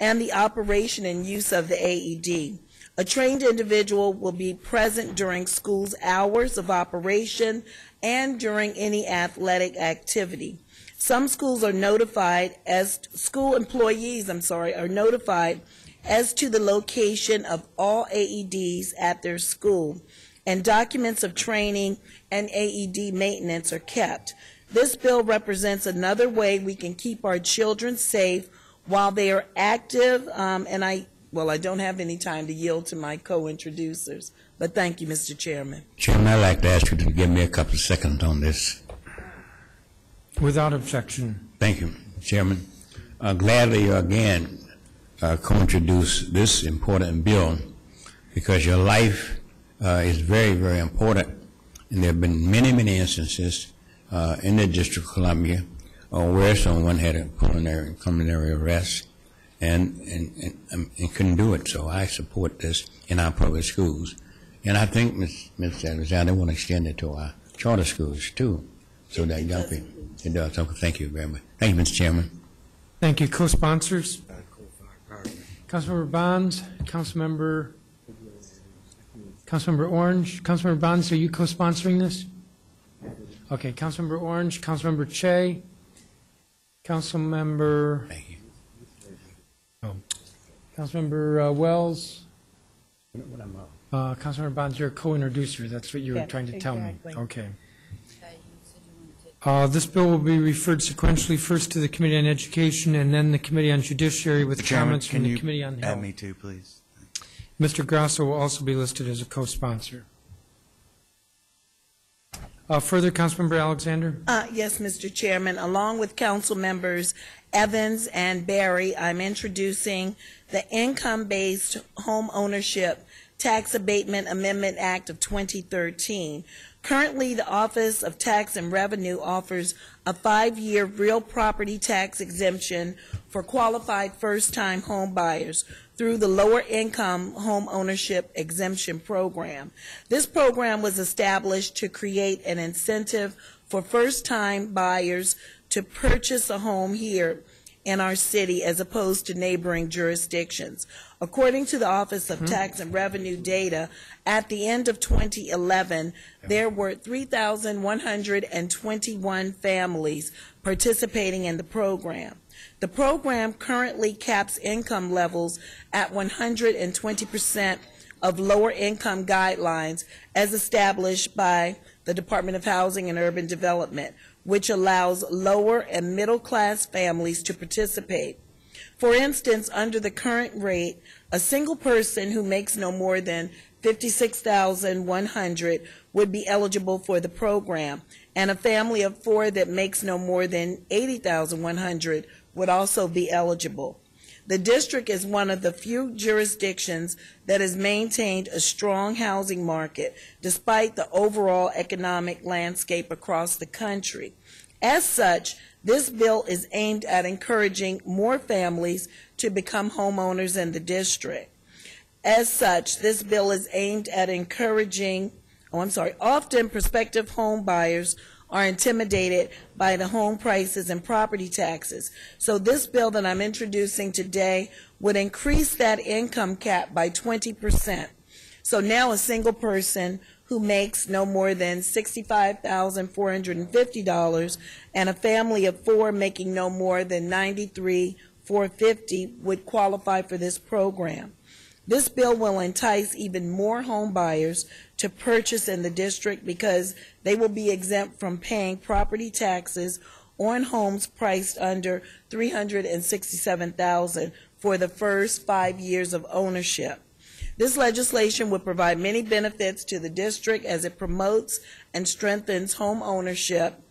and the operation and use of the AED. A trained individual will be present during school's hours of operation and during any athletic activity. Some schools are notified as, school employees, I'm sorry, are notified as to the location of all AEDs at their school, and documents of training and AED maintenance are kept. This bill represents another way we can keep our children safe while they are active, um, and I, well, I don't have any time to yield to my co-introducers, but thank you, Mr. Chairman. Chairman, I'd like to ask you to give me a couple of seconds on this. Without objection. Thank you, Chairman. Uh, Gladly, again, uh, co-introduce this important bill because your life uh, is very, very important. And there have been many, many instances uh, in the District of Columbia uh, where someone had a pulmonary, pulmonary arrest and, and, and, um, and couldn't do it. So I support this in our public schools. And I think, Ms. Ms. Alexander, want to extend it to our charter schools too, so that young people, it does. Okay, thank you very much. Thank you, Mr. Chairman. Thank you. Co-sponsors? Councilmember Bonds, Councilmember, Councilmember Orange. Councilmember Bonds, are you co-sponsoring this? Okay, Councilmember Orange, Councilmember Cheh, Councilmember. Thank you. Oh, Councilmember uh, Wells. Uh, Councilmember Bonds, you're a co-introducer. That's what you were Yeah, trying to tell me. exactly. Okay. Uh, This bill will be referred sequentially first to the Committee on Education and then the Committee on Judiciary with Mr. Chairman, comments from can the you Committee on add Health. me too, please? Mr. Grosso will also be listed as a co-sponsor. Uh, Further, Councilmember Alexander? Uh, Yes, Mr. Chairman, along with council members Evans and Barry, I'm introducing the Income-Based Home Ownership Tax Abatement Amendment Act of 2013. Currently, the Office of Tax and Revenue offers a five-year real property tax exemption for qualified first-time home buyers through the Lower Income Home Ownership Exemption Program. This program was established to create an incentive for first-time buyers to purchase a home here in our city as opposed to neighboring jurisdictions. According to the Office of mm-hmm. Tax and Revenue data, at the end of 2011, there were 3,121 families participating in the program. The program currently caps income levels at 120% of lower income guidelines as established by the Department of Housing and Urban Development, which allows lower and middle class families to participate. For instance, under the current rate, a single person who makes no more than 56,100 would be eligible for the program, and a family of four that makes no more than 80,100 would also be eligible. The district is one of the few jurisdictions that has maintained a strong housing market despite the overall economic landscape across the country. As such, this bill is aimed at encouraging more families to become homeowners in the district. As such, this bill is aimed at encouraging, oh, I'm sorry, often prospective home buyers are intimidated by the home prices and property taxes. So this bill that I'm introducing today would increase that income cap by 20%. So now a single person who makes no more than $65,450 and a family of four making no more than 93,450 would qualify for this program. This bill will entice even more home buyers to purchase in the district because they will be exempt from paying property taxes on homes priced under 367,000 for the first 5 years of ownership. This legislation would provide many benefits to the district as it promotes and strengthens home ownership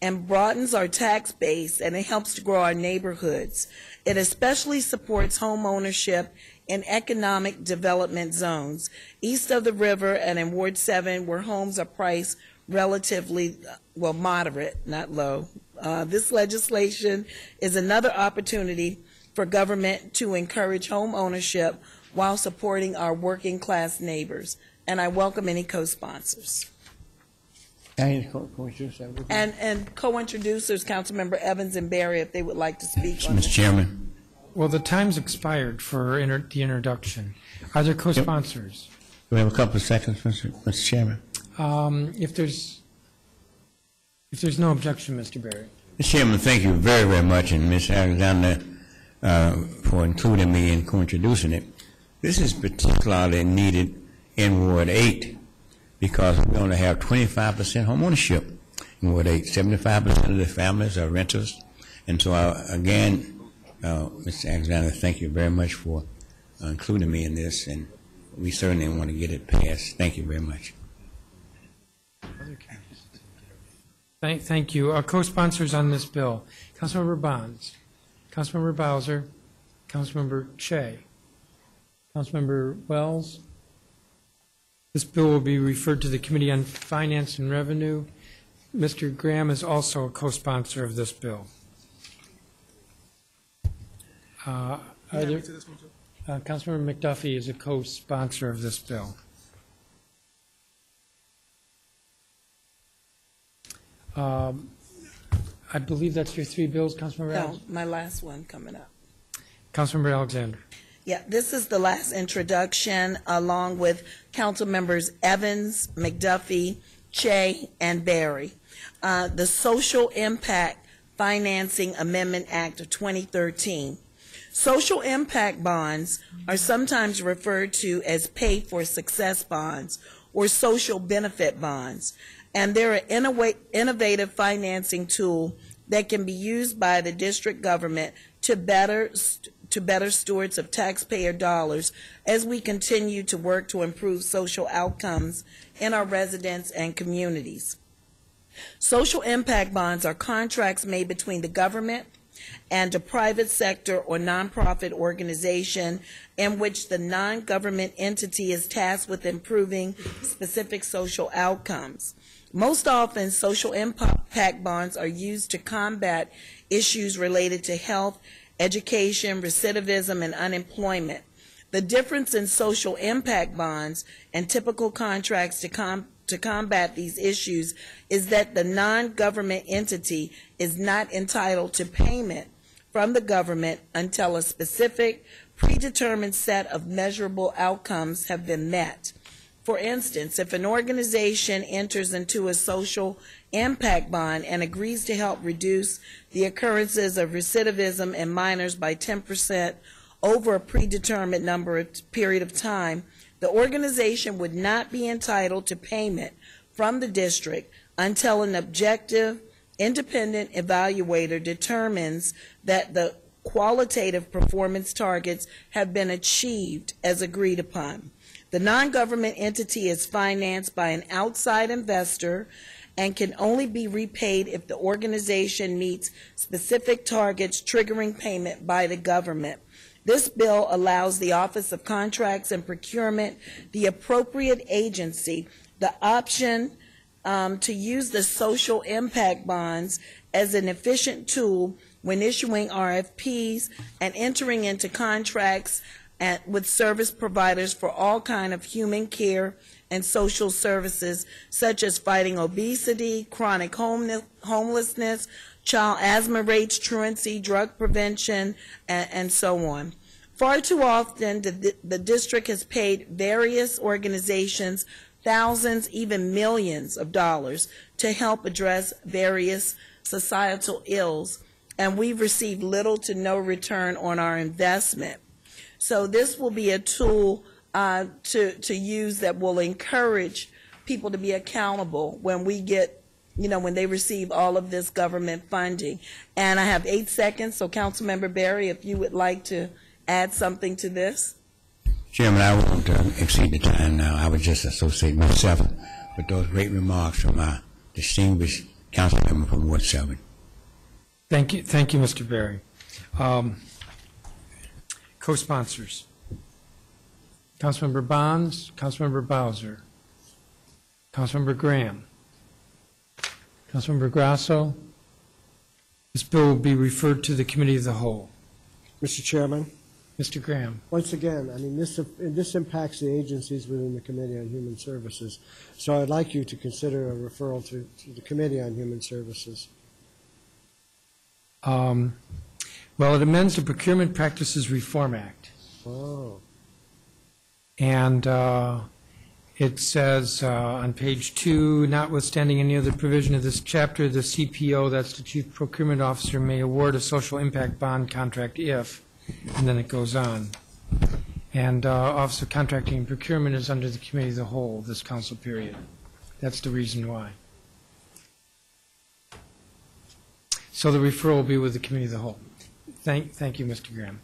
and broadens our tax base and it helps to grow our neighborhoods. It especially supports home ownership in economic development zones east of the river and in Ward 7 where homes are priced relatively, well, moderate, not low. Uh, this legislation is another opportunity for government to encourage home ownership while supporting our working class neighbors. And I welcome any co-sponsors. Any co- co-introduce that with me? And, and co-introducers, Councilmember Evans and Barry, if they would like to speak on Mr. this. Chairman, Well, the time's expired for inter- the introduction. Are there co-sponsors? do we have a couple of seconds, Mr. Mr. Chairman? Um, If there's, if there's no objection, Mr. Barry. Mr. Chairman, thank you very, very much, and Ms. Alexander, uh, for including me and co-introducing it. This is particularly needed in Ward 8 because we only have 25% homeownership in Ward 8. 75% of the families are renters. And so, I- again, uh, Mr. Alexander, thank you very much for uh, including me in this, and we certainly want to get it passed. Thank you very much. Thank, thank you. Our co-sponsors on this bill, Councilmember Bonds, Councilmember Bowser, Councilmember Cheh, Councilmember Wells. This bill will be referred to the Committee on Finance and Revenue. Mr. Graham is also a co-sponsor of this bill. Uh, Are there, uh, Councilmember McDuffie is a co-sponsor of this bill. Um, I believe that's your three bills, Councilmember No, my last one coming up. Councilmember Alexander. Yeah, this is the last introduction, along with council members Evans, McDuffie, Cheh, and Barry. Uh, The Social Impact Financing Amendment Act of 2013. Social impact bonds are sometimes referred to as pay-for-success bonds or social benefit bonds, and they're an innovative financing tool that can be used by the district government to better to better stewards of taxpayer dollars as we continue to work to improve social outcomes in our residents and communities. Social impact bonds are contracts made between the government and a private sector or nonprofit organization in which the non-government entity is tasked with improving specific social outcomes. Most often, social impact bonds are used to combat issues related to health, education, recidivism, and unemployment. The difference in social impact bonds and typical contracts to, com- to combat these issues is that the non-government entity is not entitled to payment from the government until a specific predetermined set of measurable outcomes have been met. For instance, if an organization enters into a social impact bond and agrees to help reduce the occurrences of recidivism in minors by 10% over a predetermined number of period of time, the organization would not be entitled to payment from the district until an objective, independent evaluator determines that the qualitative performance targets have been achieved as agreed upon. The non-government entity is financed by an outside investor and can only be repaid if the organization meets specific targets triggering payment by the government. This bill allows the Office of Contracts and Procurement, the appropriate agency, the option um, to use the social impact bonds as an efficient tool when issuing RFPs and entering into contracts at, with service providers for all kind of human care and social services such as fighting obesity, chronic home- homelessness, child asthma rates, truancy, drug prevention, and, and so on. Far too often, the, the district has paid various organizations thousands, even millions of dollars to help address various societal ills, and we've received little to no return on our investment. So this will be a tool uh, to, to use that will encourage people to be accountable when we get, you know, when they receive all of this government funding. And I have eight seconds, so Councilmember Barry, if you would like to add something to this? Chairman, I won't uh, exceed the time now. I would just associate myself with those great remarks from our distinguished council member from Ward 7. Thank you, thank you, Mr. Barry. Um, Co-sponsors. Councilmember Bonds, Councilmember Bowser, Councilmember Graham, Councilmember Grosso. This bill will be referred to the Committee of the Whole. Mr. Chairman, Mr. Graham. once again, I mean, this, this impacts the agencies within the Committee on Human Services. So I'd like you to consider a referral to, to the Committee on Human Services. Um, Well, it amends the Procurement Practices Reform Act. Oh, And uh, it says uh, on page two, notwithstanding any other provision of this chapter, the CPO, that's the Chief Procurement Officer, may award a social impact bond contract if, and then it goes on. And uh, Office of Contracting and Procurement is under the Committee of the Whole this council period. That's the reason why. So the referral will be with the Committee of the Whole. Thank, thank you, Mr. Graham.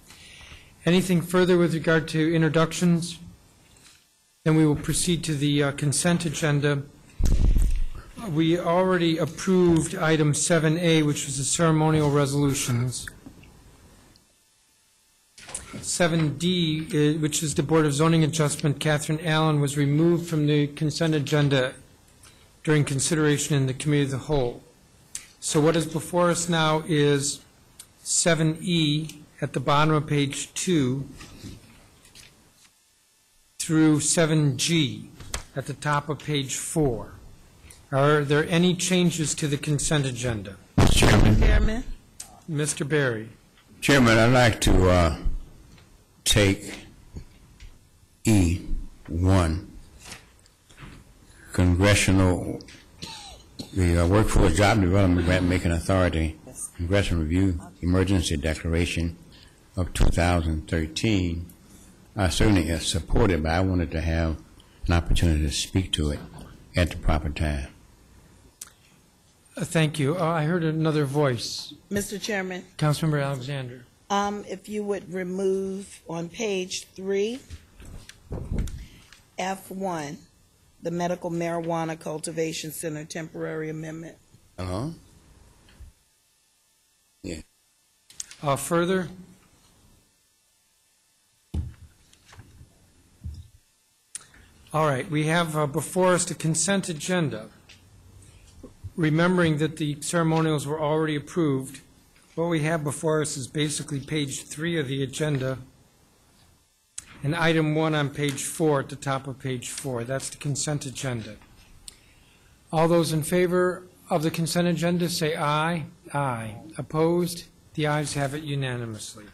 Anything further with regard to introductions? Then we will proceed to the uh, consent agenda. We already approved item 7A, which was the ceremonial resolutions. 7D, uh, which is the Board of Zoning Adjustment, Catherine Allen was removed from the consent agenda during consideration in the Committee of the Whole. So what is before us now is 7E at the bottom of page 2 through 7G at the top of page 4. Are there any changes to the consent agenda? Chairman. Chairman? Mr. Barry? Chairman, I'd like to uh, take E1, Congressional, the uh, Workforce Job Development Grant Making Authority, Congressional Review Emergency Declaration of 2013. I certainly support it, but I wanted to have an opportunity to speak to it at the proper time. Uh, Thank you. Uh, I heard another voice. Mr. Chairman, Councilmember Alexander. um, if you would remove on page three, F1, the Medical Marijuana Cultivation Center temporary amendment. Uh-huh. Uh, Further? All right, we have uh, before us the consent agenda. Remembering that the ceremonials were already approved, what we have before us is basically page three of the agenda, and item one on page four at the top of page four. That's the consent agenda. All those in favor of the consent agenda, say aye. Aye. Opposed? The ayes have it unanimously.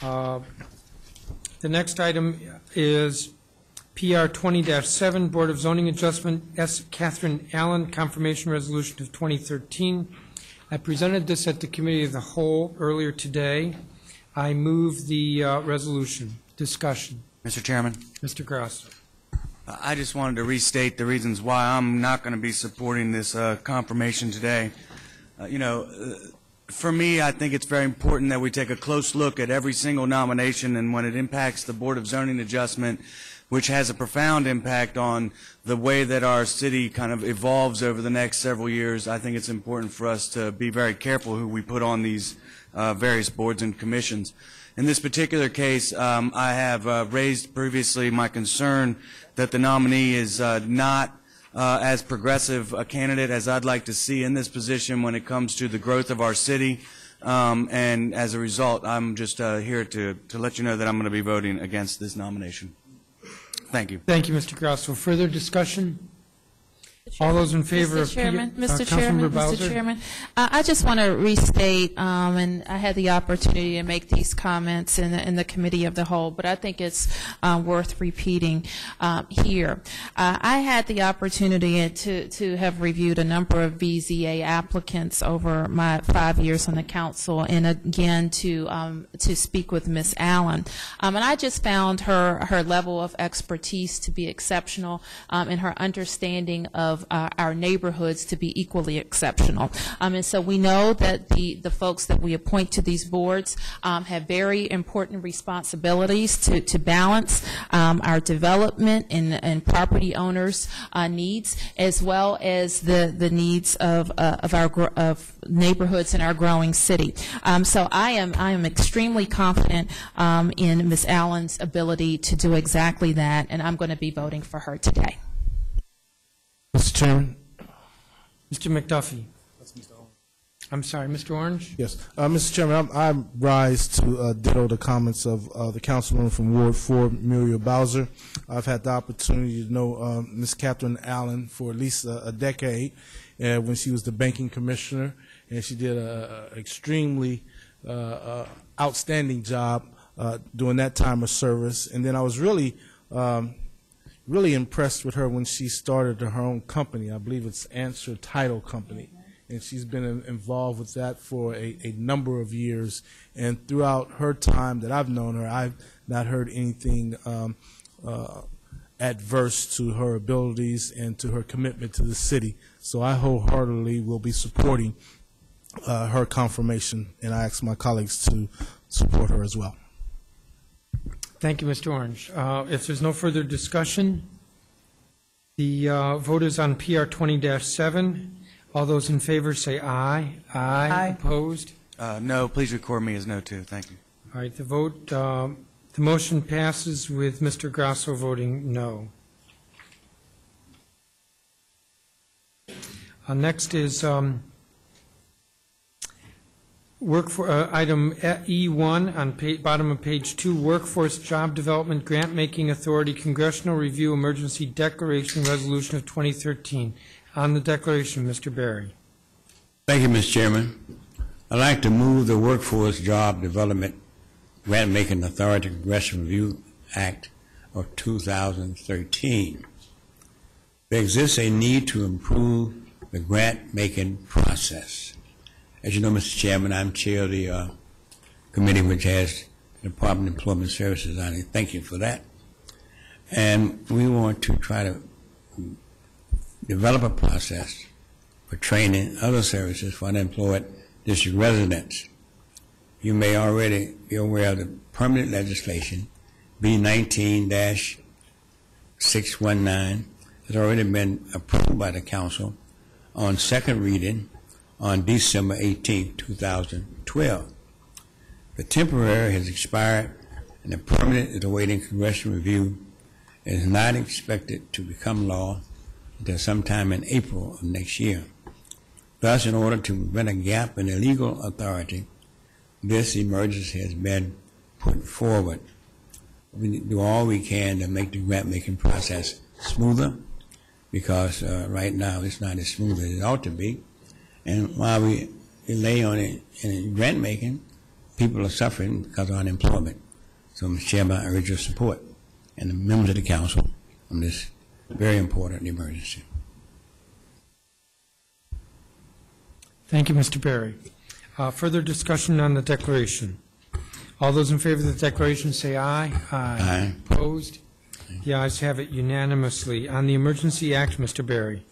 Uh, The next item is PR 20-7, Board of Zoning Adjustment, S. Catherine Allen, Confirmation Resolution of 2013. I presented this at the Committee of the Whole earlier today. I move the uh, resolution. Discussion. Mr. Chairman, Mr. Gross. I just wanted to restate the reasons why I'm not going to be supporting this uh, confirmation today. Uh, You know, uh, for me, I think it's very important that we take a close look at every single nomination and when it impacts the Board of Zoning Adjustment, which has a profound impact on the way that our city kind of evolves over the next several years, I think it's important for us to be very careful who we put on these uh, various boards and commissions. In this particular case, um, I have uh, raised previously my concern that the nominee is uh, not uh, as progressive a candidate as I'd like to see in this position when it comes to the growth of our city. Um, and as a result, I'm just uh, here to, to let you know that I'm going to be voting against this nomination. Thank you. Thank you, Mr. Grosso. Further discussion? All those in favor of... Mr. Chairman, P- uh, Mr. Chairman, Councilmember Bowser? Mr. Chairman, uh, I just want to restate, um, and I had the opportunity to make these comments in the, in the committee of the whole, but I think it's uh, worth repeating um, here. Uh, I had the opportunity to, to have reviewed a number of BZA applicants over my five years on the council, and again to um, to speak with Ms. Allen, um, and I just found her her level of expertise to be exceptional, um, and her understanding of uh, our neighborhoods to be equally exceptional. Um, and so we know that the, the folks that we appoint to these boards um, have very important responsibilities to, to balance um, our development and, and property owners' uh, needs, as well as the, the needs of, uh, of our of neighborhoods in our growing city. Um, so I am I am extremely confident um, in Ms. Allen's ability to do exactly that, and I'm going to be voting for her today. Mr. Chairman? Mr. McDuffie? I'm sorry, Mr. Orange? Yes. Uh, Mr. Chairman, I'm, I rise to uh, ditto the comments of uh, the councilwoman from Ward 4, Muriel Bowser. I've had the opportunity to know um, Ms. Catherine Allen for at least a, a decade uh, when she was the banking commissioner, and she did an extremely uh, uh, outstanding job uh, during that time of service. And then I was really um, really impressed with her when she started her own company. I believe it's Answer Title Company. And she's been involved with that for a, a number of years. And throughout her time that I've known her, I've not heard anything um, uh, adverse to her abilities and to her commitment to the city. So I wholeheartedly will be supporting uh, her confirmation, and I ask my colleagues to support her as well. Thank you, Mr. Orange. Uh, If there's no further discussion, the uh, vote is on PR 20-7. All those in favor say aye. Aye. Opposed? Uh, no, please record me as no too. Thank you. All right, the vote, um, the motion passes with Mr. Grosso voting no. Uh, Next is um, work for, uh, item E1 on bottom of page two, Workforce Job Development Grant Making Authority Congressional Review Emergency Declaration Resolution of 2013. On the declaration, Mr. Barry. Thank you, Mr. Chairman. I'd like to move the Workforce Job Development Grant-Making Authority Congressional Review Act of 2013. There exists a need to improve the grant-making process. As you know, Mr. Chairman, I'm chair of the uh, committee which has the Department of Employment Services on it. Thank you for that. And we want to try to develop a process for training other services for unemployed district residents. You may already be aware of the permanent legislation, B19-619, has already been approved by the council on second reading on December 18, 2012. The temporary has expired and the permanent is awaiting congressional review and is not expected to become law until sometime in April of next year. Thus, in order to prevent a gap in the legal authority, this emergency has been put forward. We do all we can to make the grant-making process smoother, because uh, right now it's not as smooth as it ought to be. And while we delay on it in grant-making, people are suffering because of unemployment. So, Mr. Chairman, I urge your support and the members of the council on this very important emergency. Thank you, Mr. Barry. Uh, Further discussion on the declaration. All those in favor of the declaration say aye. Aye. Opposed? The ayes have it unanimously. On the emergency act, Mr. Barry.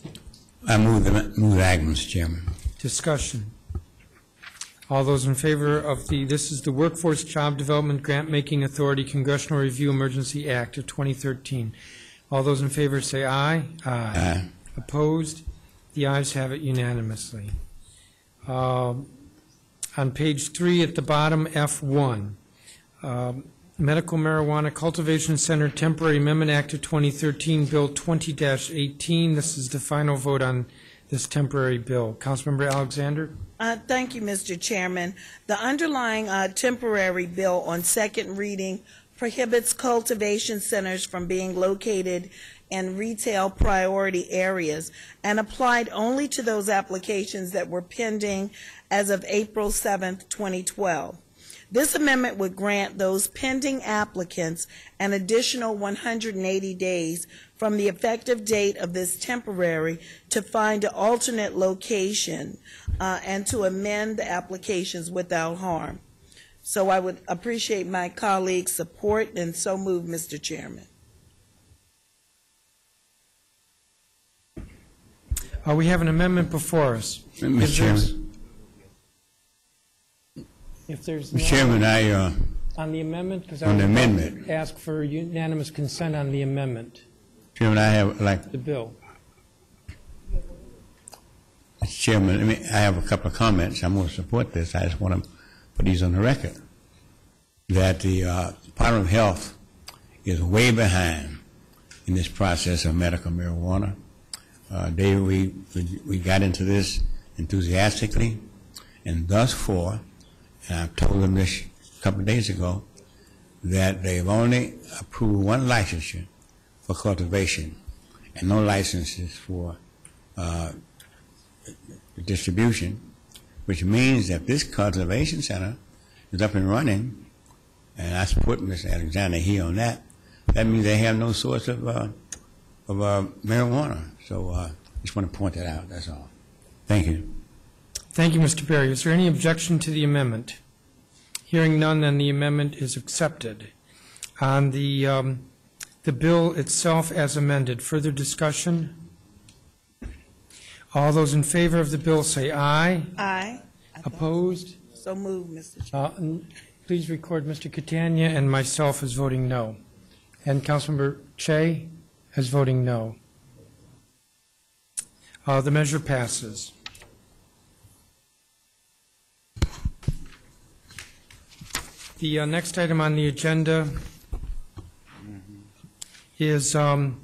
I move the, move the act, Mr. Chairman. Discussion. All those in favor of the, this is the Workforce Job Development Grant Making Authority Congressional Review Emergency Act of 2013. All those in favor say aye. Aye. Opposed? The ayes have it unanimously. Um, On page three at the bottom, F1, um, Medical Marijuana Cultivation Center Temporary Amendment Act of 2013, Bill 20-18. This is the final vote on this temporary bill. Councilmember Alexander? Uh, Thank you, Mr. Chairman. The underlying uh, temporary bill on second reading prohibits cultivation centers from being located in retail priority areas and applied only to those applications that were pending as of April 7, 2012. This amendment would grant those pending applicants an additional 180 days from the effective date of this temporary to find an alternate location uh, and to amend the applications without harm. So I would appreciate my colleagues' support, and so move, Mr. Chairman. Uh, We have an amendment before us. Mr. If Chairman. If there's Mr. Chairman, I, uh, On the amendment? 'Cause I On the would like to amendment. Ask for unanimous consent on the amendment, Chairman, I have, like, the bill. Chairman, let me, I have a couple of comments. I'm going to support this. I just want to put these on the record. That the uh, Department of Health is way behind in this process of medical marijuana. Uh, They, we, we got into this enthusiastically, and thus far, and I told them this a couple of days ago, that they've only approved one licensure for cultivation and no licenses for uh, distribution, which means that this cultivation center is up and running, and I support Mr. Alexander here on that. That means they have no source of, uh, of uh, marijuana. So uh, just want to point that out, that's all. Thank you. Thank you, Mr. Barry. Is there any objection to the amendment? Hearing none, then the amendment is accepted. On the, um, the bill itself as amended, further discussion? All those in favor of the bill say aye. Aye. Opposed? So moved, Mr. Chairman. Uh, n- Please record Mr. Catania and myself as voting no. And Councilmember Cheh as voting no. Uh, The measure passes. The uh, next item on the agenda is um,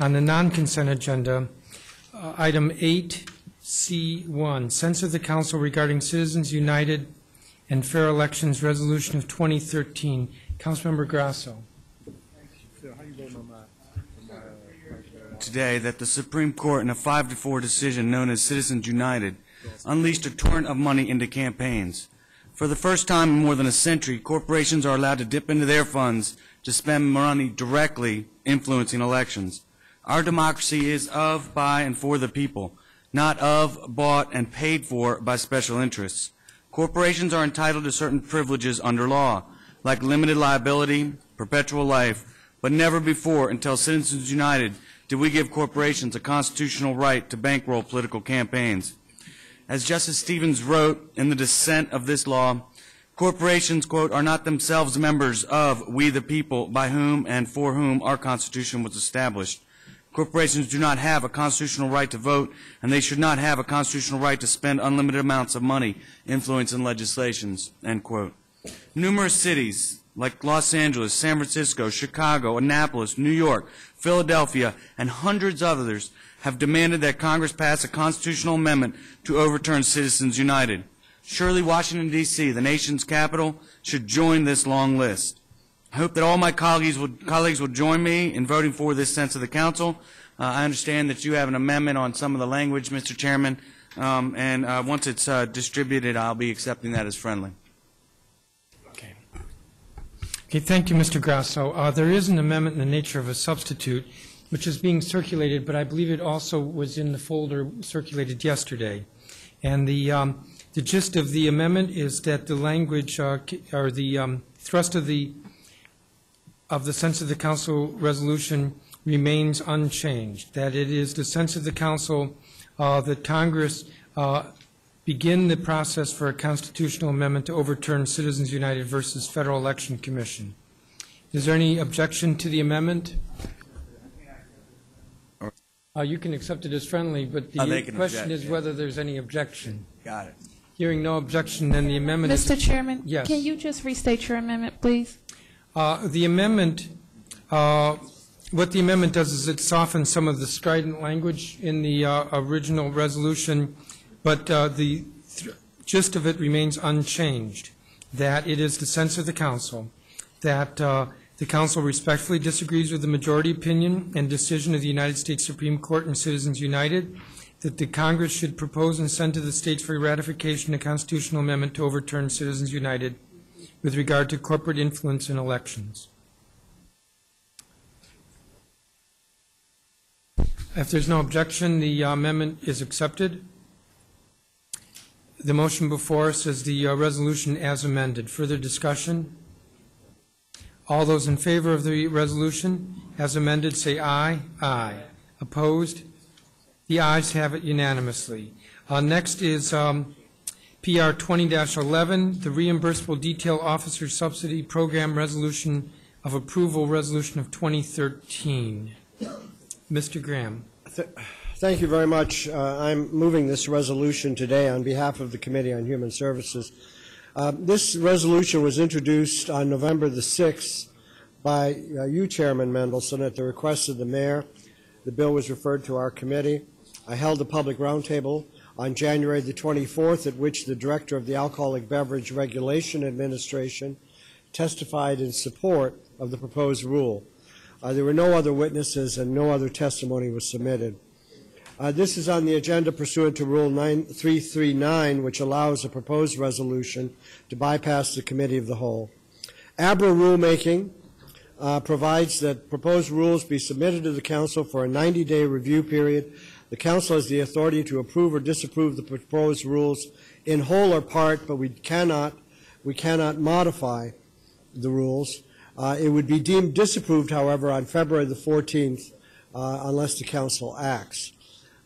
on the non-consent agenda, uh, item 8C1, sense of the council regarding Citizens United and Fair Elections Resolution of 2013. Councilmember Grosso. today that the Supreme Court, in a 5 to 4 decision known as Citizens United, unleashed a torrent of money into campaigns. For the first time in more than a century, corporations are allowed to dip into their funds to spend money directly influencing elections. Our democracy is of, by, and for the people, not of, bought, and paid for by special interests. Corporations are entitled to certain privileges under law, like limited liability, perpetual life, but never before, until Citizens United, did we give corporations a constitutional right to bankroll political campaigns. As Justice Stevens wrote in the dissent of this law, corporations, quote, are not themselves members of we the people by whom and for whom our Constitution was established. Corporations do not have a constitutional right to vote, and they should not have a constitutional right to spend unlimited amounts of money influencing legislations, end quote. Numerous cities, like Los Angeles, San Francisco, Chicago, Annapolis, New York, Philadelphia, and hundreds of others have demanded that Congress pass a constitutional amendment to overturn Citizens United. Surely Washington, D.C., the nation's capital, should join this long list. I hope that all my colleagues will, colleagues will join me in voting for this sense of the council. Uh, I understand that you have an amendment on some of the language, Mr. Chairman, um, and uh, once it's uh, distributed, I'll be accepting that as friendly. Okay, Okay, thank you, Mr. Grosso. Uh, There is an amendment in the nature of a substitute, which is being circulated, but I believe it also was in the folder circulated yesterday. And the, um, the gist of the amendment is that the language, uh, or the um, thrust of the, of the sense of the council resolution remains unchanged, that it is the sense of the council uh, that Congress uh, begin the process for a constitutional amendment to overturn Citizens United versus Federal Election Commission. Is there any objection to the amendment? Uh, You can accept it as friendly, but the question is whether there's any objection. Got it. Hearing no objection, then the amendment is... Mr. Chairman? Yes. Can you just restate your amendment, please? Uh, The amendment, uh, what the amendment does is it softens some of the strident language in the uh, original resolution, but uh, the th- gist of it remains unchanged, that it is the sense of the council that uh, the council respectfully disagrees with the majority opinion and decision of the United States Supreme Court and Citizens United, that the Congress should propose and send to the states for ratification a constitutional amendment to overturn Citizens United with regard to corporate influence in elections. If there's no objection, the amendment is accepted. The motion before us is the uh, resolution as amended. Further discussion? All those in favor of the resolution as amended, say aye. Aye. Opposed? The ayes have it unanimously. Uh, Next is um, PR 20-11, the reimbursable detail officer subsidy program resolution of approval, resolution of 2013. Mr. Graham. Th- Thank you very much. Uh, I'm moving this resolution today on behalf of the Committee on Human Services. Uh, This resolution was introduced on November the 6th by uh, you, Chairman Mendelson, at the request of the mayor. The bill was referred to our committee. I held a public roundtable on January the 24th, at which the Director of the Alcoholic Beverage Regulation Administration testified in support of the proposed rule. Uh, There were no other witnesses and no other testimony was submitted. Uh, This is on the agenda pursuant to Rule 9339, which allows a proposed resolution to bypass the Committee of the Whole. ABRA rulemaking uh, provides that proposed rules be submitted to the council for a 90-day review period. The council has the authority to approve or disapprove the proposed rules in whole or part, but we cannot, we cannot modify the rules. Uh, It would be deemed disapproved, however, on February the 14th, uh, unless the council acts.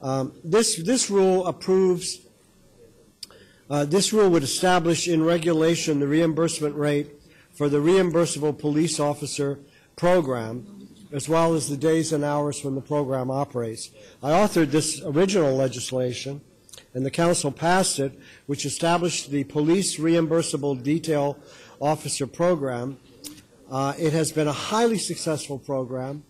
Um, This, this rule approves, uh, this rule would establish in regulation the reimbursement rate for the reimbursable police officer program, as well as the days and hours when the program operates. I authored this original legislation, and the council passed it, which established the police reimbursable detail officer program. Uh, It has been a highly successful program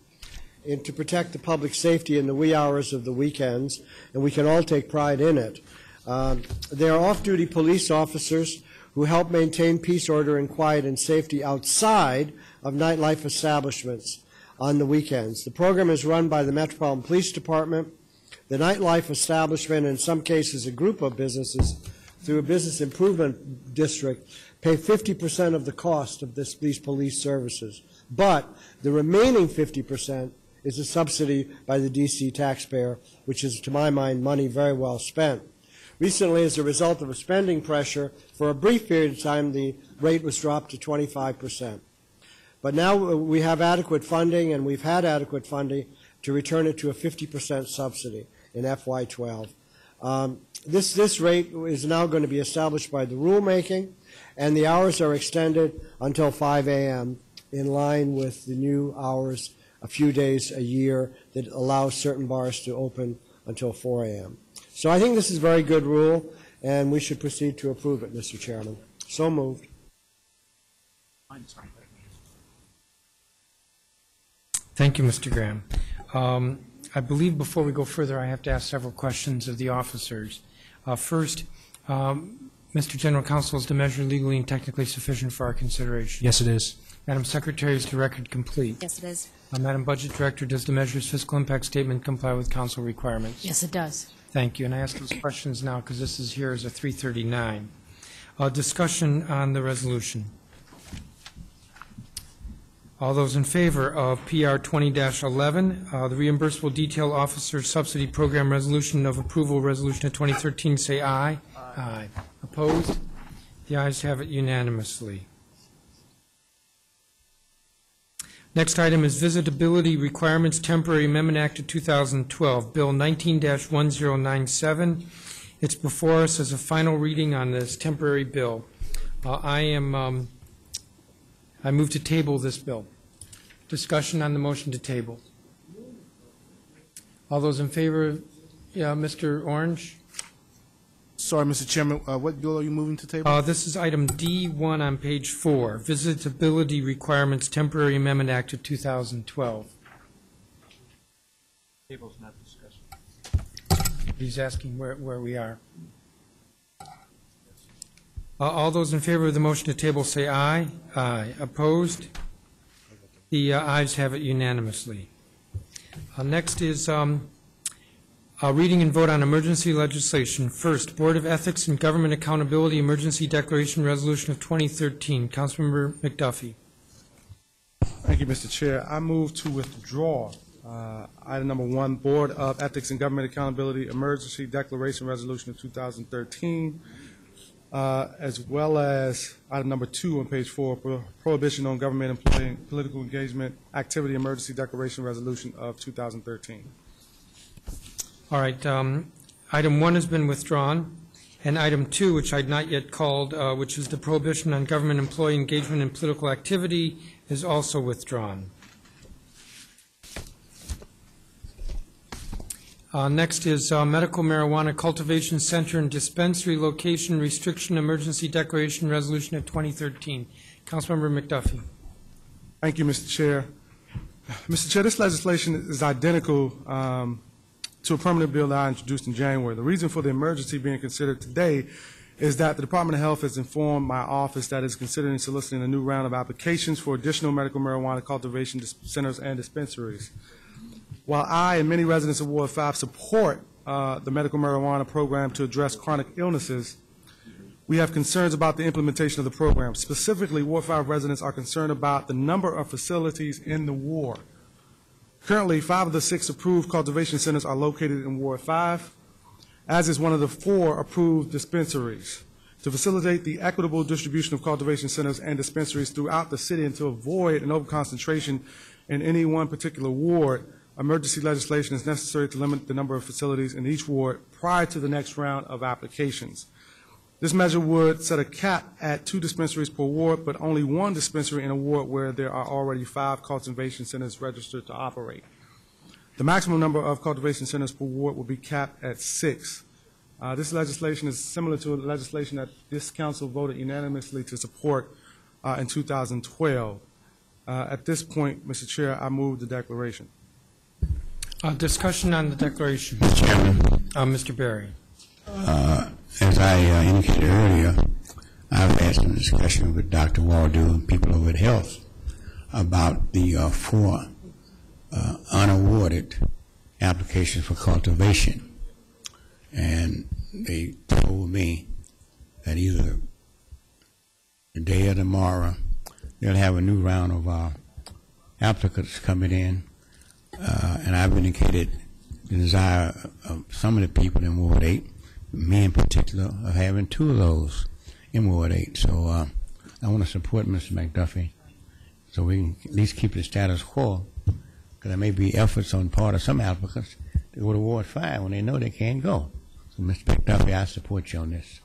and to protect the public safety in the wee hours of the weekends, and we can all take pride in it. Um, They are off-duty police officers who help maintain peace, order, and quiet and safety outside of nightlife establishments on the weekends. The program is run by the Metropolitan Police Department, the nightlife establishment, and in some cases, a group of businesses through a business improvement district pay 50% of the cost of this, these police services. But the remaining 50% is a subsidy by the DC taxpayer, which is, to my mind, money very well spent. Recently, as a result of a spending pressure, for a brief period of time, the rate was dropped to 25%. But now we have adequate funding, and we've had adequate funding to return it to a 50% subsidy in FY12. Um, This, this rate is now going to be established by the rulemaking, and the hours are extended until 5 a.m. in line with the new hours a few days a year that allows certain bars to open until 4 a.m. So I think this is a very good rule, and we should proceed to approve it, Mr. Chairman. So moved. Thank you, Mr. Graham. Um, I believe before we go further, I have to ask several questions of the officers. Uh, First, um, Mr. General Counsel, is the measure legally and technically sufficient for our consideration? Yes, it is. Madam Secretary, is the record complete? Yes, it is. Uh, Madam Budget Director, does the measure's fiscal impact statement comply with council requirements? Yes, it does. Thank you, and I ask those questions now because this is here as a 339. Uh, Discussion on the resolution. All those in favor of PR 20-11, uh, the reimbursable detail officer subsidy program resolution of approval, resolution of 2013, say aye. Aye. Opposed? The ayes have it unanimously. Next item is Visitability Requirements Temporary Amendment Act of 2012, Bill 19-1097. It's before us as a final reading on this temporary bill. Uh, I am, um, I move to table this bill. Discussion on the motion to table. All those in favor, yeah, Mr. Orange? Sorry, Mr. Chairman, uh, what bill are you moving to table? Uh, This is item D1 on page four, Visitability Requirements Temporary Amendment Act of 2012. Table's not discussed. He's asking where, where we are. Uh, All those in favor of the motion to table say aye. Aye. Opposed? The uh, ayes have it unanimously. Uh, Next is um, reading and vote on emergency legislation. First, Board of Ethics and Government Accountability Emergency Declaration Resolution of 2013. Councilmember McDuffie. Thank you, Mr. Chair. I move to withdraw uh, item number one, Board of Ethics and Government Accountability Emergency Declaration Resolution of 2013, uh, as well as item number two on page four, Pro- Prohibition on Government Employee Political Engagement Activity Emergency Declaration Resolution of 2013. All right, um, item one has been withdrawn, and item two, which I'd not yet called, uh, which is the prohibition on government employee engagement in political activity, is also withdrawn. Uh, Next is uh, medical marijuana cultivation center and dispensary location restriction emergency declaration resolution of 2013. Councilmember McDuffie. Thank you, Mr. Chair. Mr. Chair, this legislation is identical um, to a permanent bill that I introduced in January. The reason for the emergency being considered today is that the Department of Health has informed my office that it's considering soliciting a new round of applications for additional medical marijuana cultivation dis- centers and dispensaries. While I and many residents of Ward 5 support uh, the medical marijuana program to address chronic illnesses, we have concerns about the implementation of the program. Specifically, Ward 5 residents are concerned about the number of facilities in the ward. Currently, five of the six approved cultivation centers are located in Ward 5, as is one of the four approved dispensaries. To facilitate the equitable distribution of cultivation centers and dispensaries throughout the city and to avoid an overconcentration in any one particular ward, emergency legislation is necessary to limit the number of facilities in each ward prior to the next round of applications. This measure would set a cap at two dispensaries per ward, but only one dispensary in a ward where there are already five cultivation centers registered to operate. The maximum number of cultivation centers per ward will be capped at six. Uh, This legislation is similar to legislation that this council voted unanimously to support uh, in 2012. Uh, At this point, Mr. Chair, I move the declaration. Uh, Discussion on the declaration. Mr. Uh, Mr. Barry. Uh, As I uh, indicated earlier, I've had some discussion with Dr. Waldo and people over at Health about the uh, four uh, unawarded applications for cultivation. And they told me that either today or tomorrow, they'll have a new round of uh, applicants coming in. Uh, And I've indicated the desire of some of the people in Ward 8 me in particular, of having two of those in Ward 8. So uh, I want to support Mr. McDuffie so we can at least keep the status quo. Because there may be efforts on part of some applicants to go to Ward 5 when they know they can't go. So, Mr. McDuffie, I support you on this.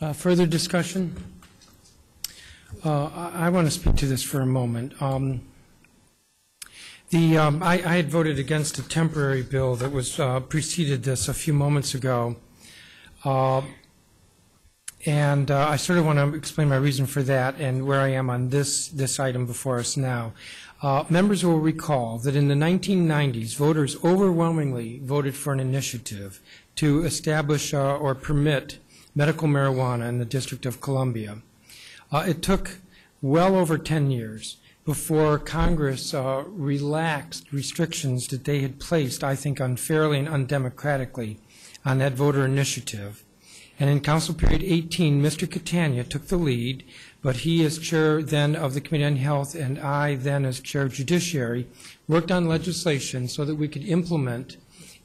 Uh, Further discussion? Uh, I want to speak to this for a moment. Um, The, um, I I had voted against a temporary bill that was uh, preceded this a few moments ago. Uh, And uh, I sort of want to explain my reason for that and where I am on this, this item before us now. Uh, Members will recall that in the 1990s, voters overwhelmingly voted for an initiative to establish uh, or permit medical marijuana in the District of Columbia. Uh, It took well over 10 years before Congress uh, relaxed restrictions that they had placed, I think unfairly and undemocratically, on that voter initiative. And in Council Period 18, Mr. Catania took the lead, but he as chair then of the Committee on Health and I then as chair of Judiciary worked on legislation so that we could implement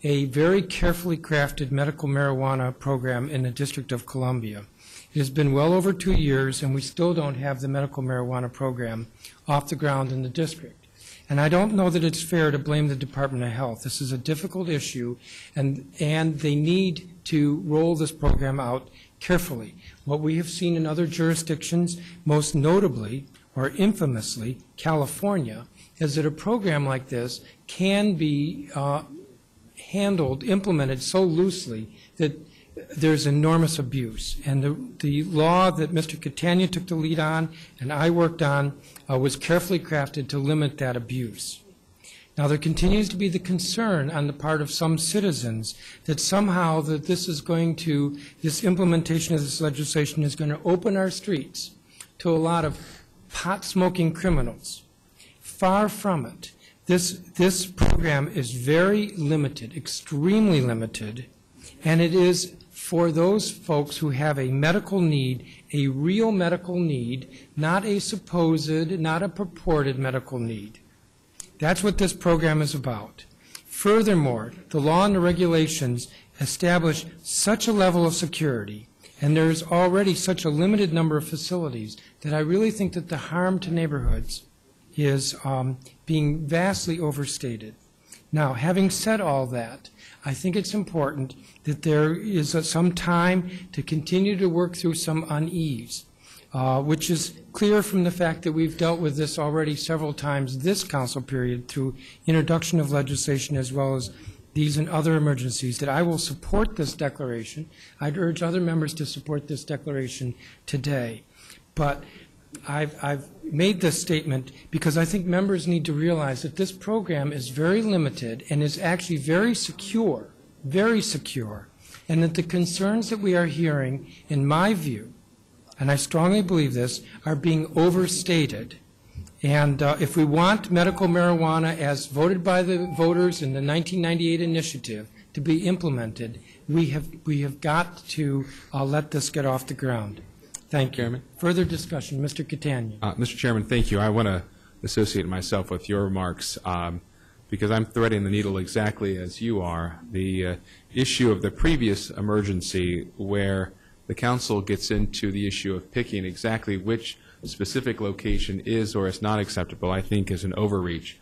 a very carefully crafted medical marijuana program in the District of Columbia. It has been well over two years, and we still don't have the medical marijuana program off the ground in the district. And I don't know that it's fair to blame the Department of Health. This is a difficult issue, and, and they need to roll this program out carefully. What we have seen in other jurisdictions, most notably or infamously, California, is that a program like this can be uh, handled, implemented so loosely that there's enormous abuse. And the, the law that Mr. Catania took the lead on and I worked on uh, was carefully crafted to limit that abuse. Now, there continues to be the concern on the part of some citizens that somehow that this is going to, this implementation of this legislation is going to open our streets to a lot of pot-smoking criminals. Far from it. This, this program is very limited, extremely limited, and it is for those folks who have a medical need, a real medical need, not a supposed, not a purported medical need. That's what this program is about. Furthermore, the law and the regulations establish such a level of security, and there is already such a limited number of facilities, that I really think that the harm to neighborhoods is um, being vastly overstated. Now, having said all that, I think it's important that there is some time to continue to work through some unease, uh, which is clear from the fact that we've dealt with this already several times this council period through introduction of legislation as well as these and other emergencies, that I will support this declaration. I'd urge other members to support this declaration today. But I've, I've made this statement because I think members need to realize that this program is very limited and is actually very secure, very secure, and that the concerns that we are hearing, in my view, and I strongly believe this, are being overstated. And uh, if we want medical marijuana as voted by the voters in the 1998 initiative to be implemented, we have, we have got to uh, let this get off the ground. Thank you. Chairman. Further discussion, Mr. Catania. Uh, Mr. Chairman, thank you. I want to associate myself with your remarks um, because I'm threading the needle exactly as you are. The uh, issue of the previous emergency where the council gets into the issue of picking exactly which specific location is or is not acceptable, I think is an overreach.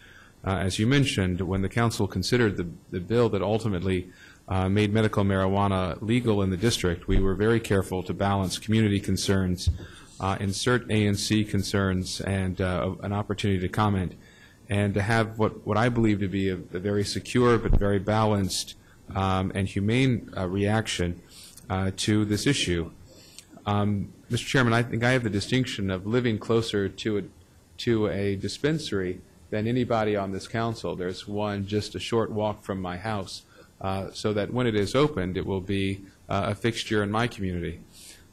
Uh, As you mentioned, when the council considered the, the bill that ultimately uh, made medical marijuana legal in the district, we were very careful to balance community concerns, uh, insert ANC concerns, and uh, an opportunity to comment, and to have what, what I believe to be a, a very secure but very balanced um, and humane uh, reaction uh, to this issue. Um, Mr. Chairman, I think I have the distinction of living closer to a, to a dispensary than anybody on this council. There's one just a short walk from my house, so that when it is opened, it will be uh, a fixture in my community.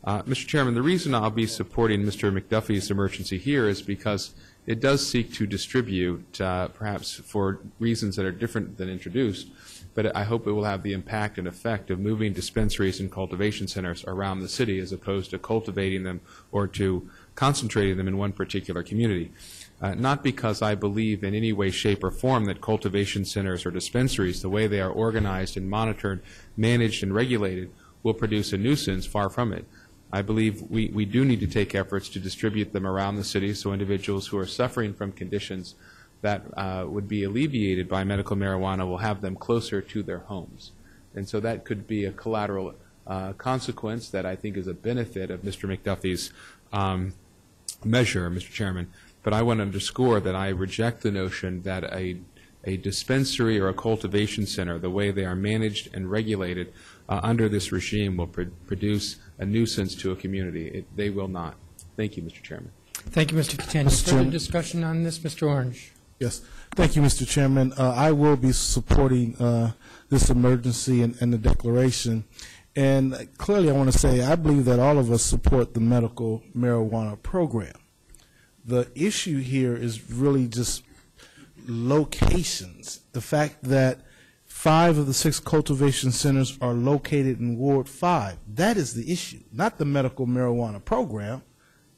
Uh, Mr. Chairman, the reason I'll be supporting Mr. McDuffie's emergency here is because it does seek to distribute, uh, perhaps for reasons that are different than introduced, but I hope it will have the impact and effect of moving dispensaries and cultivation centers around the city as opposed to cultivating them or to concentrating them in one particular community. Uh, not because I believe in any way, shape, or form that cultivation centers or dispensaries, the way they are organized and monitored, managed, and regulated, will produce a nuisance, far from it. I believe we, we do need to take efforts to distribute them around the city so individuals who are suffering from conditions that uh, would be alleviated by medical marijuana will have them closer to their homes. And so that could be a collateral uh, consequence that I think is a benefit of Mr. McDuffie's um, measure, Mr. Chairman. But I want to underscore that I reject the notion that a, a dispensary or a cultivation center, the way they are managed and regulated uh, under this regime, will pr- produce a nuisance to a community. It, they will not. Thank you, Mr. Chairman. Thank you, Mr. Catania. Mr. Further discussion on this, Mr. Orange? Yes. Thank you, Mr. Chairman. Uh, I will be supporting uh, this emergency and, and the declaration. And clearly, I want to say I believe that all of us support the medical marijuana program. The issue here is really just locations. The fact that five of the six cultivation centers are located in Ward 5. That is the issue, not the medical marijuana program.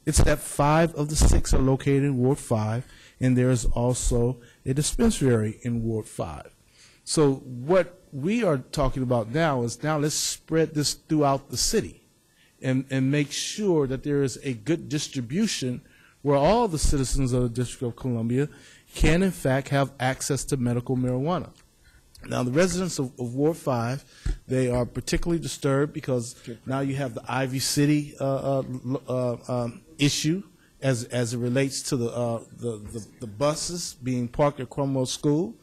It's that five of the six are located in Ward 5, and there is also a dispensary in Ward 5. So what we are talking about now is now let's spread this throughout the city and, and make sure that there is a good distribution where all the citizens of the District of Columbia can in fact have access to medical marijuana. Now, the residents of, of Ward 5, they are particularly disturbed because now you have the Ivy City uh, uh, uh, um, issue as, as it relates to the, uh, the, the, the buses being parked at Crummell School.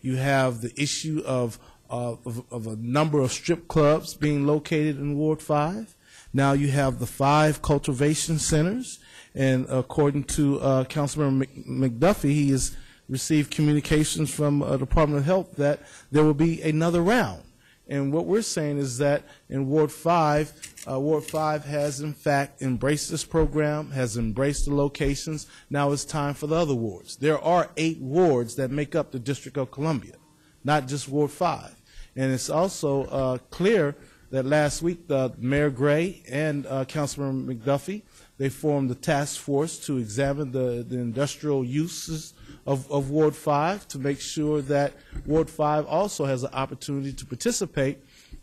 You have the issue of, of, of a number of strip clubs being located in Ward 5. Now you have the five cultivation centers, and according to uh, Councilmember Mc- McDuffie, he has received communications from uh, Department of Health that there will be another round. And what we're saying is that in Ward 5, uh, Ward 5 has in fact embraced this program, has embraced the locations. Now it's time for the other wards. There are eight wards that make up the District of Columbia, not just Ward 5. And it's also uh, clear that last week, uh, Mayor Gray and uh, Councilman McDuffie, they formed a task force to examine the, the industrial uses of, of Ward 5 to make sure that Ward 5 also has an opportunity to participate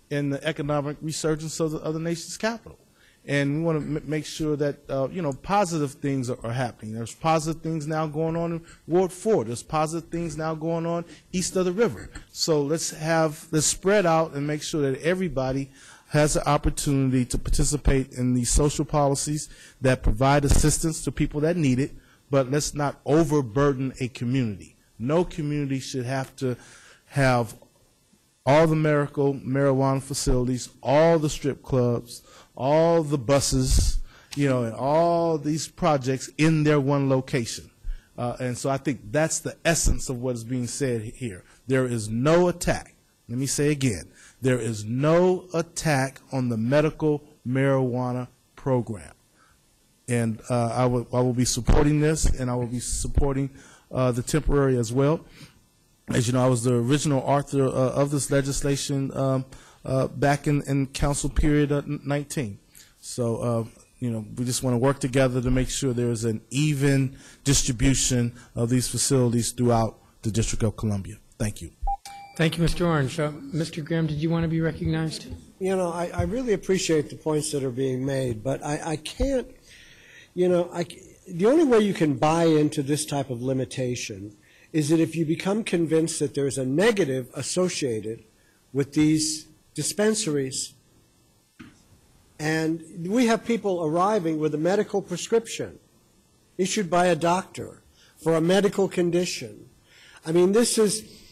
in the economic resurgence of the, of the nation's capital. And we want to make sure that, uh, you know, positive things are, are happening. There's positive things now going on in Ward 4. There's positive things now going on east of the river. So let's have, let's spread out and make sure that everybody has the opportunity to participate in these social policies that provide assistance to people that need it, but let's not overburden a community. No community should have to have all the medical marijuana facilities, all the strip clubs, all the buses, you know, and all these projects in their one location. Uh, and so I think that's the essence of what is being said here. There is no attack. Let me say again, there is no attack on the medical marijuana program. And uh, I will I will be supporting this, and I will be supporting uh, the temporary as well. As you know, I was the original author uh, of this legislation um, uh, back in, in council period uh, 19. So, uh, you know, we just want to work together to make sure there is an even distribution of these facilities throughout the District of Columbia. Thank you. Thank you, Mr. Orange. Uh, Mr. Graham, did you want to be recognized? You know, I, I really appreciate the points that are being made, but I, I can't, you know, I, the only way you can buy into this type of limitation is that if you become convinced that there's a negative associated with these dispensaries. And we have people arriving with a medical prescription issued by a doctor for a medical condition. I mean, this is,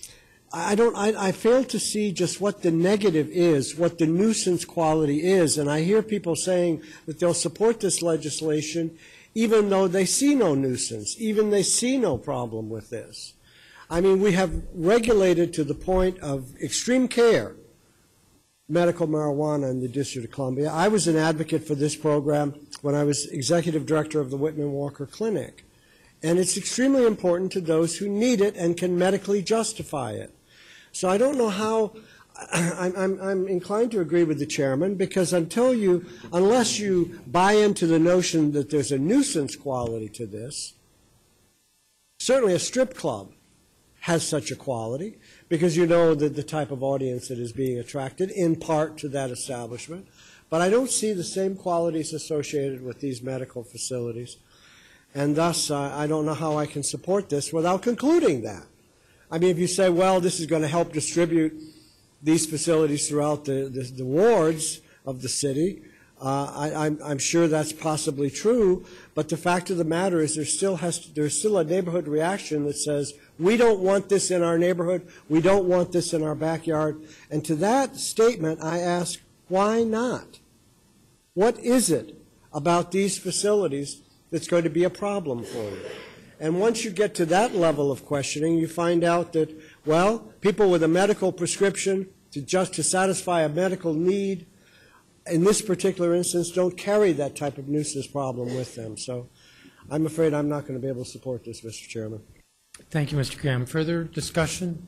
I don't, I, I fail to see just what the negative is, what the nuisance quality is. And I hear people saying that they'll support this legislation even though they see no nuisance, even they see no problem with this. I mean, we have regulated to the point of extreme care medical marijuana in the District of Columbia. I was an advocate for this program when I was executive director of the Whitman Walker Clinic. And it's extremely important to those who need it and can medically justify it. So I don't know how, I'm, I'm, I'm inclined to agree with the chairman because until you, unless you buy into the notion that there's a nuisance quality to this, certainly a strip club has such a quality because you know that the type of audience that is being attracted in part to that establishment. But I don't see the same qualities associated with these medical facilities. And thus, uh, I don't know how I can support this without concluding that. I mean, if you say, well, this is going to help distribute these facilities throughout the, the, the wards of the city, uh, I, I'm, I'm sure that's possibly true. But the fact of the matter is, there still has to, there's still a neighborhood reaction that says, we don't want this in our neighborhood. We don't want this in our backyard. And to that statement, I ask, why not? What is it about these facilities that's going to be a problem for you? And once you get to that level of questioning, you find out that, well, people with a medical prescription to just to satisfy a medical need, in this particular instance, don't carry that type of nuisance problem with them. So I'm afraid I'm not going to be able to support this, Mr. Chairman. Thank you, Mr. Graham. Further discussion?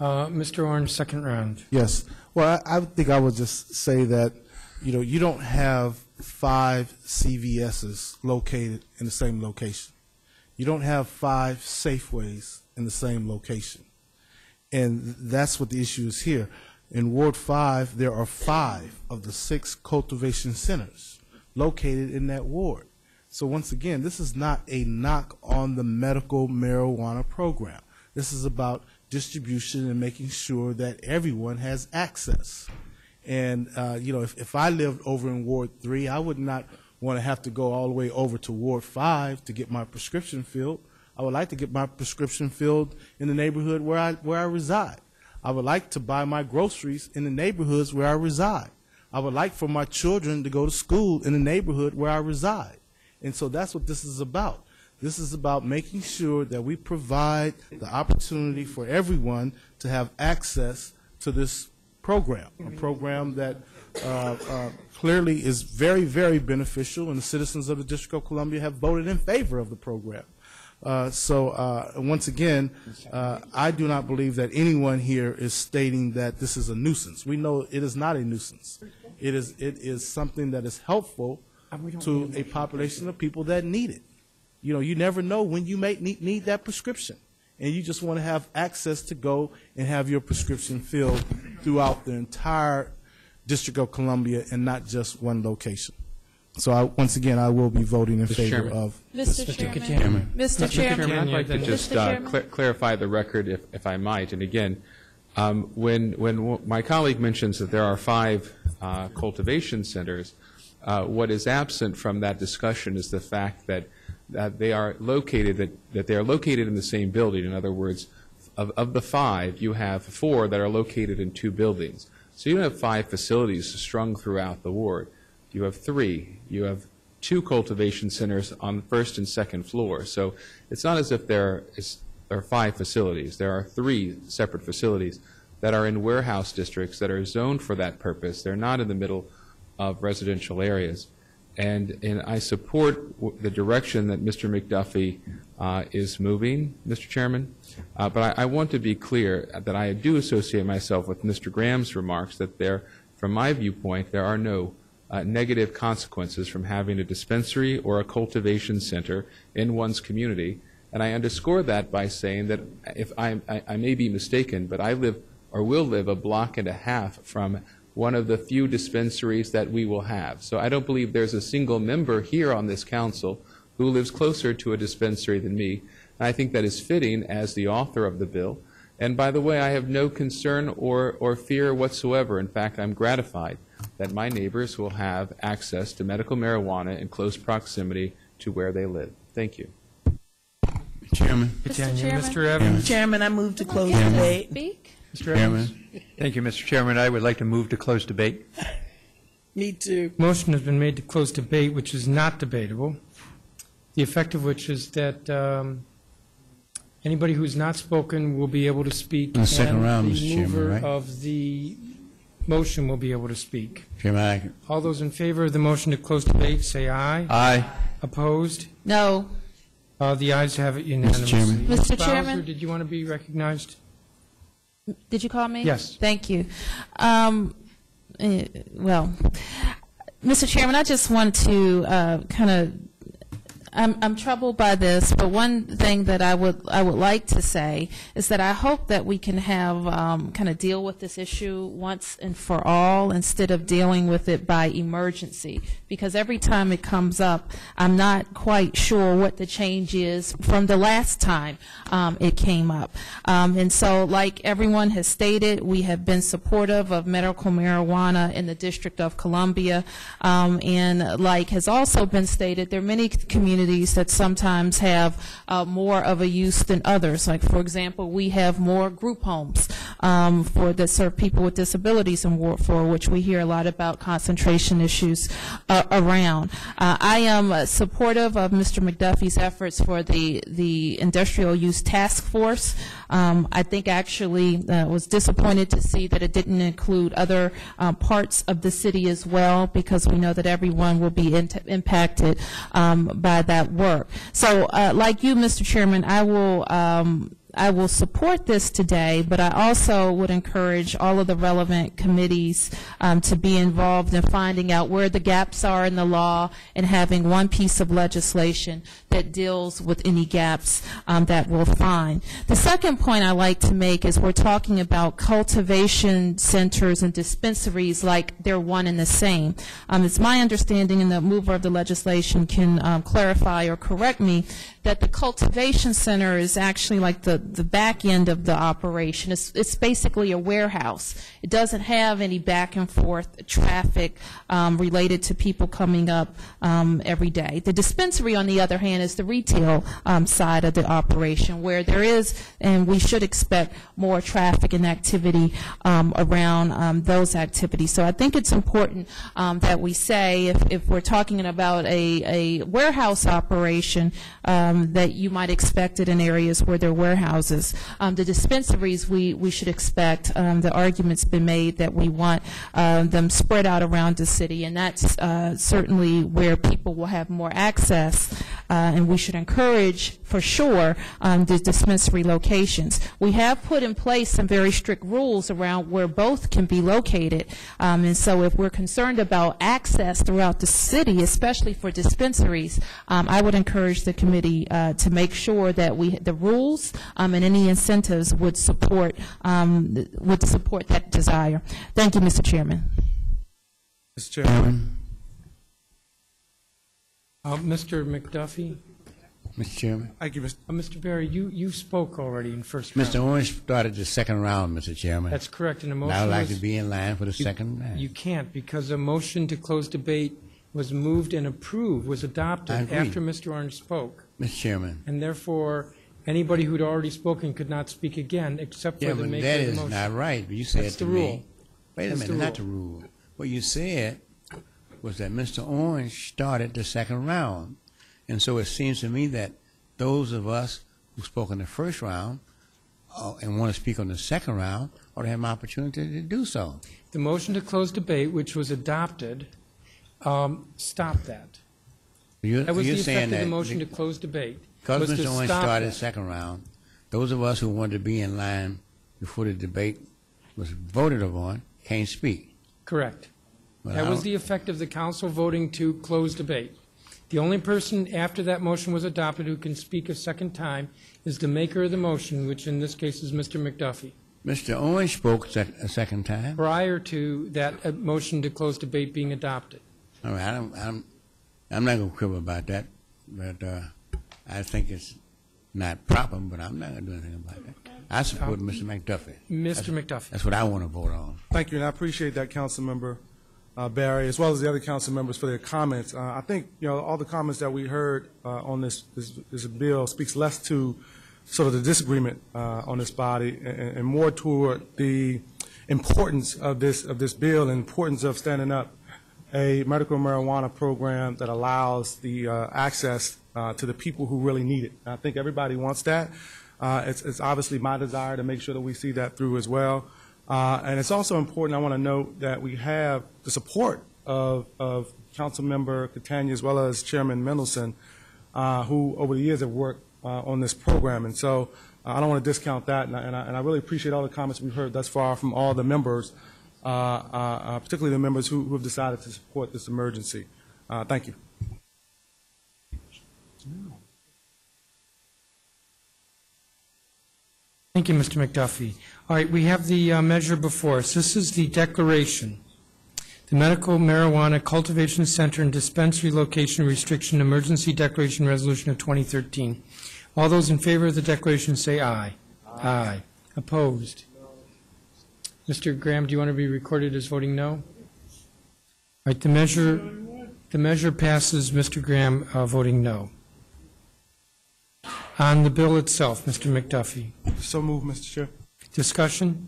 Uh, Mr. Orange, second round. Yes. Well, I, I think I would just say that, you know, you don't have five CVSs located in the same location. You don't have five Safeways in the same location. And that's what the issue is here. In Ward 5, there are five of the six cultivation centers located in that ward. So once again, this is not a knock on the medical marijuana program. This is about distribution and making sure that everyone has access. And, uh, you know, if, if I lived over in Ward 3, I would not want to have to go all the way over to Ward 5 to get my prescription filled. I would like to get my prescription filled in the neighborhood where I, where I reside. I would like to buy my groceries in the neighborhoods where I reside. I would like for my children to go to school in the neighborhood where I reside. And so that's what this is about. This is about making sure that we provide the opportunity for everyone to have access to this program, a program that uh, uh, clearly is very, very beneficial, and the citizens of the District of Columbia have voted in favor of the program. Uh, so uh, once again, uh, I do not believe that anyone here is stating that this is a nuisance. We know it is not a nuisance. It is it is something that is helpful to a population of people that need it. You know, you never know when you may need, need that prescription, and you just want to have access to go and have your prescription filled throughout the entire District of Columbia and not just one location. So I, once again, I will be voting in Mr. favor Chairman. of. Mr. this Chairman. particular- Chairman. Mr. Chairman. I'd like to just uh, cl- clarify the record, if if I might. And again, um, when when w- my colleague mentions that there are five uh, cultivation centers, uh, what is absent from that discussion is the fact that that they are located, that they are located in the same building. In other words, of of the five, you have four that are located in two buildings. So you don't have five facilities strung throughout the ward. You have three. You have two cultivation centers on the first and second floor. So it's not as if there is, there are five facilities. There are three separate facilities that are in warehouse districts that are zoned for that purpose. They're not in the middle of residential areas. And, and I support the direction that Mr. McDuffie uh, is moving, Mr. Chairman. Uh, but I, I want to be clear that I do associate myself with Mr. Graham's remarks that there, from my viewpoint, there are no uh, negative consequences from having a dispensary or a cultivation center in one's community. And I underscore that by saying that if I, I, I may be mistaken, but I live or will live a block and a half from one of the few dispensaries that we will have. So I don't believe there's a single member here on this council who lives closer to a dispensary than me. And I think that is fitting as the author of the bill. And by the way, I have no concern or, or fear whatsoever. In fact, I'm gratified that my neighbors will have access to medical marijuana in close proximity to where they live. Thank you. Chairman. Catania. Chairman. Mr. Evans? Chairman, I move to close Chairman. debate. Speak. Mr. Evans? Chairman. Thank you, Mr. Chairman. I would like to move to close debate. Me too. Motion has been made to close debate, which is not debatable. The effect of which is that um, anybody who's not spoken will be able to speak. In the second and round, Mr. Chairman, mover right? of the motion will be able to speak. Chairman, I, All those in favor of the motion to close debate, say aye. Aye. Opposed? No. Uh, The ayes have it unanimously. Chairman. Mr. Bowser, Chairman? did you want to be recognized? Did you call me? Yes. Thank you. Um, eh, well, Mr. Chairman, I just want to uh, kind of. I'm, I'm troubled by this, but one thing that I would I would like to say is that I hope that we can have um, kind of deal with this issue once and for all instead of dealing with it by emergency. Because every time it comes up, I'm not quite sure what the change is from the last time um, it came up. Um, and so, like everyone has stated, we have been supportive of medical marijuana in the District of Columbia. Um, and like has also been stated, there are many communities that sometimes have uh, more of a use than others. Like, for example, we have more group homes um, for that serve people with disabilities in Ward 4, which we hear a lot about concentration issues uh, around. Uh, I am uh, supportive of Mr. McDuffie's efforts for the, the industrial use task force. Um, I think actually uh, was disappointed to see that it didn't include other uh, parts of the city as well, because we know that everyone will be impacted um, by that work. So, uh, like you, Mr. Chairman, I will um, I will support this today, but I also would encourage all of the relevant committees um, to be involved in finding out where the gaps are in the law and having one piece of legislation that deals with any gaps um, that we'll find. The second point I like to make is we're talking about cultivation centers and dispensaries like they're one and the same. Um, It's my understanding, and the mover of the legislation can um, clarify or correct me, that the cultivation center is actually like the, the back end of the operation. It's, it's basically a warehouse. It doesn't have any back and forth traffic um, related to people coming up um, every day. The dispensary, on the other hand, is the retail um, side of the operation where there is, and we should expect more traffic and activity um, around um, those activities. So I think it's important that we say if, if we're talking about a, a warehouse operation, that you might expect it in areas where there are warehouses. Um, the dispensaries, we, we should expect, um, the argument's been made that we want um, them spread out around the city, and that's uh, certainly where people will have more access, uh, and we should encourage, for sure, um, the dispensary locations. We have put in place some very strict rules around where both can be located, um, and so if we're concerned about access throughout the city, especially for dispensaries, um, I would encourage the committee uh, to make sure that we, the rules um, and any incentives would support, um, would support that desire. Thank you, Mr. Chairman. Mr. Chairman. Uh, Mr. McDuffie? Mr. Chairman. Thank you, Mr. Uh, Mr. Barry, you, you spoke already in first round. Mr. Orange started the second round, Mr. Chairman. That's correct, and a And motion I would like was- to be in line for the You- second round. You can't, because a motion to close debate was moved and approved, was adopted after Mr. Orange spoke. Mr. Chairman. And therefore, anybody who'd already spoken could not speak again, except for Yeah, the but maker that of the is motion. not right. You said That's to the me. rule. Wait a That's minute, the not the rule. What you said was that Mr. Orange started the second round. And so it seems to me that those of us who spoke in the first round uh, and want to speak on the second round ought to have an opportunity to do so. The motion to close debate, which was adopted, um, stopped that. You- That was you're the saying effect of the motion to close debate. Because was to Mr. Orange stop started the second round, those of us who wanted to be in line before the debate was voted upon can't speak. Correct. But That was don't- the effect of the council voting to close debate. The only person after that motion was adopted who can speak a second time is the maker of the motion, which in this case is Mr. McDuffie. Mr. Orange spoke sec- a second time. Prior to that uh, motion to close debate being adopted. All right, I don't, I'm, I'm not gonna quibble about that, but, uh, I think it's not proper, but I'm not gonna do anything about that. I support Um, Mr. McDuffie. Mr. That's- McDuffie. That's what I wanna vote on. Thank you, and I appreciate that, Councilmember uh, Barry, as well as the other council members for their comments. Uh, I think, you know, all the comments that we heard uh, on this, this, this bill speaks less to sort of the disagreement uh, on this body and, and more toward the importance of this, of this bill and importance of standing up a medical marijuana program that allows the uh, access uh, to the people who really need it. I think everybody wants that. Uh, it's, it's obviously my desire to make sure that we see that through as well. Uh, and it's also important, I want to note that we have the support of, of Councilmember Catania as well as Chairman Mendelson, uh, who over the years have worked uh, on this program. And so uh, I don't want to discount that, and I, and I, and I really appreciate all the comments we've heard thus far from all the members, uh, uh, particularly the members who, who have decided to support this emergency. Uh, thank you. Thank you, Mr. McDuffie. All right, we have the uh, measure before us. This is the declaration. The Medical Marijuana Cultivation Center and Dispensary Location Restriction Emergency Declaration Resolution of 2013. All those in favor of the declaration say aye. Aye. Opposed? Mr. Graham, do you want to be recorded as voting no? All right, the measure, the measure passes, Mr. Graham uh, voting no. On the bill itself, Mr. McDuffie. So moved, Mr. Chair. Discussion?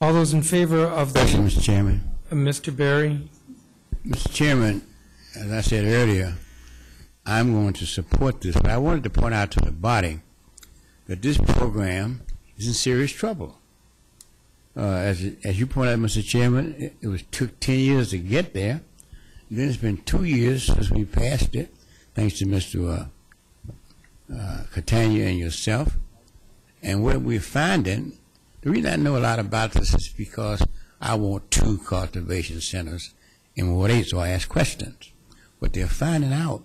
All those in favor of the... Question, Mr. Chairman. Uh, Mr. Barry? Mr. Chairman, as I said earlier, I'm going to support this, but I wanted to point out to the body that this program is in serious trouble. Uh, as, as you pointed out, Mr. Chairman, it, it was took 10 years to get there. Then it's been two years since we passed it, thanks to Mr. Uh, uh, Catania and yourself. And what we're finding, the reason I know a lot about this is because I want two cultivation centers in Ward 8, so I ask questions. But they're finding out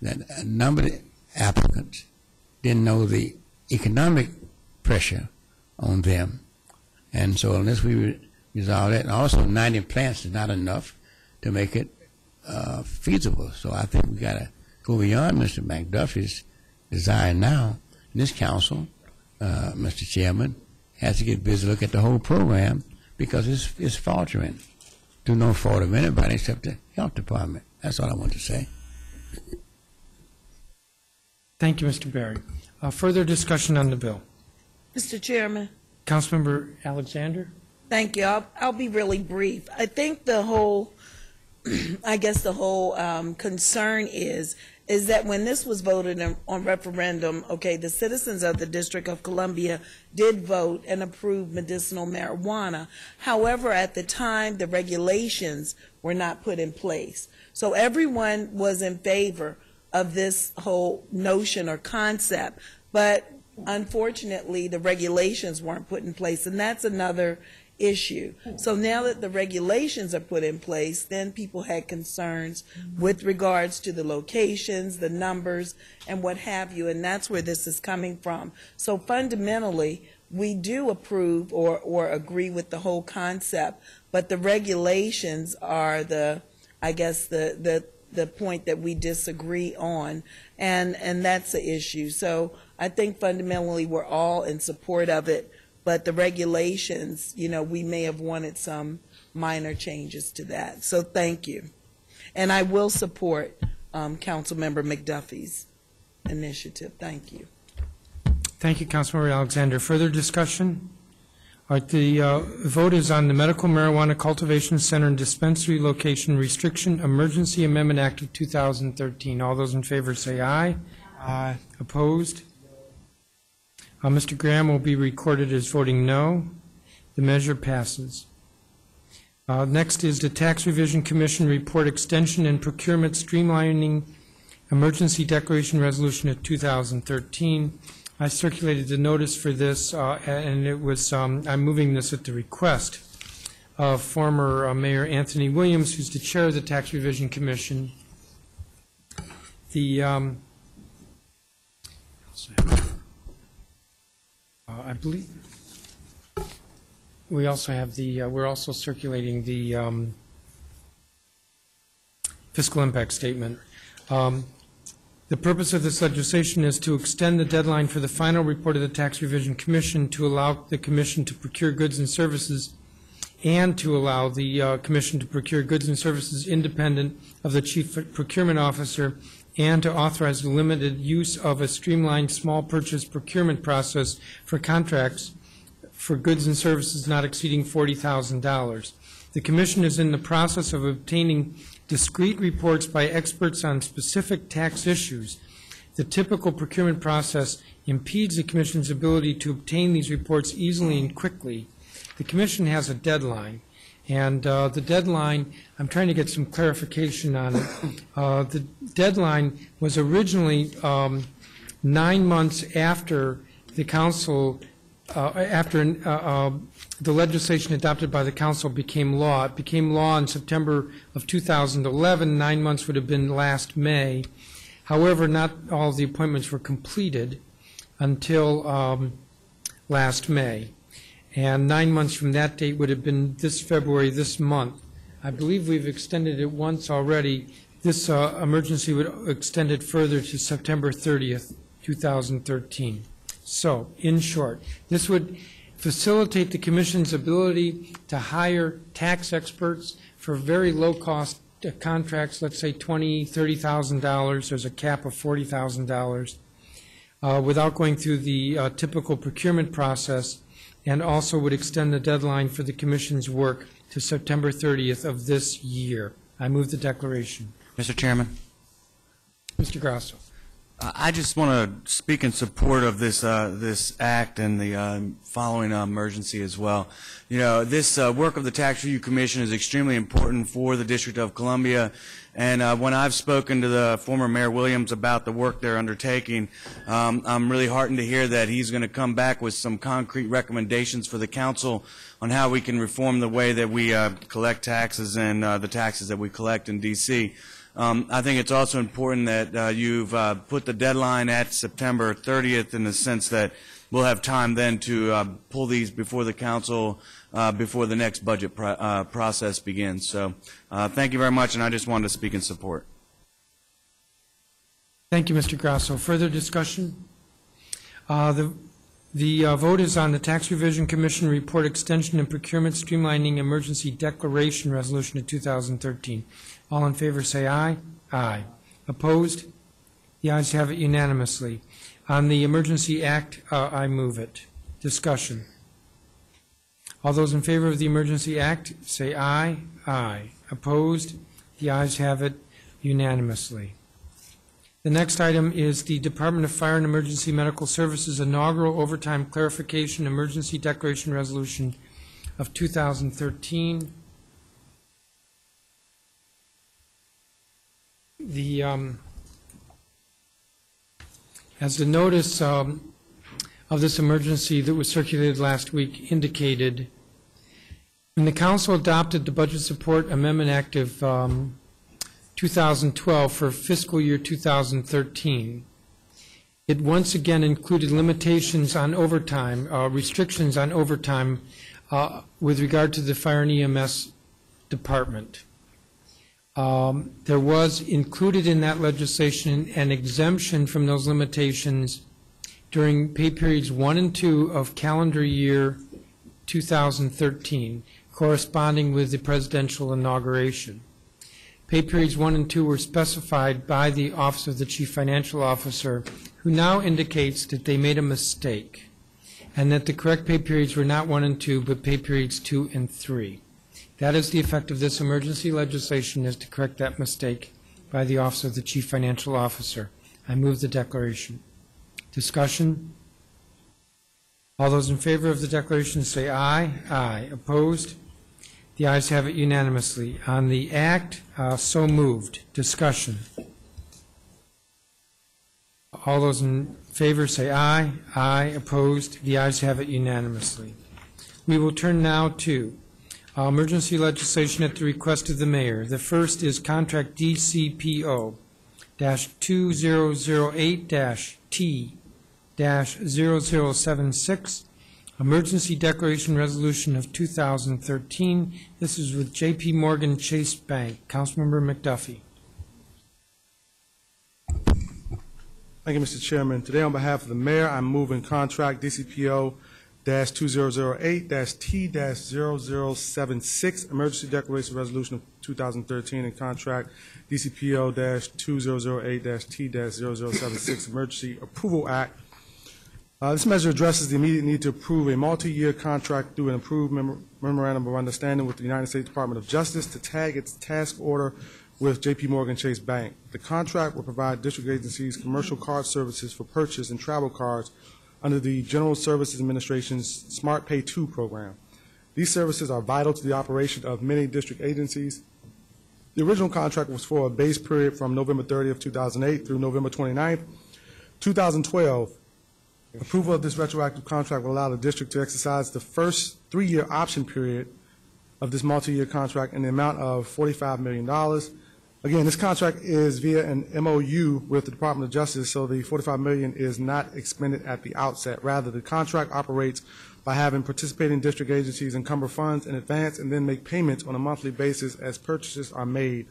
that a number of applicants didn't know the economic pressure on them. And so unless we re- resolve that, and also 90 plants is not enough to make it uh, feasible. So I think we got to go beyond Mr. McDuffie's desire now. And this council, uh, Mr. Chairman, has to get busy, look at the whole program because it's, it's faltering. To no fault of anybody except the health department. That's all I want to say. Thank you, Mr. Barry. Uh, Further discussion on the bill. Mr. Chairman, Councilmember Alexander? thank you. I'll, I'll be really brief. I think the whole, I guess the whole um, concern is, is that when this was voted on, referendum, okay, the citizens of the District of Columbia did vote and approve medicinal marijuana. However, at the time, the regulations were not put in place. So everyone was in favor of this whole notion or concept, but unfortunately, the regulations weren't put in place, and that's another issue. So now that the regulations are put in place, then people had concerns with regards to the locations, the numbers, and what have you, and that's where this is coming from. So fundamentally, we do approve or, or agree with the whole concept, but the regulations are the, I guess, the, the, the point that we disagree on, and, and that's the issue. So I think fundamentally, we're all in support of it, but the regulations, you know, we may have wanted some minor changes to that. So thank you. And I will support um, Councilmember McDuffie's initiative. Thank you. Thank you, Councilmember Alexander. Further discussion? All right, the uh, vote is on the Medical Marijuana Cultivation Center and Dispensary Location Restriction Emergency Amendment Act of 2013. All those in favor say aye. Aye. Opposed? Uh, Mr. Graham will be recorded as voting no. The measure passes. Uh, Next is the Tax Revision Commission Report Extension and Procurement Streamlining Emergency Declaration Resolution of 2013. I circulated the notice for this, uh, and it was, um, I'm moving this at the request of former uh, Mayor Anthony Williams, who's the chair of the Tax Revision Commission. The, um, uh, I believe, we also have the, uh, we're also circulating the um, fiscal impact statement. Um, The purpose of this legislation is to extend the deadline for the final report of the Tax Revision Commission to allow the commission to procure goods and services and to allow the uh, commission to procure goods and services independent of the chief procurement officer and to authorize the limited use of a streamlined small purchase procurement process for contracts for goods and services not exceeding $40,000. The commission is in the process of obtaining discrete reports by experts on specific tax issues. The typical procurement process impedes the commission's ability to obtain these reports easily and quickly. The commission has a deadline, and uh, the deadline, I'm trying to get some clarification on it. Uh, The deadline was originally um, nine months after the council, uh, after uh, uh, the legislation adopted by the council became law. It became law in September of 2011. Nine months would have been last May. However, not all of the appointments were completed until um, last May. And nine months from that date would have been this February, this month. I believe we've extended it once already. This uh, emergency would extend it further to September 30th, 2013. So, in short, this would facilitate the commission's ability to hire tax experts for very low-cost uh, contracts, let's say $20,000, $30,000, there's a cap of $40,000, uh, without going through the uh, typical procurement process, and also would extend the deadline for the commission's work to September 30th of this year. I move the declaration. Mr. Chairman, Mr. Grosso. I just want to speak in support of this uh, this act and the uh, following uh, emergency as well. You know, this uh, work of the Tax Review Commission is extremely important for the District of Columbia. And uh, when I've spoken to the former Mayor Williams about the work they're undertaking, um, I'm really heartened to hear that he's going to come back with some concrete recommendations for the council on how we can reform the way that we uh, collect taxes and the taxes that we collect in D.C. Um, I think it's also important that uh, you've uh, put the deadline at September 30th in the sense that we'll have time then to uh, pull these before the council uh, before the next budget pro- uh, process begins. So uh, thank you very much, and I just wanted to speak in support. Thank you, Mr. Grosso. Further discussion? The the vote is on the Tax Revision Commission Report Extension and Procurement Streamlining Emergency Declaration Resolution of 2013. All in favor, say aye. Aye. Opposed? The ayes have it unanimously. On the Emergency Act, uh, I move it. Discussion. All those in favor of the Emergency Act, say aye. Aye. Opposed? The ayes have it unanimously. The next item is the Department of Fire and Emergency Medical Services inaugural overtime clarification emergency declaration resolution of 2013. The, um, as the notice um, of this emergency that was circulated last week indicated, when the council adopted the Budget Support Amendment Act of um, 2012 for fiscal year 2013. It once again included limitations on overtime, uh, restrictions on overtime uh, with regard to the fire and EMS department. Um, There was included in that legislation an exemption from those limitations during pay periods one and two of calendar year 2013, corresponding with the presidential inauguration. Pay periods one and two were specified by the Office of the Chief Financial Officer, who now indicates that they made a mistake, and that the correct pay periods were not one and two, but pay periods two and three. That is the effect of this emergency legislation, is to correct that mistake by the Office of the Chief Financial Officer. I move the declaration. Discussion? All those in favor of the declaration say aye. Aye. Opposed? The ayes have it unanimously. On the act, uh, so moved. Discussion. All those in favor say aye. Aye. Opposed? The ayes have it unanimously. We will turn now to uh, emergency legislation at the request of the mayor. The first is contract DCPO dash 2008 dash T dash 0076 Emergency Declaration Resolution of 2013. This is with J.P. Morgan Chase Bank. Councilmember McDuffie. Thank you, Mr. Chairman. Today, on behalf of the mayor, I'm moving contract DCPO dash two zero zero eight dash T dash zero zero seven six, emergency declaration resolution of two thousand thirteen, and contract DCPO dash two zero zero eight dash T dash zero zero seven six, emergency approval act. Uh, this measure addresses the immediate need to approve a multi-year contract through an approved mem- memorandum of understanding with the United States Department of Justice to tag its task order with J.P. Morgan Chase Bank. The contract will provide district agencies commercial card services for purchase and travel cards under the General Services Administration's Smart Pay 2 program. These services are vital to the operation of many district agencies. The original contract was for a base period from November 30th, 2008 through November 29th, 2012. Approval of this retroactive contract will allow the district to exercise the first three-year option period of this multi-year contract in the amount of $45 million. Again, this contract is via an MOU with the Department of Justice, so the 45 million is not expended at the outset. Rather, the contract operates by having participating district agencies encumber funds in advance and then make payments on a monthly basis as purchases are made.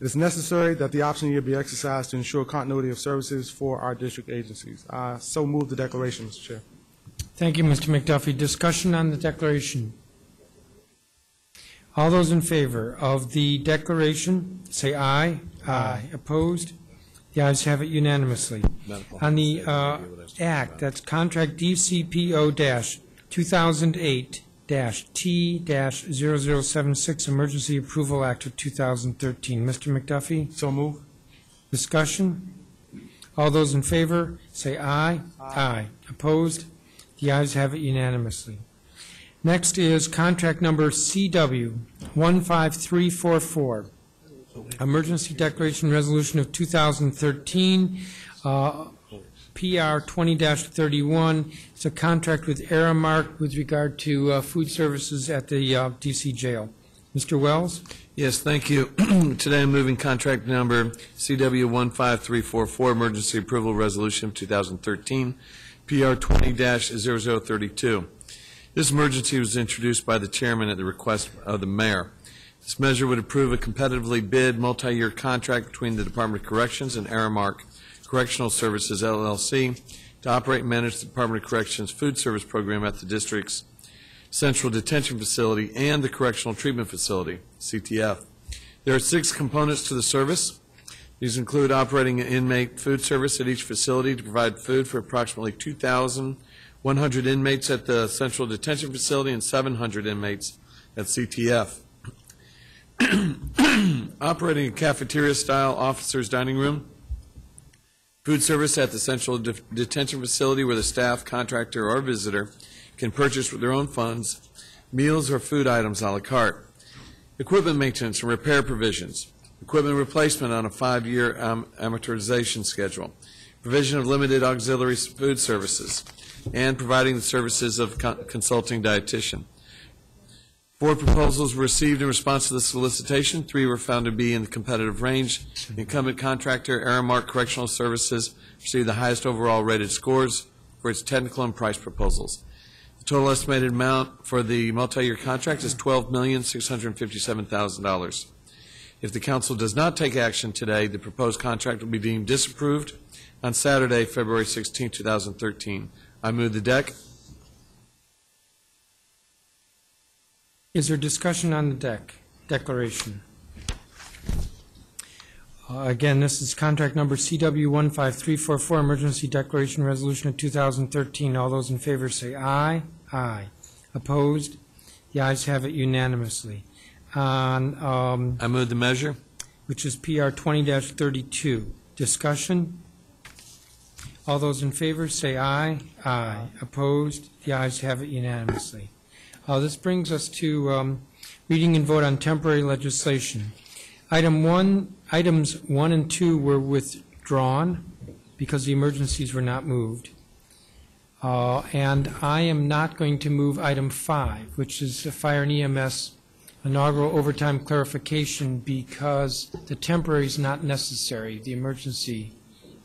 It is necessary that the option year be exercised to ensure continuity of services for our district agencies. I so move the declaration, Mr. Chair. Thank you, Mr. McDuffie. Discussion on the declaration. All those in favor of the declaration, say aye. Aye. Opposed? The ayes have it unanimously. On the uh, act, that's contract DCPO-2008-T-0076, Emergency Approval Act of 2013. Mr. McDuffie? So move. Discussion? All those in favor, say aye. Aye. Opposed? The ayes have it unanimously. Next is contract number CW 15344, Emergency Declaration Resolution of 2013, uh, PR 20-31. It's a contract with Aramark with regard to uh, food services at the uh, DC jail. Mr. Wells? Yes, thank you. Today I'm moving contract number CW 15344, Emergency Approval Resolution of 2013, PR 20-0032. This emergency was introduced by the chairman at the request of the mayor. This measure would approve a competitively bid multi-year contract between the Department of Corrections and Aramark Correctional Services LLC to operate and manage the Department of Corrections food service program at the district's Central Detention Facility and the Correctional Treatment Facility, CTF. There are six components to the service. These include operating an inmate food service at each facility to provide food for approximately 2,100 inmates at the Central Detention Facility and 700 inmates at CTF. Operating a cafeteria-style officer's dining room, food service at the Central De- Detention Facility where the staff, contractor, or visitor can purchase with their own funds meals or food items a la carte. Equipment maintenance and repair provisions. Equipment replacement on a five-year um, amortization schedule. Provision of limited auxiliary food services. And providing the services of con- consulting dietitian. Four proposals were received in response to the solicitation. Three were found to be in the competitive range. The incumbent contractor, Aramark Correctional Services, received the highest overall rated scores for its technical and price proposals. The total estimated amount for the multi-year contract is $12,657,000. If the council does not take action today, the proposed contract will be deemed disapproved on Saturday, February 16, 2013. I move the deck. Is there discussion on the deck, declaration? Uh, Again, this is contract number CW 15344, Emergency Declaration Resolution of 2013. All those in favor say aye. Aye. Opposed? The ayes have it unanimously. On, um, I move the measure. which is PR 20-32, discussion? All those in favor say aye. Aye. Opposed? The ayes have it unanimously. Uh, This brings us to um, reading and vote on temporary legislation. Item one, items one and two were withdrawn because the emergencies were not moved. Uh, And I am not going to move item five, which is the fire and EMS inaugural overtime clarification because the temporary is not necessary. The emergency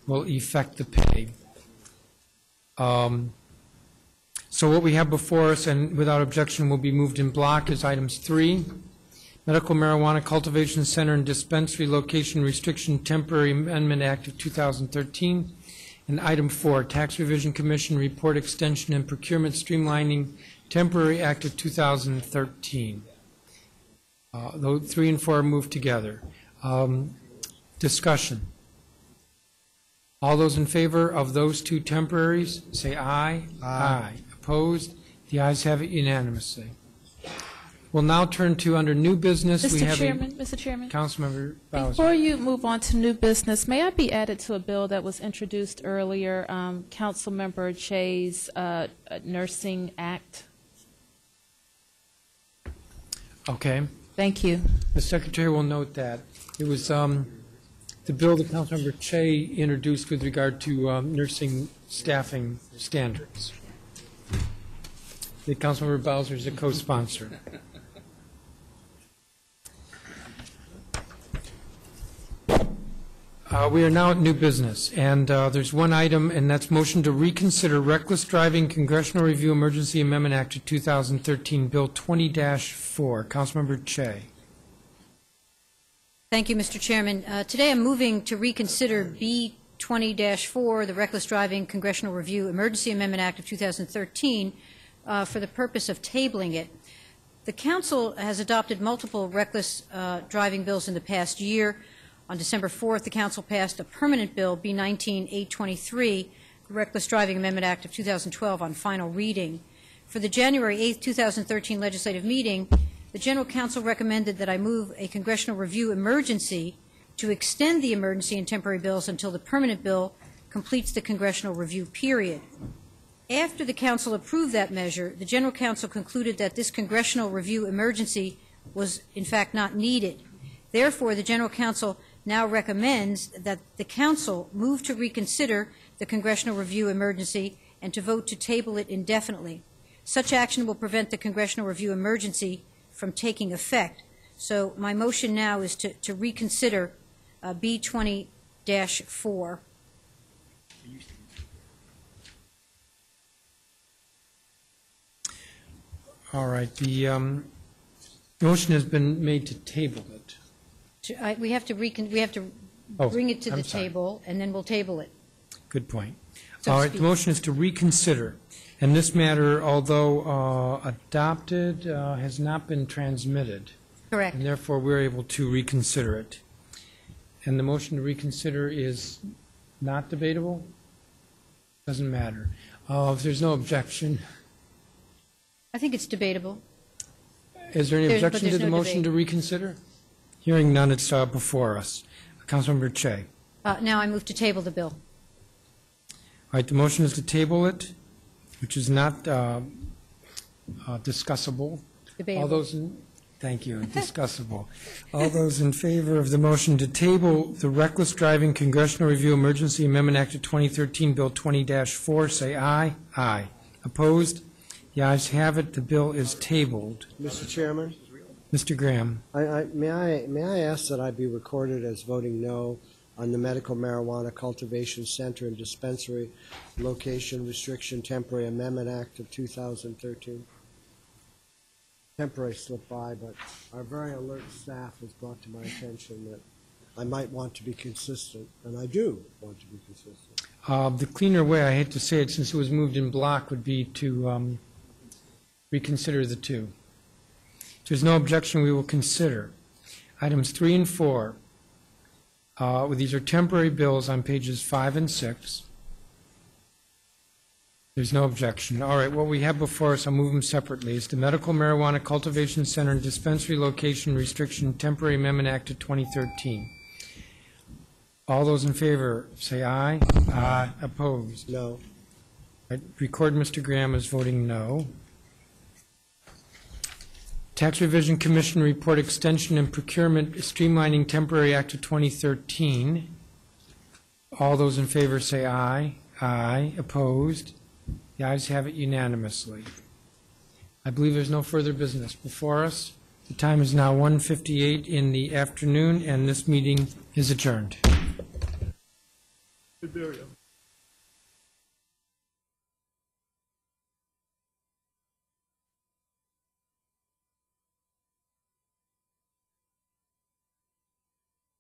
will effect the pay. Um, So what we have before us, and without objection will be moved in block, is items three, Medical Marijuana Cultivation Center and Dispensary Location Restriction Temporary Amendment Act of 2013, and item four, Tax Revision Commission Report Extension and Procurement Streamlining Temporary Act of 2013. Uh, three and four are moved together. Um, Discussion. All those in favor of those two temporaries, say aye. Aye. Opposed? The ayes have it unanimously. We'll now turn to, under new business, we Mr. have a... Chairman, Mr. Chairman. Councilmember Bowser. Before you move on to new business, may I be added to a bill that was introduced earlier, um, Councilmember Cheh's uh, Nursing Act? Okay. Thank you. The Secretary will note that. It was um, the bill that Councilmember Cheh introduced with regard to um, nursing staffing standards. The Councilmember Bowser is a co-sponsor. Uh, We are now at new business, and uh, there's one item, and that's motion to reconsider reckless driving Congressional Review Emergency Amendment Act of 2013, Bill 20-4. Councilmember Cheh. Thank you, Mr. Chairman. Uh, Today, I'm moving to reconsider B 20-4, the Reckless Driving Congressional Review Emergency Amendment Act of 2013, uh, for the purpose of tabling it. The council has adopted multiple reckless uh, driving bills in the past year. On December 4th, the council passed a permanent bill, B 19-823, the Reckless Driving Amendment Act of 2012, on final reading. For the January 8th, 2013 legislative meeting, the General Counsel recommended that I move a congressional review emergency to extend the emergency and temporary bills until the permanent bill completes the congressional review period. After the council approved that measure, the general counsel concluded that this congressional review emergency was in fact not needed. Therefore, the general counsel now recommends that the council move to reconsider the congressional review emergency and to vote to table it indefinitely. Such action will prevent the congressional review emergency from taking effect. So my motion now is to, to reconsider uh, B 20-4. All right, the um, motion has been made to table it. To- I- We have to recon, we have to Oh, bring it to I'm the sorry. table, and then we'll table it. Good point. So All right, the motion is to reconsider. And this matter, although uh, adopted, uh, has not been transmitted. Correct. And therefore, we're able to reconsider it. And the motion to reconsider is not debatable? Doesn't matter. Uh, If there's no objection, I think it's debatable. is there any There's- but objection to there's the no motion to reconsider? Hearing none, it's uh, before us. Councilmember Cheh. Uh, Now I move to table the bill. All right, the motion is to table it, which is not uh, uh, discussable. All those, in thank you, discussable. All those in favor of the motion to table the Reckless Driving Congressional Review Emergency Amendment Act of 2013, Bill 20-4, say aye. Aye. Opposed? The ayes have it, the bill is tabled. Mr. Chairman, Mr. Graham. I, I, may I, may I ask that I be recorded as voting no on the Medical Marijuana Cultivation Center and Dispensary Location Restriction Temporary Amendment Act of 2013? Temporary slipped by, but our very alert staff has brought to my attention that I might want to be consistent, and I do want to be consistent. Uh, The cleaner way, I hate to say it, since it was moved in block, would be to um, reconsider the two. If there's no objection, we will consider. Items three and four, uh, these are temporary bills on pages five and six. There's no objection. All right, what we have before us, I'll move them separately, is the Medical Marijuana Cultivation Center and Dispensary Location Restriction Temporary Amendment Act of 2013. All those in favor, say aye. Aye. Opposed? No. Right, Record Mr. Graham as voting no. Tax Revision Commission Report Extension and Procurement Streamlining Temporary Act of 2013. All those in favor say aye. Aye. Opposed? The ayes have it unanimously. I believe there's no further business before us. The time is now 1:58 in the afternoon, and this meeting is adjourned. Good burial.